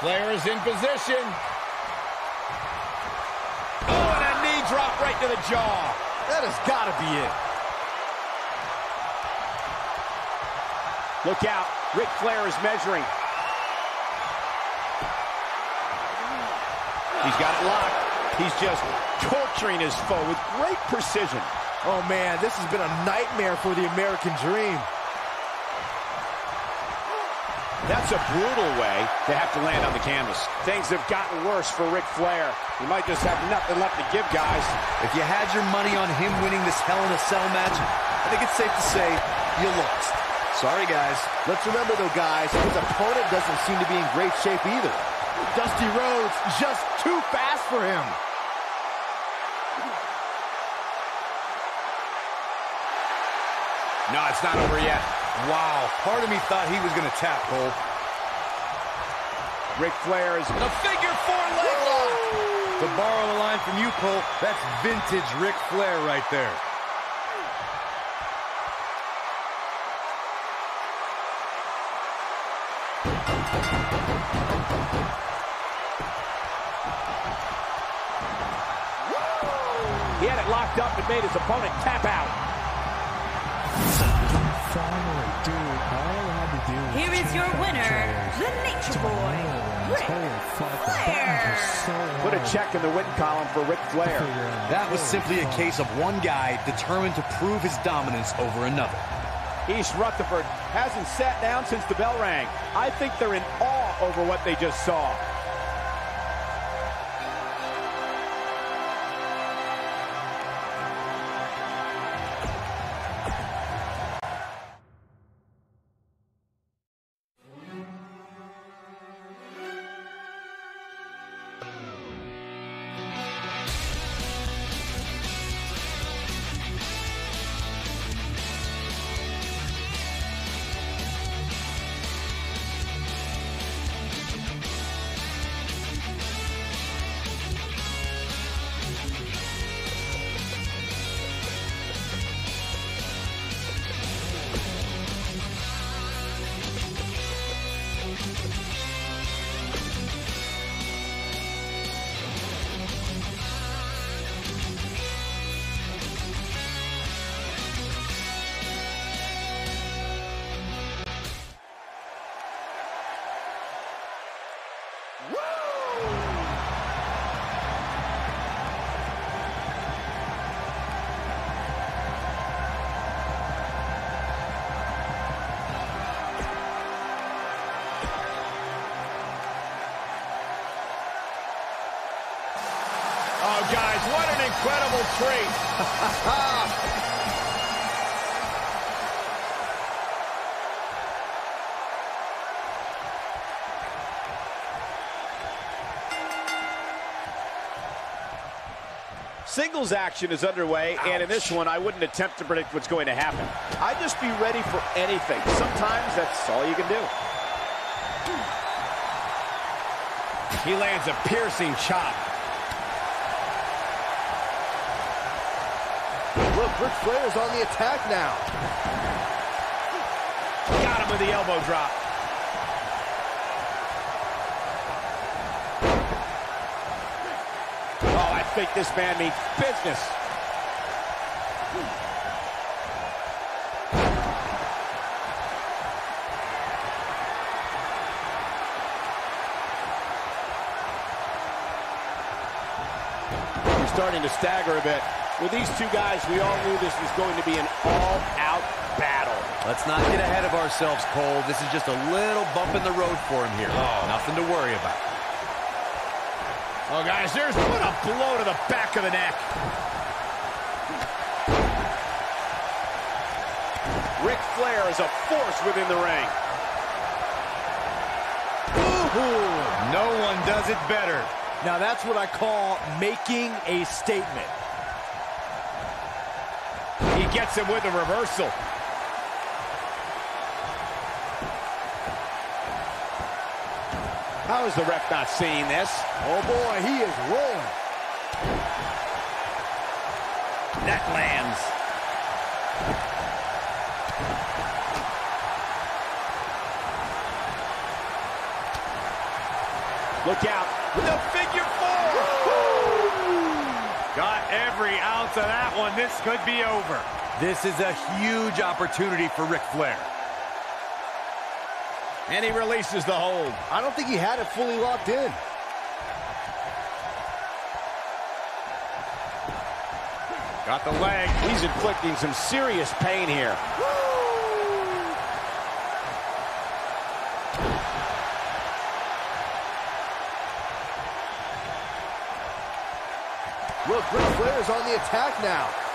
Flair is in position. Oh, and a knee drop right to the jaw. That has got to be it. Look out. Ric Flair is measuring. He's got it locked. He's just torturing his foe with great precision. Oh man, this has been a nightmare for the American Dream. That's a brutal way to have to land on the canvas. Things have gotten worse for Ric Flair. He might just have nothing left to give, guys. If you had your money on him winning this Hell in a Cell match, I think it's safe to say you lost. Sorry, guys. Let's remember, though, guys, his opponent doesn't seem to be in great shape either. Dusty Rhodes just too fast for him. No, it's not over yet. Wow, part of me thought he was going to tap, Cole. Ric Flair is The figure four leg lock. To borrow a line from you, Cole, that's vintage Ric Flair right there. He had it locked up and made his opponent tap out. Finally, dude, all I had to do was Here is your winner, chairs. the Nature Boy, Ric Holy fuck, the Flair. so Put a check in the win column for Ric to Flair. That was simply a case of one guy determined to prove his dominance over another. East Rutherford hasn't sat down since the bell rang. I think they're in awe over what they just saw. Singles action is underway, Ouch. and in this one, I wouldn't attempt to predict what's going to happen. I'd just be ready for anything. Sometimes that's all you can do. He lands a piercing chop. Look, Ric Flair's on the attack now. Got him with the elbow drop. Think this man means business. He's starting to stagger a bit. With these two guys, we all knew this was going to be an all-out battle. Let's not get ahead of ourselves, Cole. This is just a little bump in the road for him here. Oh. Nothing to worry about. Oh, guys, there's what a blow to the back of the neck. Ric Flair is a force within the ring. Ooh, no one does it better. Now that's what I call making a statement. He gets him with a reversal. How is the ref not seeing this? Oh, boy, he is rolling. That lands. Look out. The figure four. Got every ounce of that one. This could be over. This is a huge opportunity for Ric Flair. And he releases the hold. I don't think he had it fully locked in. Got the leg. He's inflicting some serious pain here. Look, Ric Flair is on the attack now.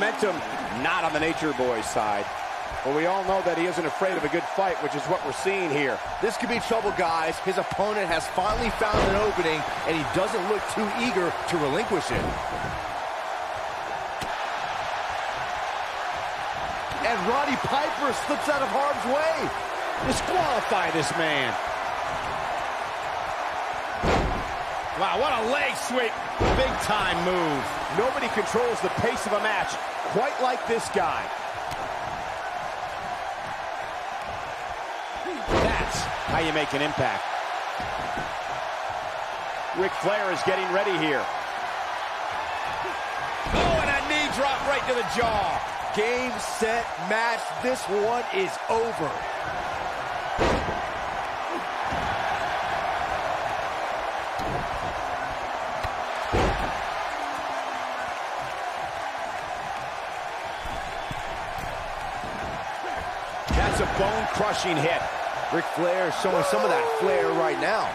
Momentum not on the Nature Boy's side. But we all know that he isn't afraid of a good fight, which is what we're seeing here. This could be trouble, guys. His opponent has finally found an opening, and he doesn't look too eager to relinquish it. And Roddy Piper slips out of harm's way. Disqualify this man. Wow, what a leg sweep. Big time move. Nobody controls the pace of a match quite like this guy. That's how you make an impact. Ric Flair is getting ready here. Oh, and a knee drop right to the jaw. Game, set, match. This one is over. That's a bone-crushing hit. Ric Flair showing some of that flair right now.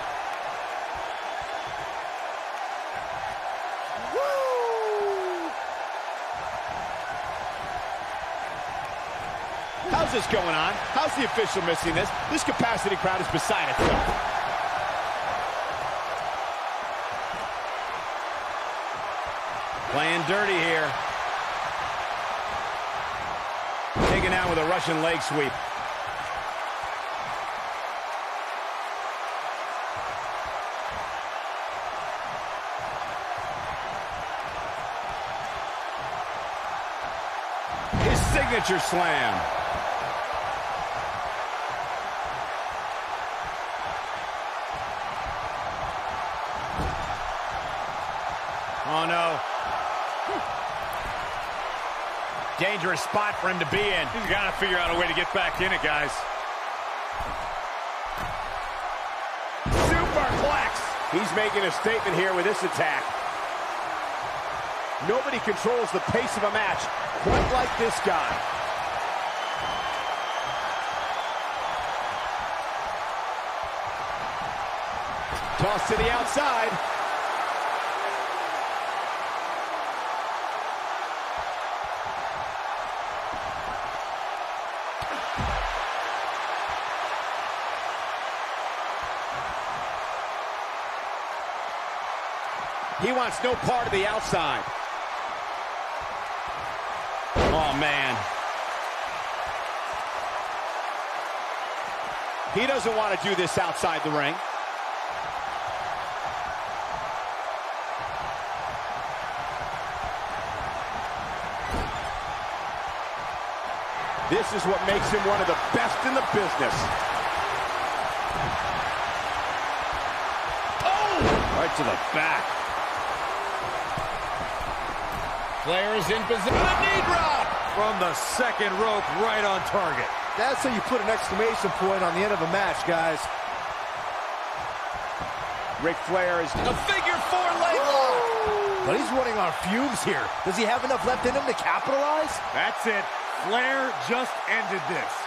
How's this going on? How's the official missing this? This capacity crowd is beside itself. Playing dirty here. With a Russian leg sweep. His signature slam. Dangerous spot for him to be in. He's got to figure out a way to get back in it, guys. Super flex. He's making a statement here with this attack. Nobody controls the pace of a match quite like this guy. Toss to the outside. Wants no part of the outside. Oh, man. He doesn't want to do this outside the ring. This is what makes him one of the best in the business. Oh! Right to the back. Flair is in position. A knee drop! From the second rope, right on target. That's how you put an exclamation point on the end of a match, guys. Ric Flair is a figure four leg lock. But he's running on fumes here. Does he have enough left in him to capitalize? That's it. Flair just ended this.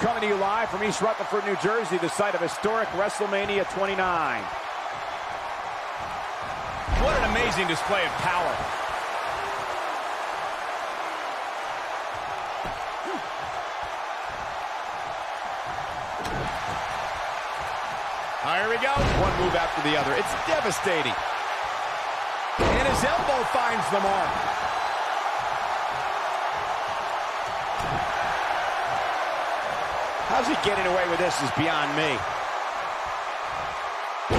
Coming to you live from East Rutherford, New Jersey, the site of historic WrestleMania 29. What an amazing display of power. Here we go. One move after the other. It's devastating. And his elbow finds the mark. How's he getting away with this is beyond me.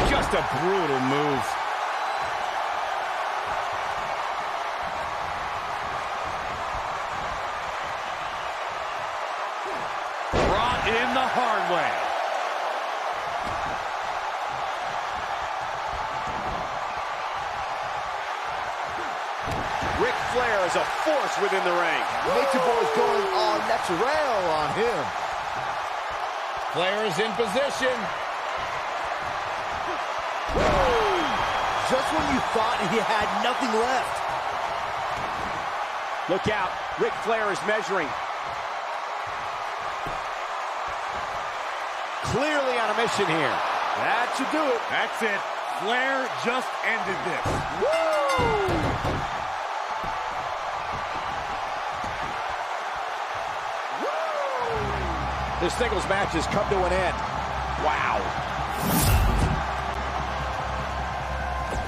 Just a brutal move. Brought in the hard way. Ric Flair is a force within the ring. Nature Boy's going all natural on him. Flair is in position. Just when you thought he had nothing left. Look out. Ric Flair is measuring. Clearly on a mission here. That should do it. That's it. Flair just ended this. Woo! This singles match has come to an end. Wow.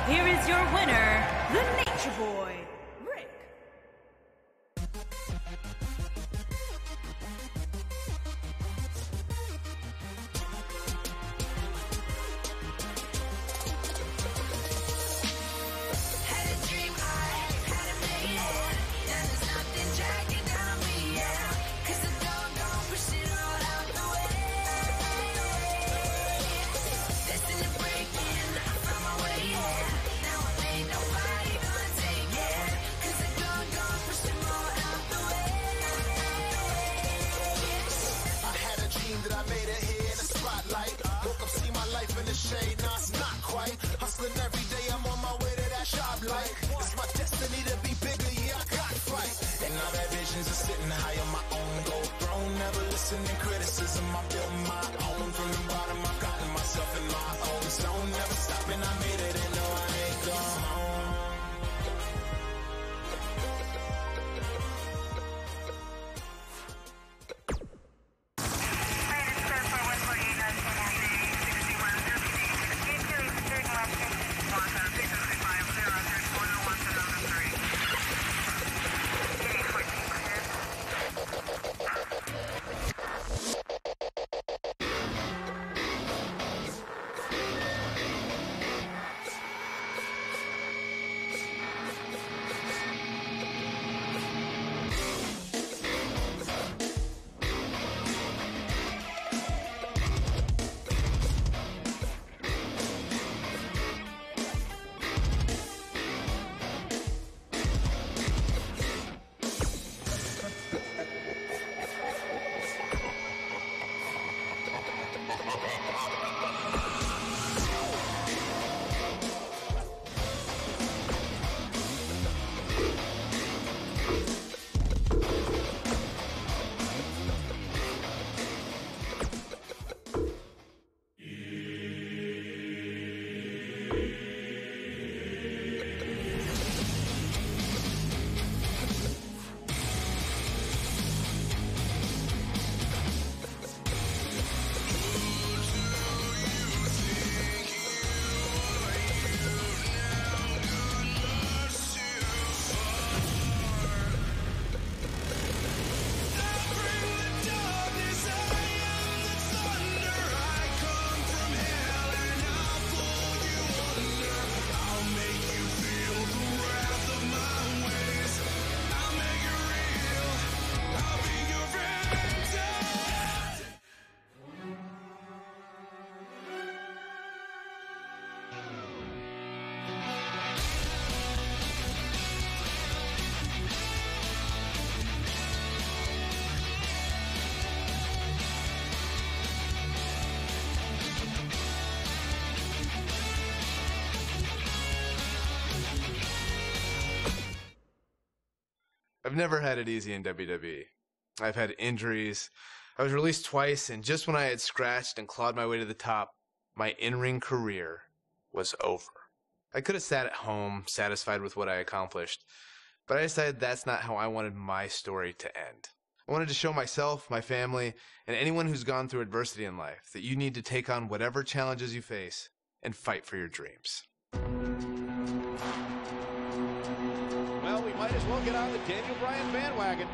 Here is your winner, the Nature Boy, I've never had it easy in WWE. I've had injuries. I was released twice, and just when I had scratched and clawed my way to the top, my in ring career was over. I could have sat at home, satisfied with what I accomplished, but I decided that's not how I wanted my story to end. I wanted to show myself, my family, and anyone who's gone through adversity in life that you need to take on whatever challenges you face and fight for your dreams. We might as well get on the Daniel Bryan bandwagon.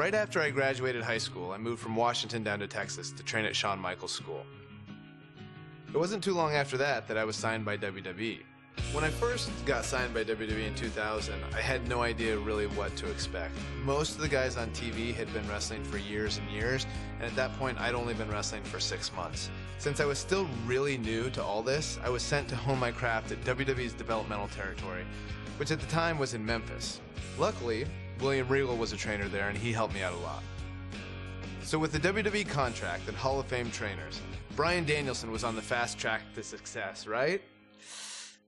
Right after I graduated high school, I moved from Washington down to Texas to train at Shawn Michaels School. It wasn't too long after that that I was signed by WWE. When I first got signed by WWE in 2000, I had no idea really what to expect. Most of the guys on TV had been wrestling for years and years, and at that point, I'd only been wrestling for six months. Since I was still really new to all this, I was sent to hone my craft at WWE's developmental territory, which at the time was in Memphis. Luckily, William Regal was a trainer there, and he helped me out a lot. So, with the WWE contract and Hall of Fame trainers, Bryan Danielson was on the fast track to success, right?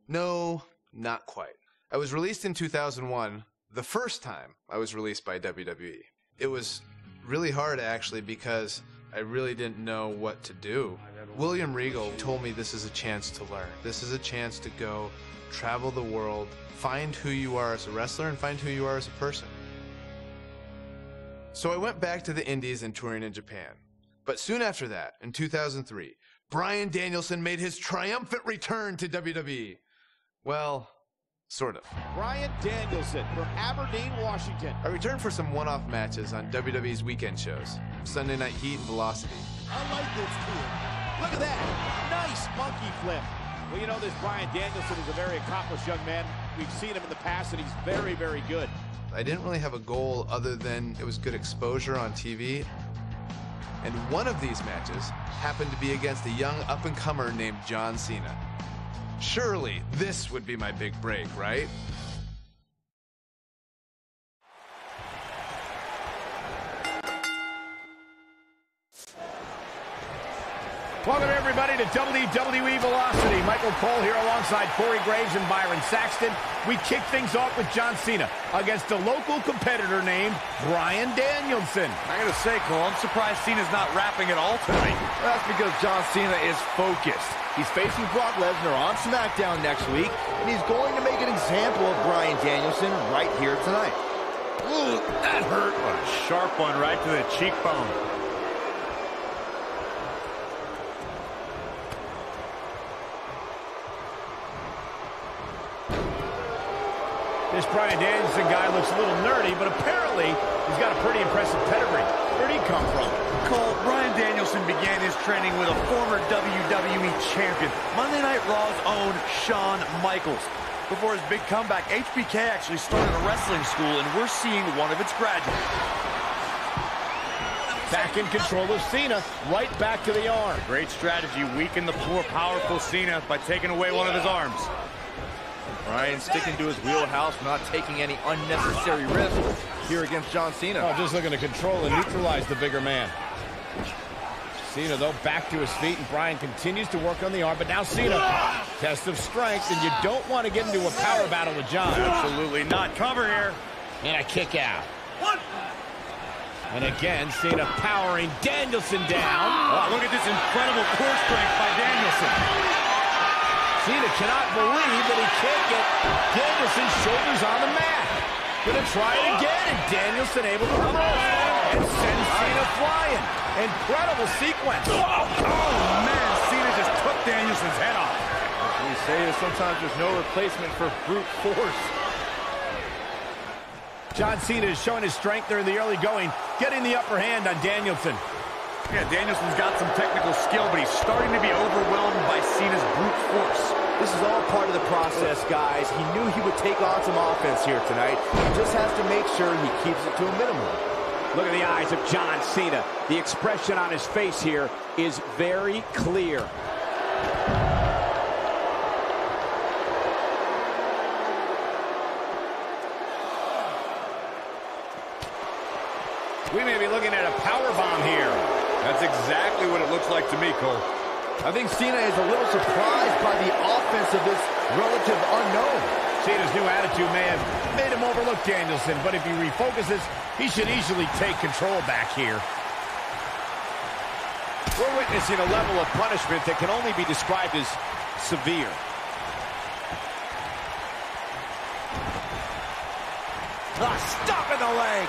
No, not quite. I was released in 2001, the first time I was released by WWE. It was really hard actually because I really didn't know what to do. William Regal told me this is a chance to learn. This is a chance to go travel the world, find who you are as a wrestler, and find who you are as a person. So I went back to the Indies and touring in Japan. But soon after that, in 2003, Bryan Danielson made his triumphant return to WWE. Well, sort of. Bryan Danielson from Aberdeen, Washington. I returned for some one off matches on WWE's weekend shows Sunday Night Heat and Velocity. I like this kid. Look at that. Nice monkey flip. Well, you know, this Bryan Danielson is a very accomplished young man. We've seen him in the past, and he's very, very good. I didn't really have a goal other than it was good exposure on TV. And one of these matches happened to be against a young up and comer named John Cena. Surely this would be my big break, right? Welcome, everybody, to WWE Velocity. Michael Cole here alongside Corey Graves and Byron Saxton. We kick things off with John Cena against a local competitor named Bryan Danielson. I gotta say, Cole, I'm surprised Cena's not rapping at all tonight. That's because John Cena is focused. He's facing Brock Lesnar on SmackDown next week, and he's going to make an example of Bryan Danielson right here tonight. Ooh, that hurt. What a sharp one right to the cheekbone. This Bryan Danielson guy looks a little nerdy, but apparently he's got a pretty impressive pedigree. Where'd he come from? Cole, Bryan Danielson began his training with a former WWE champion, Monday Night Raw's own Shawn Michaels. before his big comeback. HBK actually started a wrestling school, and we're seeing one of its graduates. Back in control of Cena, right back to the arm. Great strategy, weaken the poor, powerful Cena by taking away one of his arms. Bryan sticking to his wheelhouse, not taking any unnecessary risks here against John Cena. Oh, just looking to control and neutralize the bigger man. Cena, though, back to his feet, and Bryan continues to work on the arm, but now Cena, test of strength, and you don't want to get into a power battle with John. Absolutely not. Cover here. And a kick out. And again, Cena powering Danielson down. Oh, look at this incredible core strength by Danielson. Cena cannot believe that he can't get Danielson's shoulders on the mat. Gonna try it again, and Danielson able to reverse and send Cena flying. Incredible sequence. Oh, man, Cena just took Danielson's head off. We say that sometimes there's no replacement for brute force. John Cena is showing his strength there in the early going, getting the upper hand on Danielson. Yeah, Danielson's got some technical skill, but he's starting to be overwhelmed by Cena's brute force. This is all part of the process, guys. He knew he would take on some offense here tonight. He just has to make sure he keeps it to a minimum. Look at the eyes of John Cena. The expression on his face here is very clear. We may be looking at a power bomb exactly what it looks like to me, Cole. I think Cena is a little surprised by the offense of this relative unknown. Cena's new attitude may have made him overlook Danielson, but if he refocuses, he should easily take control back here. We're witnessing a level of punishment that can only be described as severe. Ah, stop in the leg.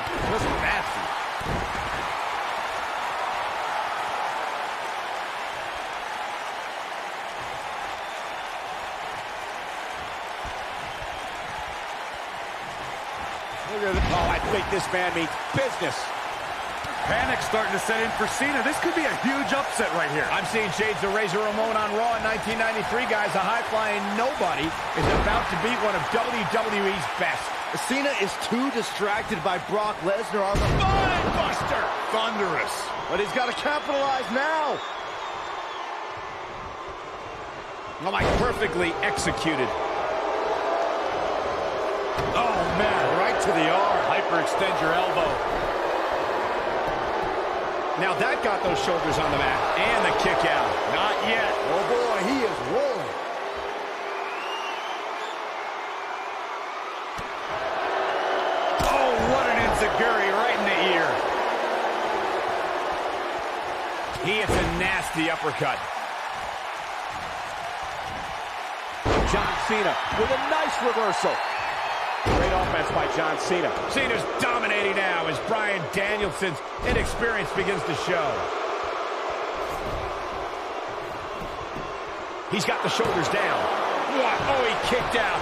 Just nasty. Oh, I think this man means business. Panic starting to set in for Cena. This could be a huge upset right here. I'm seeing shades of Razor Ramon on Raw in 1993, guys. A high-flying nobody is about to beat one of WWE's best. Cena is too distracted by Brock Lesnar on the Buster. Thunderous. But he's got to capitalize now. Oh, my, perfectly executed. Oh, man, right to the arm. Hyperextend your elbow. Now that got those shoulders on the mat. And the kick out. Not yet. Oh, boy, he is rolling. Oh, what an enziguri right in the ear. He hits a nasty uppercut. John Cena with a nice reversal. Great offense by John Cena. Cena's dominating now as Bryan Danielson's inexperience begins to show. He's got the shoulders down. What? Oh, he kicked out.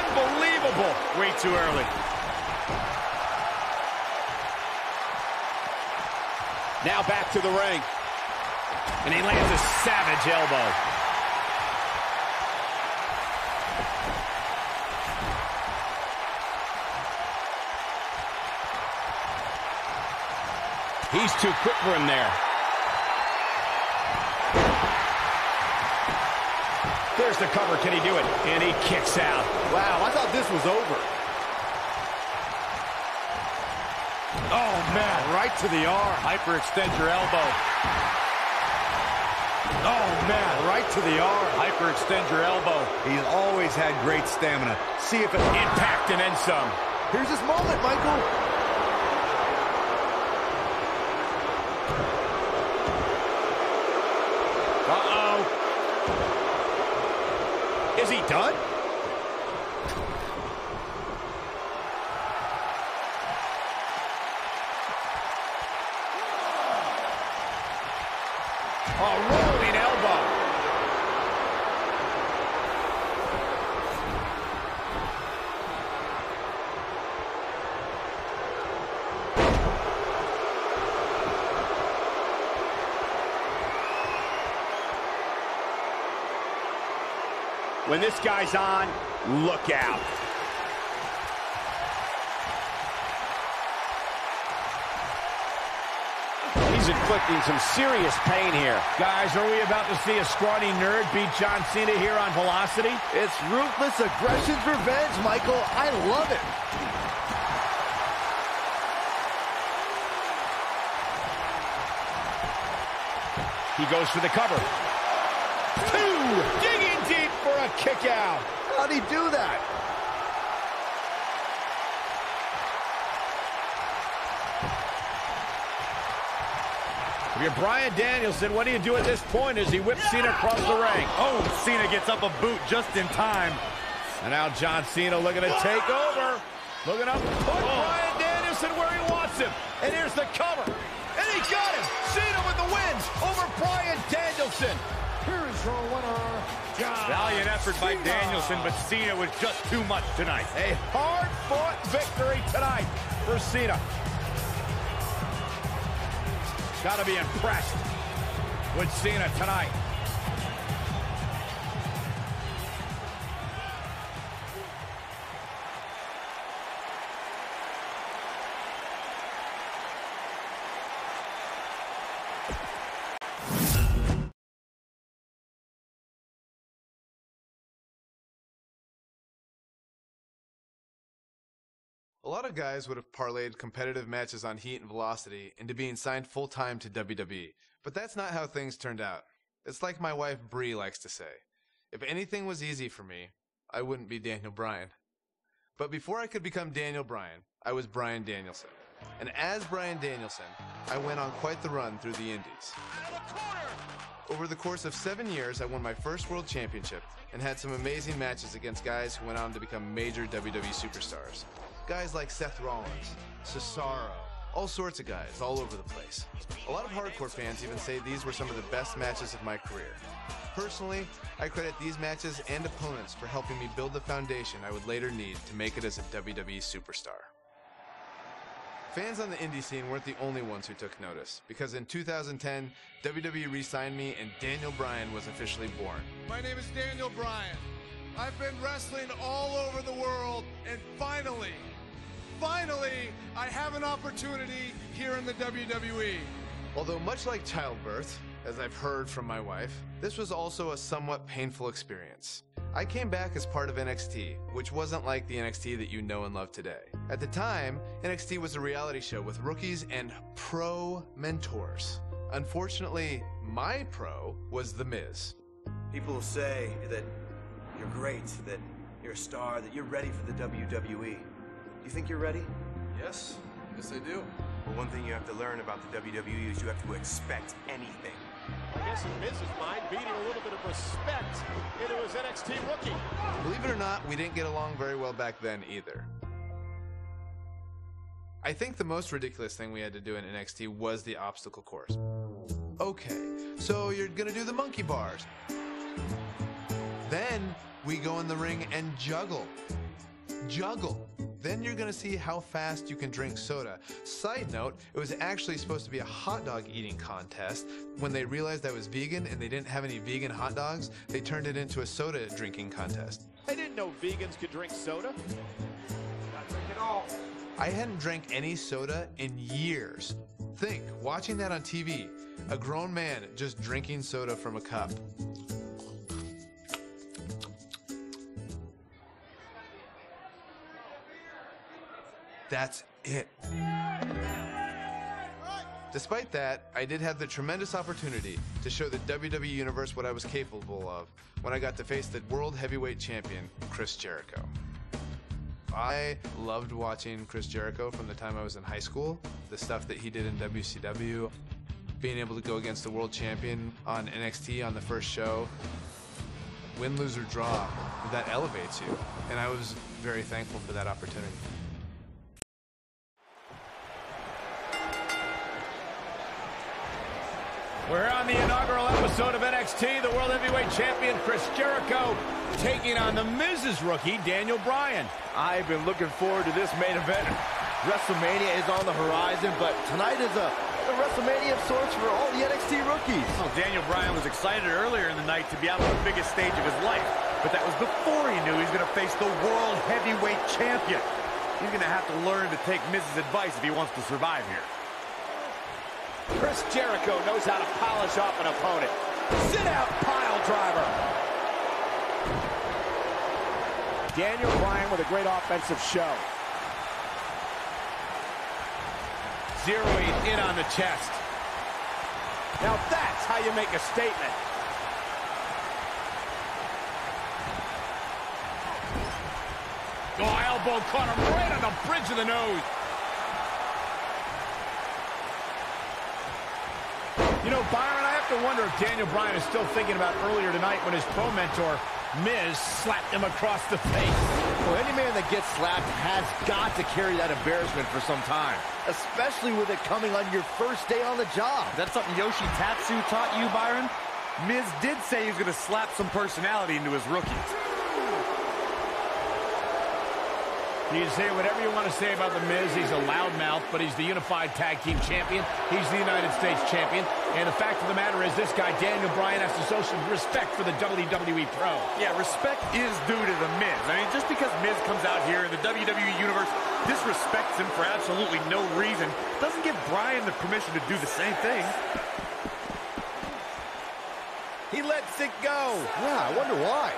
Unbelievable. Way too early. Now back to the ring. And he lands a savage elbow. He's too quick for him there. There's the cover. Can he do it? And he kicks out. Wow, I thought this was over. Oh, man, right to the arm. Hyperextend your elbow. Oh, man, right to the arm. Hyperextend your elbow. He's always had great stamina. See if it... Impact and then some. Here's his moment, Michael. Uh-oh. Is he done? A rolling elbow. When this guy's on, look out. He's inflicting some serious pain here. Guys, are we about to see a scrawny nerd beat John Cena here on Velocity? It's ruthless aggression's revenge, Michael. I love it. He goes for the cover. Two! Digging deep for a kick out. How'd he do that? If you're Bryan Danielson, what do you do at this point as he whips Cena across the ring? Oh, Cena gets up a boot just in time. And now John Cena looking to take over. Looking up, put Oh. Bryan Danielson where he wants him. And here's the cover. And he got him. Cena with the wins over Bryan Danielson. Here is your winner, John Valiant effort by Cena. Danielson, but Cena was just too much tonight. A hard-fought victory tonight for Cena. Got to be impressed with Cena tonight. A lot of guys would have parlayed competitive matches on Heat and Velocity into being signed full time to WWE, but that's not how things turned out. It's like my wife Brie likes to say if anything was easy for me, I wouldn't be Daniel Bryan. But before I could become Daniel Bryan, I was Bryan Danielson. And as Bryan Danielson, I went on quite the run through the Indies. Over the course of seven years, I won my first world championship and had some amazing matches against guys who went on to become major WWE superstars. Guys like Seth Rollins, Cesaro, all sorts of guys all over the place. A lot of hardcore fans even say these were some of the best matches of my career. Personally, I credit these matches and opponents for helping me build the foundation I would later need to make it as a WWE superstar. Fans on the indie scene weren't the only ones who took notice, because in 2010, WWE re signed me and Daniel Bryan was officially born. My name is Daniel Bryan. I've been wrestling all over the world, and finally, finally, I have an opportunity here in the WWE. Although, much like childbirth, as I've heard from my wife, this was also a somewhat painful experience. I came back as part of NXT, which wasn't like the NXT that you know and love today. At the time, NXT was a reality show with rookies and pro mentors. Unfortunately, my pro was The Miz. People will say that you're great, that you're a star, that you're ready for the WWE. You think you're ready? Yes, yes I do. Well, one thing you have to learn about the WWE is you have to expect anything. I guess in Miz's mind, beating a little bit of respect into his NXT rookie. Believe it or not, we didn't get along very well back then either. I think the most ridiculous thing we had to do in NXT was the obstacle course. Okay, so you're gonna do the monkey bars. Then we go in the ring and juggle. Juggle. Then you're gonna see how fast you can drink soda. Side note, it was actually supposed to be a hot dog eating contest. When they realized I was vegan and they didn't have any vegan hot dogs, they turned it into a soda drinking contest. I didn't know vegans could drink soda. Not drink at all. I hadn't drank any soda in years. Think, watching that on TV, a grown man just drinking soda from a cup. That's it. Despite that, I did have the tremendous opportunity to show the WWE Universe what I was capable of when I got to face the World Heavyweight Champion, Chris Jericho. I loved watching Chris Jericho from the time I was in high school, the stuff that he did in WCW, being able to go against the world champion on NXT on the first show. Win, lose, or draw, that elevates you. And I was very thankful for that opportunity. We're on the inaugural episode of NXT. The World Heavyweight Champion Chris Jericho taking on the Miz's rookie Daniel Bryan. I've been looking forward to this main event. WrestleMania is on the horizon, but tonight is a a WrestleMania of sorts for all the NXT rookies. Well, Daniel Bryan was excited earlier in the night to be out on the biggest stage of his life, but that was before he knew he was going to face the World Heavyweight Champion. He's going to have to learn to take Miz's advice if he wants to survive here. Chris Jericho knows how to polish off an opponent. Sit out pile driver. Daniel Bryan with a great offensive show. Zeroing in on the chest. Now that's how you make a statement. Oh, elbow caught him right on the bridge of the nose. You know, Byron, I have to wonder if Daniel Bryan is still thinking about earlier tonight when his pro mentor, Miz, slapped him across the face. Well, any man that gets slapped has got to carry that embarrassment for some time, especially with it coming on your first day on the job. That's something Yoshi Tatsu taught you, Byron? Miz did say he was going to slap some personality into his rookies. You can say whatever you want to say about The Miz. He's a loudmouth, but he's the unified tag team champion. He's the United States champion. And the fact of the matter is this guy, Daniel Bryan, has to show some respect for the WWE Pro. Yeah, respect is due to The Miz. I mean, just because Miz comes out here in the WWE Universe, disrespects him for absolutely no reason, doesn't give Bryan the permission to do the same thing. He lets it go. Yeah, I wonder why.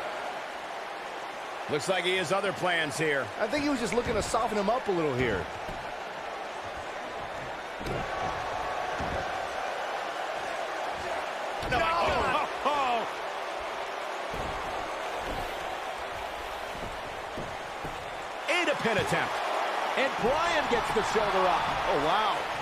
Looks like he has other plans here. I think he was just looking to soften him up a little here. No! Oh, oh. Eight a pin attempt. And Bryan gets the shoulder up. Oh, wow.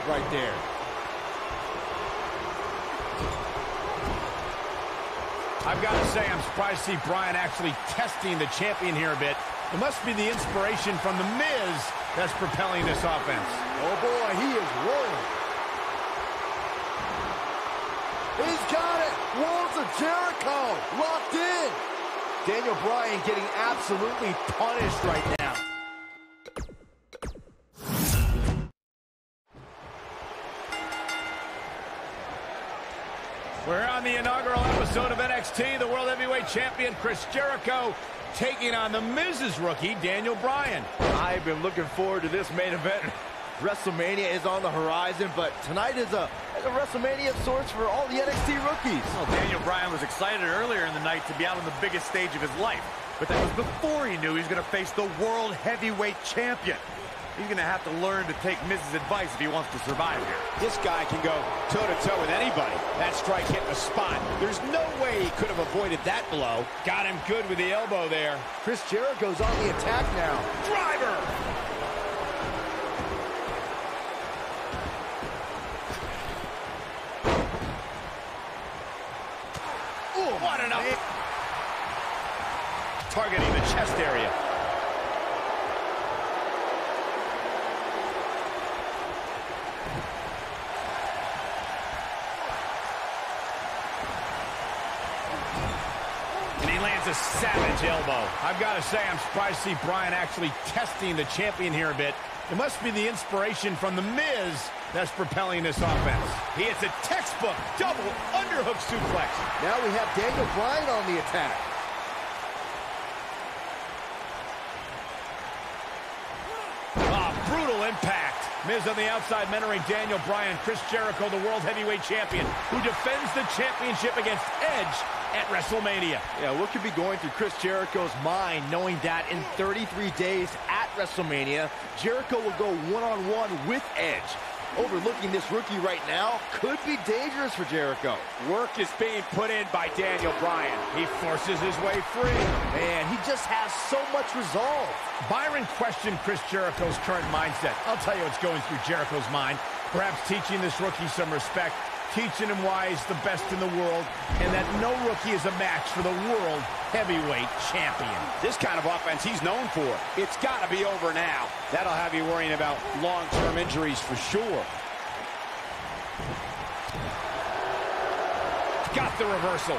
Job right there. I've got to say, I'm surprised to see Bryan actually testing the champion here a bit. It must be the inspiration from The Miz that's propelling this offense. Oh, boy, he is rolling. He's got it. Walls of Jericho locked in. Daniel Bryan getting absolutely punished right now. We're on the inaugural episode of NXT. The World Heavyweight Champion Chris Jericho taking on the Miz's rookie, Daniel Bryan. I've been looking forward to this main event. WrestleMania is on the horizon, but tonight is a, a WrestleMania of sorts for all the NXT rookies. Well, Daniel Bryan was excited earlier in the night to be out on the biggest stage of his life, but that was before he knew he was going to face the World Heavyweight Champion. He's going to have to learn to take Miz's advice if he wants to survive here. This guy can go toe-to-toe with anybody. That strike hit the spot. There's no way he could have avoided that blow. Got him good with the elbow there. Chris Jericho's on the attack now. Driver! Ooh, what an up. Targeting the chest area. And he lands a savage elbow. I've got to say, I'm surprised to see Bryan actually testing the champion here a bit. It must be the inspiration from The Miz that's propelling this offense. He hits a textbook double underhook suplex. Now we have Daniel Bryan on the attack. Ah, brutal impact. Miz on the outside mentoring Daniel Bryan, Chris Jericho, the World Heavyweight Champion, who defends the championship against Edge at WrestleMania. Yeah, what could be going through Chris Jericho's mind knowing that in 33 days at WrestleMania, Jericho will go one-on-one -on -one with Edge. Overlooking this rookie right now could be dangerous for Jericho. Work is being put in by Daniel Bryan. He forces his way free. Man, he just has so much resolve. Byron questioned Chris Jericho's current mindset. I'll tell you what's going through Jericho's mind. Perhaps teaching this rookie some respect teaching him why he's the best in the world and that no rookie is a match for the world heavyweight champion. This kind of offense he's known for. It's got to be over now. That'll have you worrying about long-term injuries for sure. Got the reversal.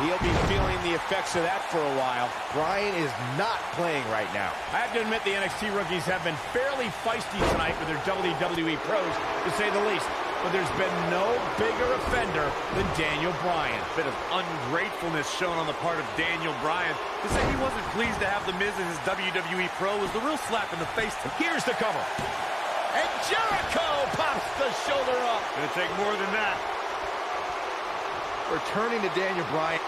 He'll be feeling the effects of that for a while. Bryan is not playing right now. I have to admit the NXT rookies have been fairly feisty tonight with their WWE pros, to say the least. But there's been no bigger offender than Daniel Bryan. Bit of ungratefulness shown on the part of Daniel Bryan. To say he wasn't pleased to have The Miz as his WWE pro was the real slap in the face. Here's the cover. And Jericho pops the shoulder up. Gonna take more than that. Returning to Daniel Bryan.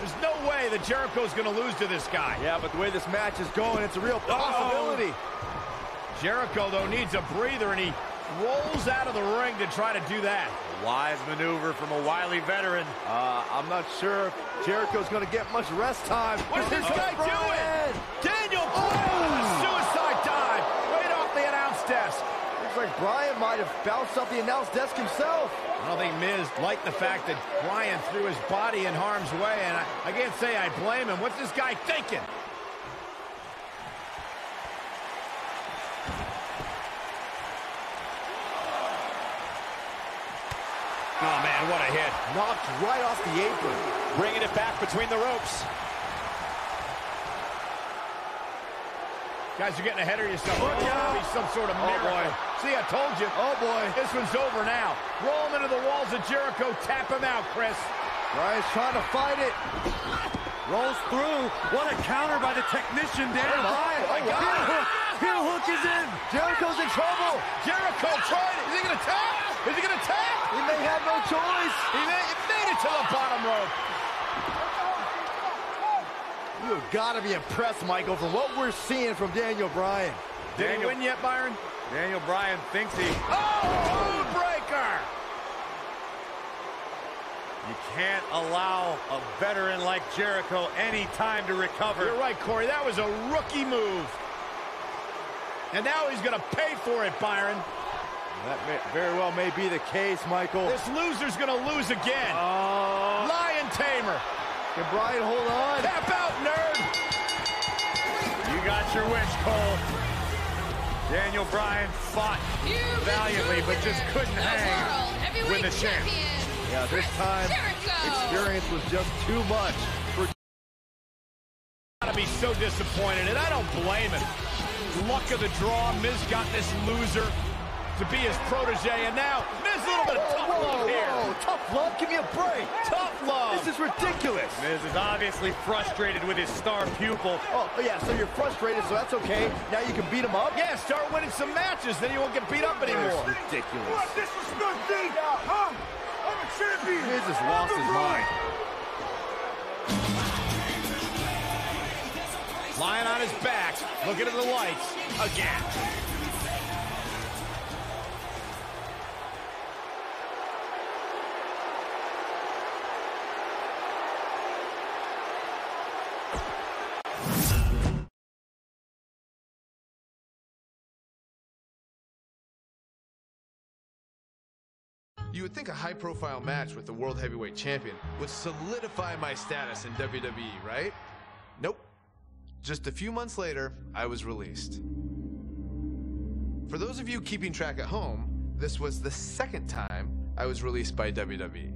There's no way that Jericho's going to lose to this guy. Yeah, but the way this match is going, it's a real possibility. Oh. Jericho, though, needs a breather, and he rolls out of the ring to try to do that. A wise maneuver from a wily veteran. Uh, I'm not sure if Jericho's going to get much rest time. What's this guy doing? Daniel Bryan, oh. suicide dive, right off the announce desk. Looks like Bryan might have bounced off the announce desk himself. I don't think Miz liked the fact that Bryan threw his body in harm's way, and I, I can't say I blame him. What's this guy thinking? Oh, man, what a hit. Knocked right off the apron. Bringing it back between the ropes. Guys, you're getting ahead of yourself. Oh, Look out. Be some sort of miracle. Oh, boy. See, I told you. Oh, boy. This one's over now. Roll him into the walls of Jericho. Tap him out, Chris. Bryan's trying to fight it. Rolls through. What a counter by the technician, Dan. Oh, my, oh, my God. Heel hook. Is in. Jericho's in trouble. Jericho tried it. Is he going to tap? Is he going to tap? He may have no choice. He made, made it to the bottom rope. You've got to be impressed, Michael, from what we're seeing from Daniel Bryan. Did Daniel, he win yet, Byron? Daniel Bryan thinks he... Oh, breaker! You can't allow a veteran like Jericho any time to recover. You're right, Corey. That was a rookie move. And now he's going to pay for it, Byron. That may, very well may be the case, Michael. This loser's going to lose again. Uh... Lion Tamer. Can Bryan hold on? Tap out, nerd! You got your wish, Cole. Daniel Bryan fought valiantly, but just couldn't hang with the champ. Yeah, this time, experience was just too much for... Gotta be so disappointed, and I don't blame him. Luck of the draw, Miz got this loser to be his protege, and now Miz a little bit of tough whoa, love here. Whoa, tough love? Give me a break. Tough love. This is ridiculous. Miz is obviously frustrated with his star pupil. Oh, oh, yeah, so you're frustrated, so that's okay. Now you can beat him up? Yeah, start winning some matches, then you won't get beat up anymore. That's ridiculous. What disrespect me? Huh? I'm a champion. Miz has lost his mind. Lying on his back, looking at the lights again. You would think a high-profile match with the World Heavyweight Champion would solidify my status in WWE, right? Nope. Just a few months later, I was released. For those of you keeping track at home, this was the second time I was released by WWE.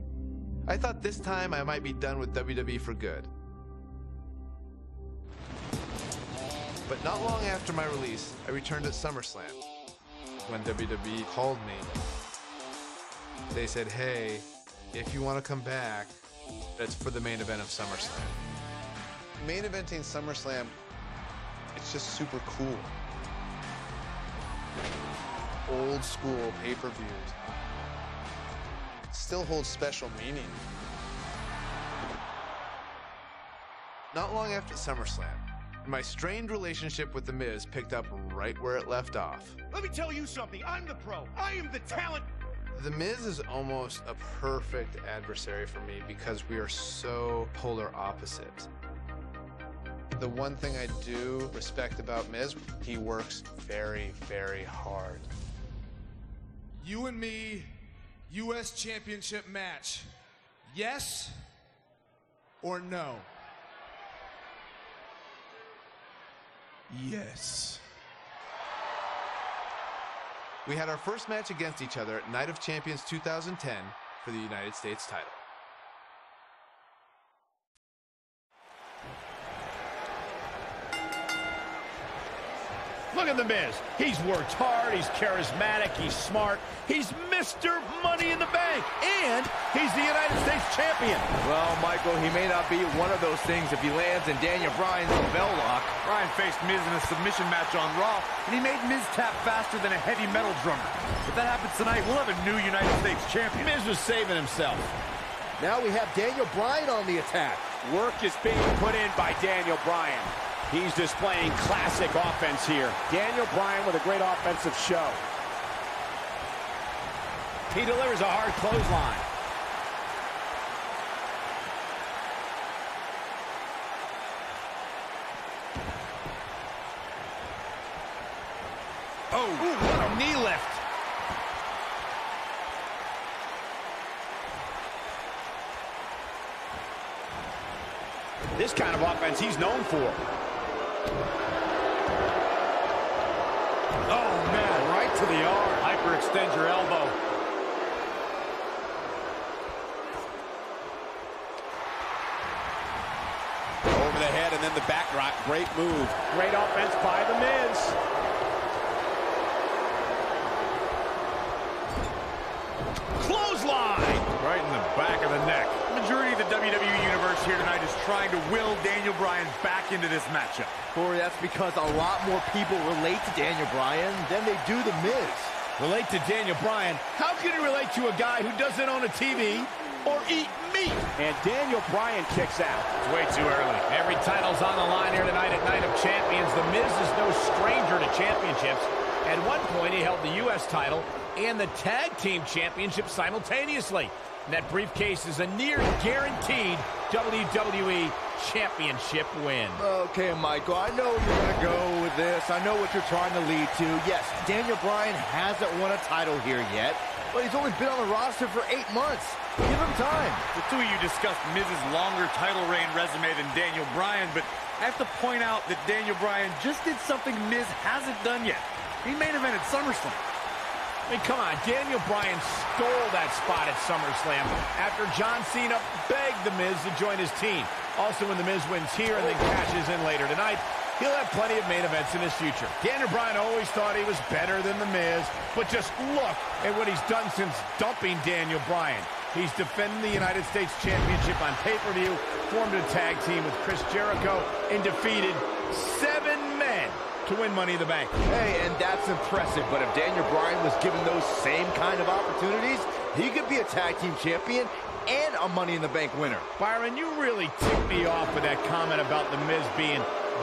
I thought this time I might be done with WWE for good. But not long after my release, I returned at SummerSlam. When WWE called me they said, hey, if you want to come back, it's for the main event of SummerSlam. Main eventing SummerSlam, it's just super cool. Old school pay-per-views. Still holds special meaning. Not long after SummerSlam, my strained relationship with The Miz picked up right where it left off. Let me tell you something. I'm the pro. I am the talent. The Miz is almost a perfect adversary for me because we are so polar opposite. The one thing I do respect about Miz, he works very, very hard. You and me U.S. Championship match? Yes or no? Yes. We had our first match against each other at Night of Champions 2010 for the United States title. Look at The Miz. He's worked hard, he's charismatic, he's smart, he's Mr. Money in the Bank, and he's the United States Champion. Well, Michael, he may not be one of those things if he lands in Daniel Bryan's bell lock. Bryan faced Miz in a submission match on Raw, and he made Miz tap faster than a heavy metal drummer. If that happens tonight, we'll have a new United States champion. Miz was saving himself. Now we have Daniel Bryan on the attack. Work is being put in by Daniel Bryan. He's displaying classic offense here. Daniel Bryan with a great offensive show. He delivers a hard clothesline. Oh, Ooh, what a knee lift. This kind of offense he's known for. Oh, man, right to the arm. Hyperextend your elbow. Over the head and then the back rock. Great move. Great offense by The Miz. Here tonight is trying to will Daniel Bryan back into this matchup. Corey, that's because a lot more people relate to Daniel Bryan than they do The Miz. Relate to Daniel Bryan? How can you relate to a guy who doesn't own a TV or eat meat? And Daniel Bryan kicks out. It's way too early. Every title's on the line here tonight at Night of Champions. The Miz is no stranger to championships. At one point, he held the U.S. title and the Tag Team Championship simultaneously. And that briefcase is a near guaranteed WWE Championship win. Okay, Michael, I know you're going to go with this. I know what you're trying to lead to. Yes, Daniel Bryan hasn't won a title here yet, but he's only been on the roster for eight months. Give him time. The two of you discussed Miz's longer title reign resume than Daniel Bryan, but I have to point out that Daniel Bryan just did something Miz hasn't done yet. He main evented SummerSlam. I mean, come on, Daniel Bryan stole that spot at SummerSlam after John Cena begged The Miz to join his team. Also, when The Miz wins here and then cashes in later tonight, he'll have plenty of main events in his future. Daniel Bryan always thought he was better than The Miz, but just look at what he's done since dumping Daniel Bryan. He's defending the United States Championship on pay-per-view, formed a tag team with Chris Jericho, and defeated seven to win Money in the Bank. Hey, and that's impressive, but if Daniel Bryan was given those same kind of opportunities, he could be a tag team champion and a Money in the Bank winner. Byron, you really ticked me off with that comment about The Miz being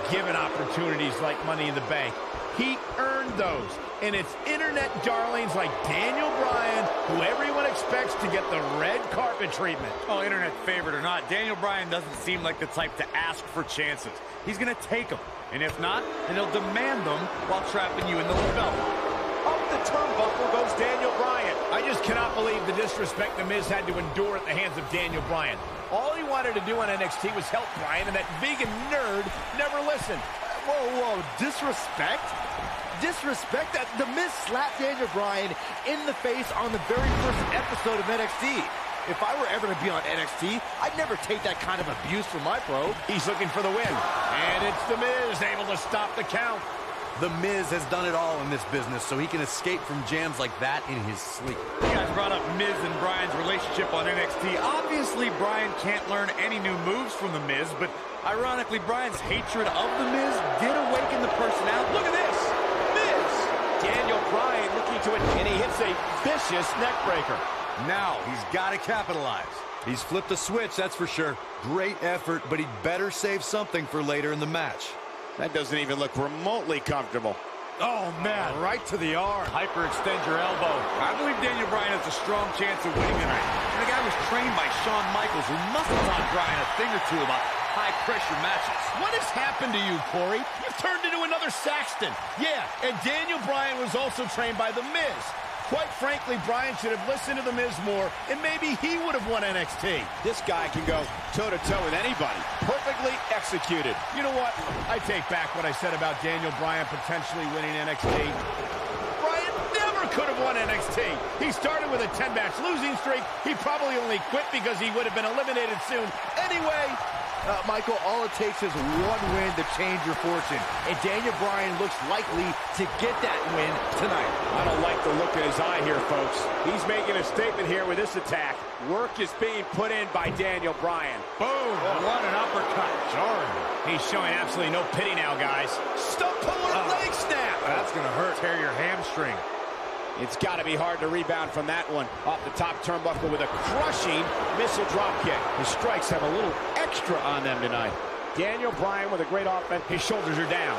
given opportunities like Money in the Bank. He earned those, and it's internet darlings like Daniel Bryan who everyone expects to get the red carpet treatment. Oh, internet favorite or not, Daniel Bryan doesn't seem like the type to ask for chances. He's going to take them. And if not, then he'll demand them while trapping you in the LeBell. Up the turnbuckle goes Daniel Bryan. I just cannot believe the disrespect The Miz had to endure at the hands of Daniel Bryan. All he wanted to do on NXT was help Bryan, and that vegan nerd never listened. Whoa, whoa, disrespect? Disrespect that The Miz slapped Daniel Bryan in the face on the very first episode of NXT. If I were ever to be on NXT, I'd never take that kind of abuse from my pro. He's looking for the win. And it's The Miz able to stop the count. The Miz has done it all in this business, so he can escape from jams like that in his sleep. You guys brought up Miz and Bryan's relationship on NXT. Obviously, Bryan can't learn any new moves from The Miz, but ironically, Bryan's hatred of The Miz did awaken the personality. Look at this! Miz! Daniel Bryan looking to it, and he hits a vicious neckbreaker. Now he's got to capitalize. He's flipped a switch, that's for sure. Great effort, but he'd better save something for later in the match. That doesn't even look remotely comfortable. Oh, man, right to the arm. Hyperextend your elbow. I believe Daniel Bryan has a strong chance of winning tonight. And the guy was trained by Shawn Michaels, who must have taught Bryan a thing or two about high-pressure matches. What has happened to you, Corey? You've turned into another Saxton. Yeah, and Daniel Bryan was also trained by The Miz. Quite frankly, Bryan should have listened to The Miz more, and maybe he would have won NXT. This guy can go toe-to-toe with anybody. Perfectly executed. You know what? I take back what I said about Daniel Bryan potentially winning NXT. Bryan never could have won NXT. He started with a 10-match losing streak. He probably only quit because he would have been eliminated soon. Anyway, uh, Michael, all it takes is one win to change your fortune. And Daniel Bryan looks likely to get that win tonight. I don't like the look in his eye here, folks. He's making a statement here with this attack. Work is being put in by Daniel Bryan. Boom! Oh, what an uppercut. Jarring. He's showing absolutely no pity now, guys. Stump puller oh. leg snap. That's going to hurt. Tear your hamstring. It's got to be hard to rebound from that one. Off the top turnbuckle with a crushing missile drop kick. The strikes have a little extra on them tonight. Daniel Bryan with a great offense. His shoulders are down.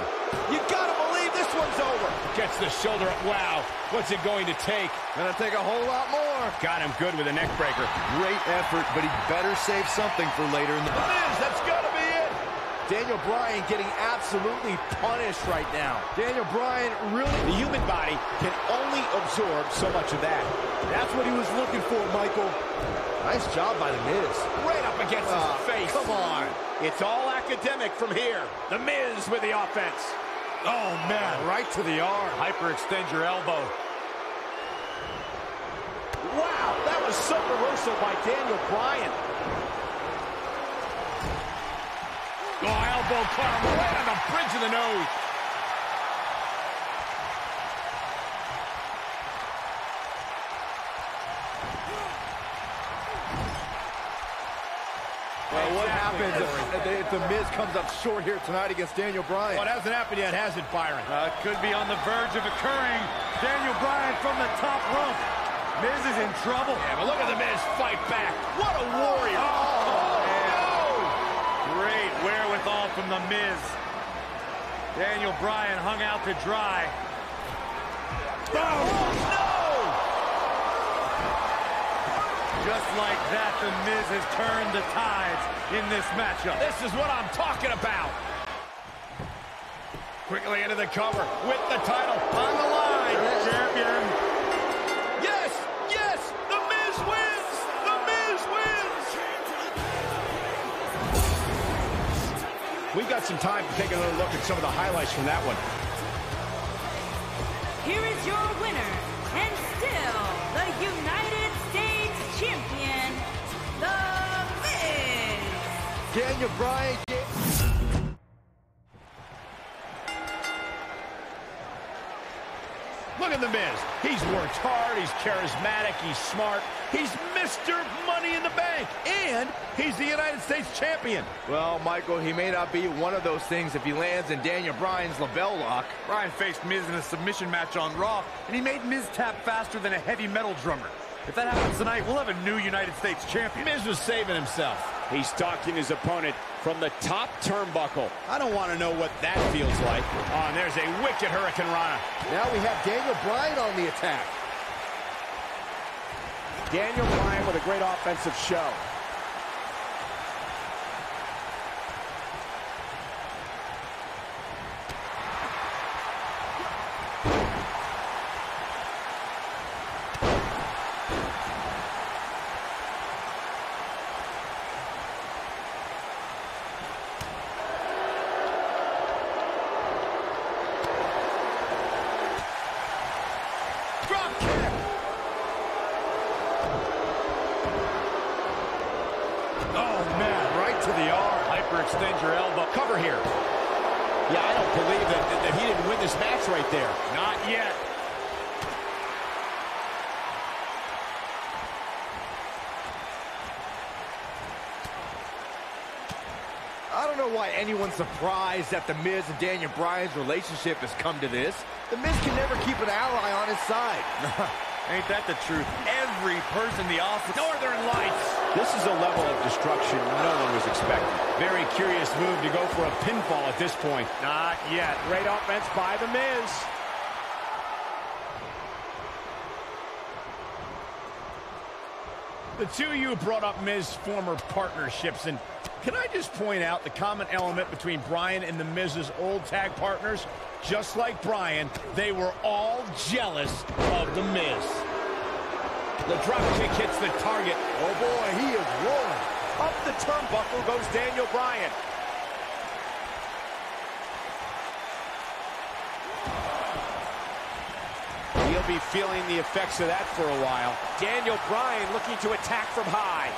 You got to believe this one's over. Gets the shoulder up. Wow. What's it going to take? Gonna take a whole lot more. Got him good with a neck breaker. Great effort, but he better save something for later in the... Miz, that's got to be it. Daniel Bryan getting absolutely punished right now. Daniel Bryan really... The human body can only absorb so much of that. That's what he was looking for, Michael. Nice job by The Miz. Right up against uh, his ah, face. Come on. It's all academic from here. The Miz with the offense. Oh, man. Right to the arm. Hyperextend your elbow. Wow, that was so reversal by Daniel Bryan. Elbow caught him right on the bridge of the nose. Well, what happens if, if, The Miz comes up short here tonight against Daniel Bryan? Well, it hasn't happened yet, has it, Byron? Uh, it could be on the verge of occurring. Daniel Bryan from the top rope. Miz is in trouble. Yeah, but look at The Miz fight back. What a warrior. Oh, Great wherewithal from The Miz. Daniel Bryan hung out to dry. Boom! Oh, no! Just like that, The Miz has turned the tides in this matchup. This is what I'm talking about. Quickly into the cover with the title on the line. Champion. We've got some time to take another look at some of the highlights from that one. Here is your winner, and still the United States Champion, The Miz. Daniel Bryan Look at The Miz. He's worked hard, he's charismatic, he's smart. He's Mr. Money in the Bank, and he's the United States champion. Well, Michael, he may not be one of those things if he lands in Daniel Bryan's LeBell Lock. Bryan faced Miz in a submission match on Raw, and he made Miz tap faster than a heavy metal drummer. If that happens tonight, we'll have a new United States champion. Miz was saving himself. He's stalking his opponent from the top turnbuckle. I don't want to know what that feels like. Oh, and there's a wicked Hurricanrana. Now we have Daniel Bryan on the attack. Daniel Bryan with a great offensive show. extend your elbow. Cover here. Yeah, I don't believe that, that he didn't win this match right there. Not yet. I don't know why anyone's surprised that The Miz and Daniel Bryan's relationship has come to this. The Miz can never keep an ally on his side. [LAUGHS] Ain't that the truth? Every person in the office. Northern Lights. This is a level of destruction no one was expecting. Very curious move to go for a pinfall at this point. Not yet. Great offense by The Miz. The two of you brought up Miz's former partnerships, and Can I just point out the common element between Bryan and The Miz's old tag partners? Just like Bryan, they were all jealous of The Miz. The drop kick hits the target. Oh boy, he is rolling. Up the turnbuckle goes Daniel Bryan. He'll be feeling the effects of that for a while. Daniel Bryan looking to attack from high.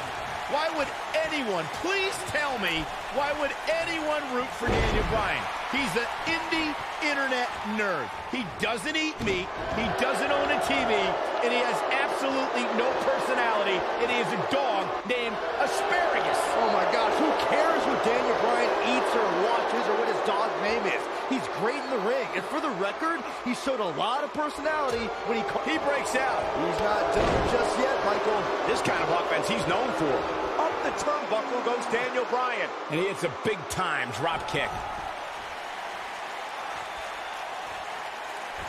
Why would anyone, please tell me, why would anyone root for Daniel Bryan? He's an indie internet nerd. He doesn't eat meat, he doesn't own a TV, and he has absolutely no personality, and he is a dog named Asparagus. Oh my gosh, who cares what Daniel Bryan eats or watches or what his dog's name is? He's great in the ring, and for the record, he showed a lot of personality when he he breaks out. He's not done just yet, Michael. This kind of offense he's known for. Up the turnbuckle goes Daniel Bryan. And he hits a big-time drop kick.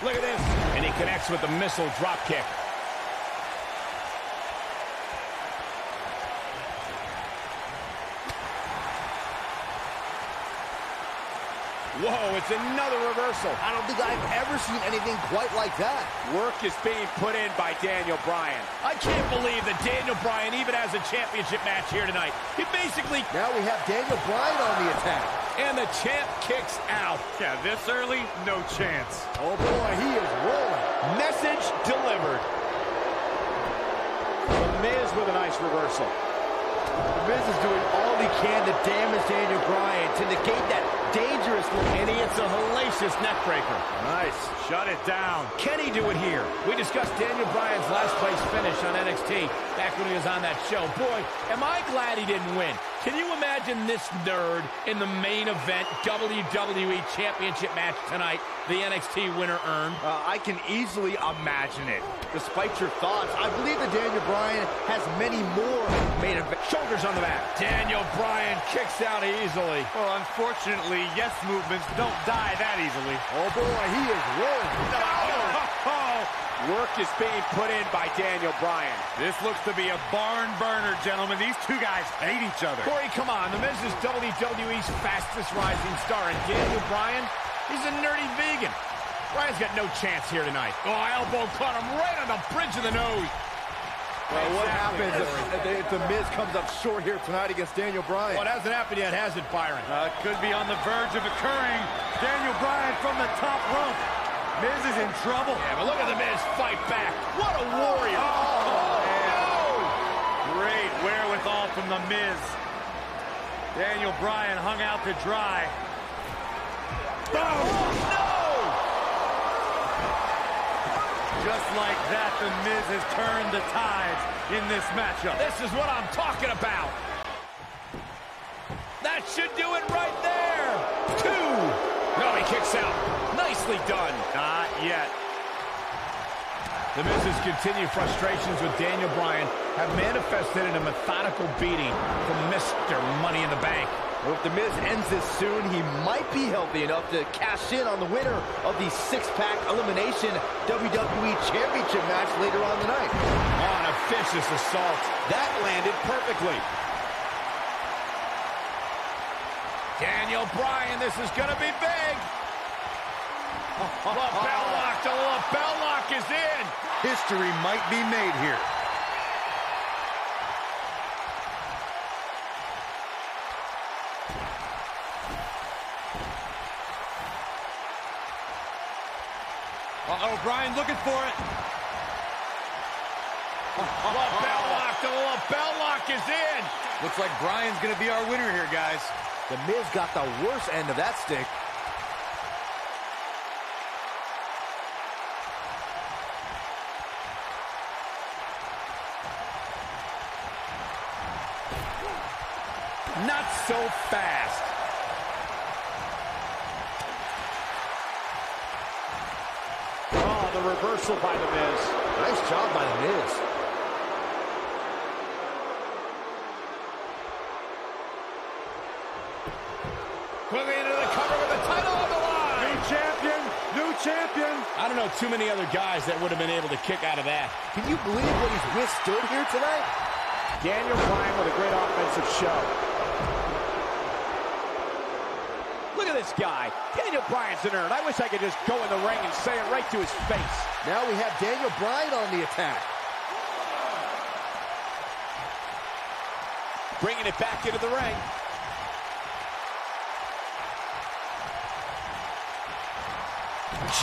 Look at this. And he connects with the missile drop kick. Whoa, it's another reversal. I don't think I've ever seen anything quite like that. Work is being put in by Daniel Bryan. I can't believe that Daniel Bryan even has a championship match here tonight. He basically... Now we have Daniel Bryan on the attack. And the champ kicks out. Yeah, this early, no chance. Oh boy, he is rolling. Message delivered. The Miz with a nice reversal. The Miz is doing all he can to damage Daniel Bryan, to negate that dangerous look. And he hits a hellacious neckbreaker. Nice. Shut it down. Can he do it here? We discussed Daniel Bryan's last place finish on NXT back when he was on that show. Boy, am I glad he didn't win. Can you imagine this nerd in the main event WWE Championship match tonight? The NXT winner earned. Uh, I can easily imagine it. Despite your thoughts, I believe that Daniel Bryan has many more main event. Shoulders on the back. Daniel Bryan kicks out easily. Well, unfortunately, yes movements don't die that easily. Oh boy, he is rolling. Work is being put in by Daniel Bryan. This looks to be a barn burner, gentlemen. These two guys hate each other. Corey, come on. The Miz is WWE's fastest rising star, and Daniel Bryan, he's a nerdy vegan. Bryan's got no chance here tonight. Oh, elbow caught him right on the bridge of the nose. Well, what happens if, if, The Miz comes up short here tonight against Daniel Bryan? Well, it hasn't happened yet, has it, Byron? Uh, could be on the verge of occurring. Daniel Bryan from the top rope. Miz is in trouble. Yeah, but look at The Miz fight back. What a warrior. Oh, oh, oh no! Great wherewithal from The Miz. Daniel Bryan hung out to dry. Boom! Oh, no! Just like that, The Miz has turned the tides in this matchup. This is what I'm talking about. That should do it right there. Two. No, he kicks out. Nicely done. Not yet. The Miz's continued frustrations with Daniel Bryan have manifested in a methodical beating from Mr. Money in the Bank. Well, if The Miz ends this soon, he might be healthy enough to cash in on the winner of the six-pack elimination WWE Championship match later on tonight. On a vicious assault. That landed perfectly. Daniel Bryan, this is going to be big. Lapel lock, the LeBell lock is in. History might be made here. Uh-oh, Bryan looking for it. lapel lock, the lapel lock is in. Looks like Bryan's going to be our winner here, guys. The Miz got the worst end of that stick. Not so fast. Oh, the reversal by The Miz. Nice job by The Miz. Quickly into the cover with the title on the line. New champion, new champion. I don't know too many other guys that would have been able to kick out of that. Can you believe what he's withstood here today? Daniel Bryan with a great offensive show. At this guy. Daniel Bryan's an nerd. I wish I could just go in the ring and say it right to his face. Now we have Daniel Bryan on the attack. Bringing it back into the ring.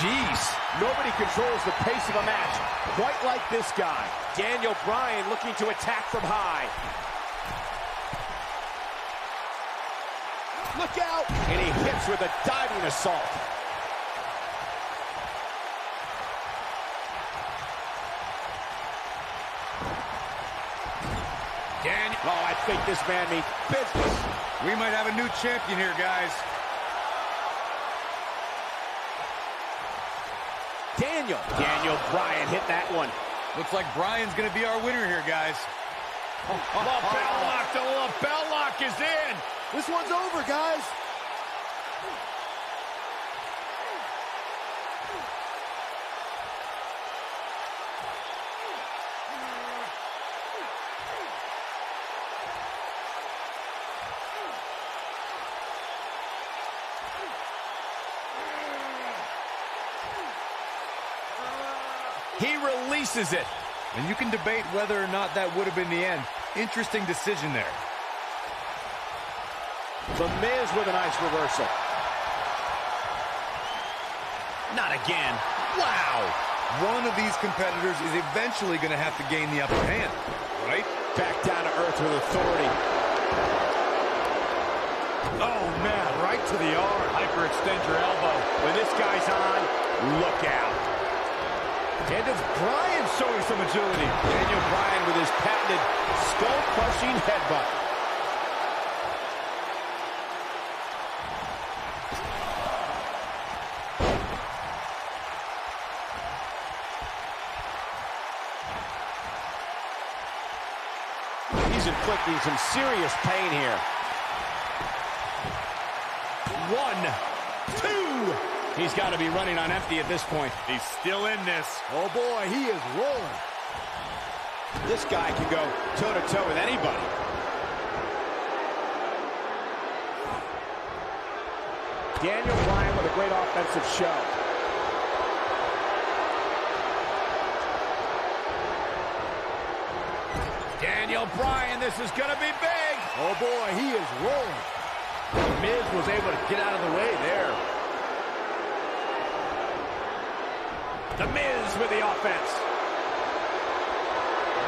Jeez, nobody controls the pace of a match quite like this guy. Daniel Bryan looking to attack from high. Look out! And he hits with a diving assault. Daniel. Oh, I think this man means business. We might have a new champion here, guys. Daniel. Daniel Bryan hit that one. Looks like Bryan's going to be our winner here, guys. Oh, oh bell oh. lock, the oh, bell lock is in. This one's over, guys. He releases it. And you can debate whether or not that would have been the end. Interesting decision there. The Miz with a nice reversal. Not again. Wow. One of these competitors is eventually going to have to gain the upper hand, right? Back down to earth with authority. Oh, man, right to the arm. Hyperextend your elbow. When this guy's on, look out. And it's Bryan showing some agility. Daniel Bryan with his patented skull-crushing headbutt. Some serious pain here. One, two. He's got to be running on empty at this point. He's still in this. Oh, boy, he is rolling. This guy can go toe-to-toe -to -toe with anybody. Daniel Bryan with a great offensive show. Daniel Bryan, this is going to be big. Oh, boy, he is rolling. Miz was able to get out of the way there. The Miz with the offense.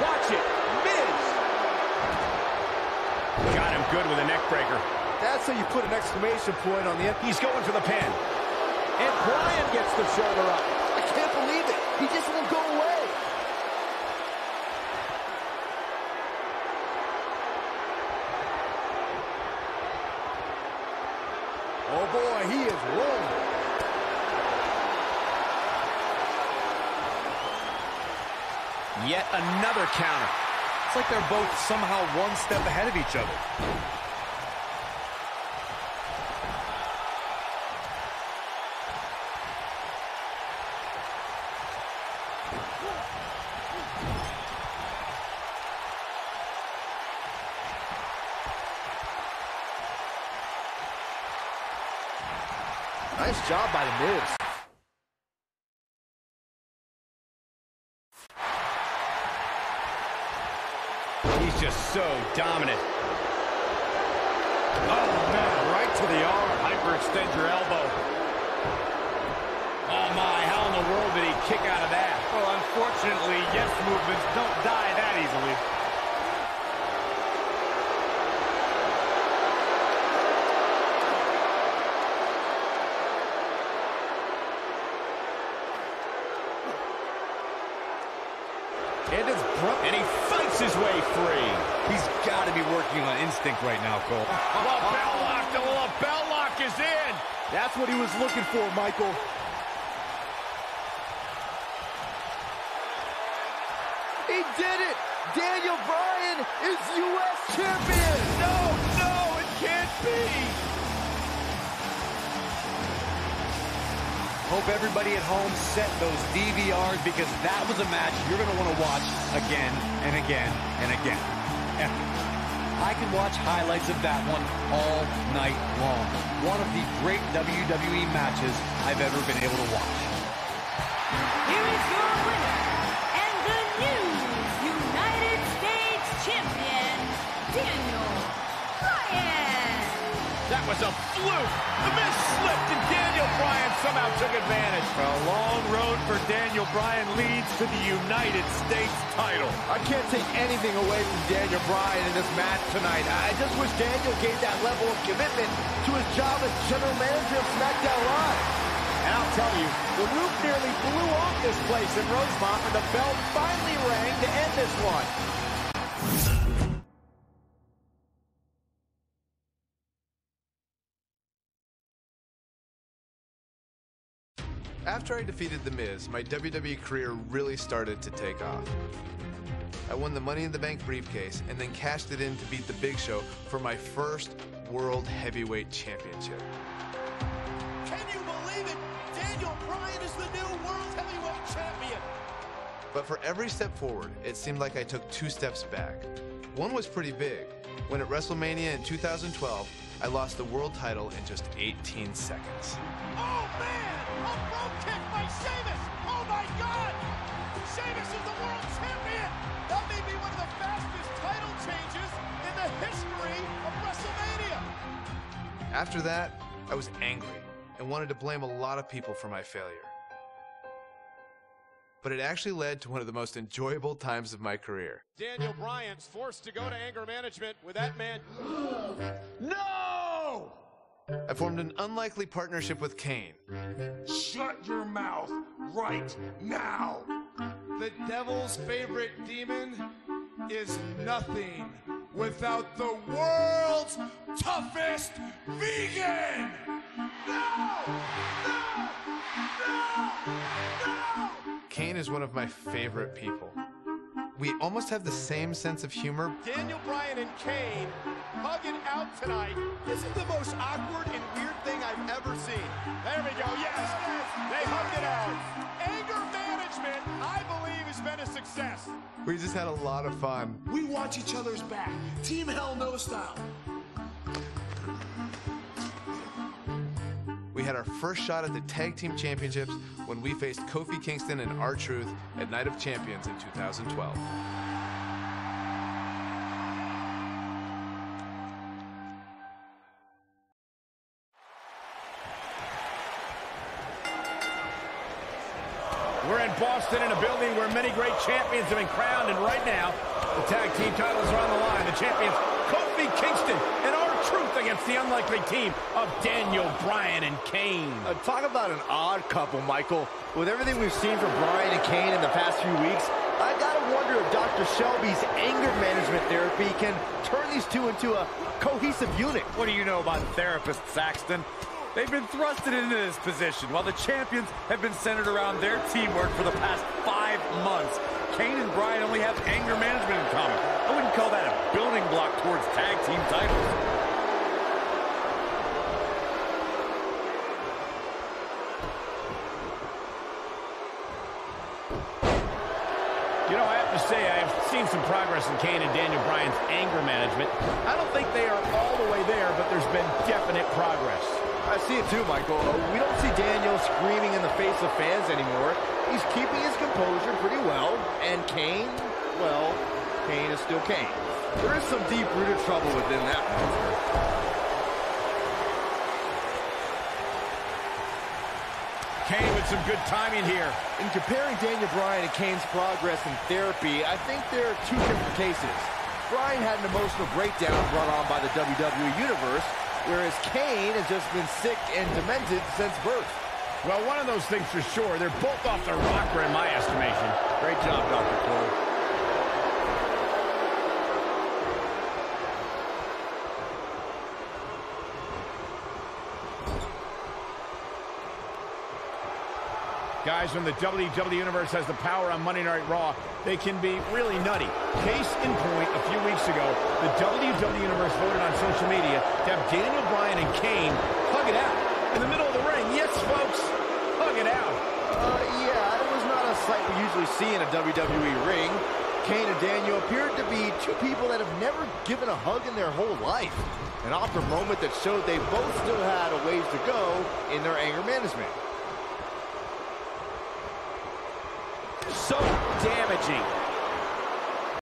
Watch it. Miz. Got him good with a neck breaker. That's how you put an exclamation point on the end. He's going for the pin. And Bryan gets the shoulder up. I can't believe it. He just won't go away. Oh, boy, he is rolling. Yet another counter. It's like they're both somehow one step ahead of each other. Nice job by the Miz. He's just so dominant. Oh, man, right to the arm. Hyperextend your elbow. Oh, my, how in the world did he kick out of that? Well, unfortunately, yes movements don't die that easily. And it's and he fights his way free. He's got to be working on instinct right now, Cole. [LAUGHS] bell lock, the bell lock is in. That's what he was looking for, Michael. He did it! Daniel Bryan is U.S. champion! No, no, it can't be! Hope everybody at home set those DVRs because that was a match you're going to want to watch again and again and again. Epic. [LAUGHS] I could watch highlights of that one all night long. One of the great WWE matches I've ever been able to watch. That was a fluke. The Miz slipped and Daniel Bryan somehow took advantage. A long road for Daniel Bryan leads to the United States title. I can't take anything away from Daniel Bryan in this match tonight. I just wish Daniel gave that level of commitment to his job as general manager of SmackDown Live. And I'll tell you, the roof nearly blew off this place in Rosemont when the bell finally rang to end this one. After I defeated The Miz, my WWE career really started to take off. I won the Money in the Bank briefcase and then cashed it in to beat The Big Show for my first World Heavyweight Championship. Can you believe it? Daniel Bryan is the new World Heavyweight Champion. But for every step forward, it seemed like I took two steps back. One was pretty big. When at WrestleMania in 2012, I lost the world title in just 18 seconds. Oh man! A Brogue Kick by Sheamus! Oh my God! Sheamus is the world champion! That may be one of the fastest title changes in the history of WrestleMania! After that, I was angry and wanted to blame a lot of people for my failure. But it actually led to one of the most enjoyable times of my career. Daniel Bryan's forced to go to anger management with that man. [GASPS] No! I formed an unlikely partnership with Kane. Shut your mouth right now. The devil's favorite demon is nothing without the world's toughest vegan. No! No! No! No! Kane is one of my favorite people. We almost have the same sense of humor, Daniel Bryan and Kane hug it out tonight. This is the most awkward and weird thing I've ever seen. There we go. Yes, yes. They hugged it out. Anger management, I believe, has been a success. we just had a lot of fun. We watch each other's back. Team Hell No style. We had our first shot at the Tag Team Championships when we faced Kofi Kingston and R Truth at Night of Champions in 2012. We're in Boston in a building where many great champions have been crowned, and right now, the tag team titles are on the line. The champions, Kofi Kingston and R-Truth against the unlikely team of Daniel Bryan and Kane. Uh, talk about an odd couple, Michael. With everything we've seen from Bryan and Kane in the past few weeks, I gotta wonder if Dr. Shelby's anger management therapy can turn these two into a cohesive unit. What do you know about therapists, Saxton? They've been thrusted into this position while the champions have been centered around their teamwork for the past five months. Kane and Bryan only have anger management in common. I wouldn't call that a building block towards tag team titles. You know, I have to say, I have seen some progress in Kane and Daniel Bryan's anger management. I don't think they are all the way there, but there's been definite progress. I see it too, Michael. Uh, we don't see Daniel screaming in the face of fans anymore. He's keeping his composure pretty well. And Kane, well, Kane is still Kane. There is some deep-rooted trouble within that monster. Kane with some good timing here. In comparing Daniel Bryan and Kane's progress in therapy, I think there are two different cases. Bryan had an emotional breakdown brought on by the WWE Universe, whereas Kane has just been sick and demented since birth. Well, one of those things for sure. They're both off their rocker in my estimation. Great job, Dr. Cole. Guys, when the WWE Universe has the power on Monday Night Raw, they can be really nutty. Case in point, a few weeks ago, the WWE Universe voted on social media to have Daniel Bryan and Kane hug it out in the middle of the ring. Yes, folks, hug it out. Uh, yeah, it was not a sight we usually see in a WWE ring. Kane and Daniel appeared to be two people that have never given a hug in their whole life. An awkward moment that showed they both still had a ways to go in their anger management. So damaging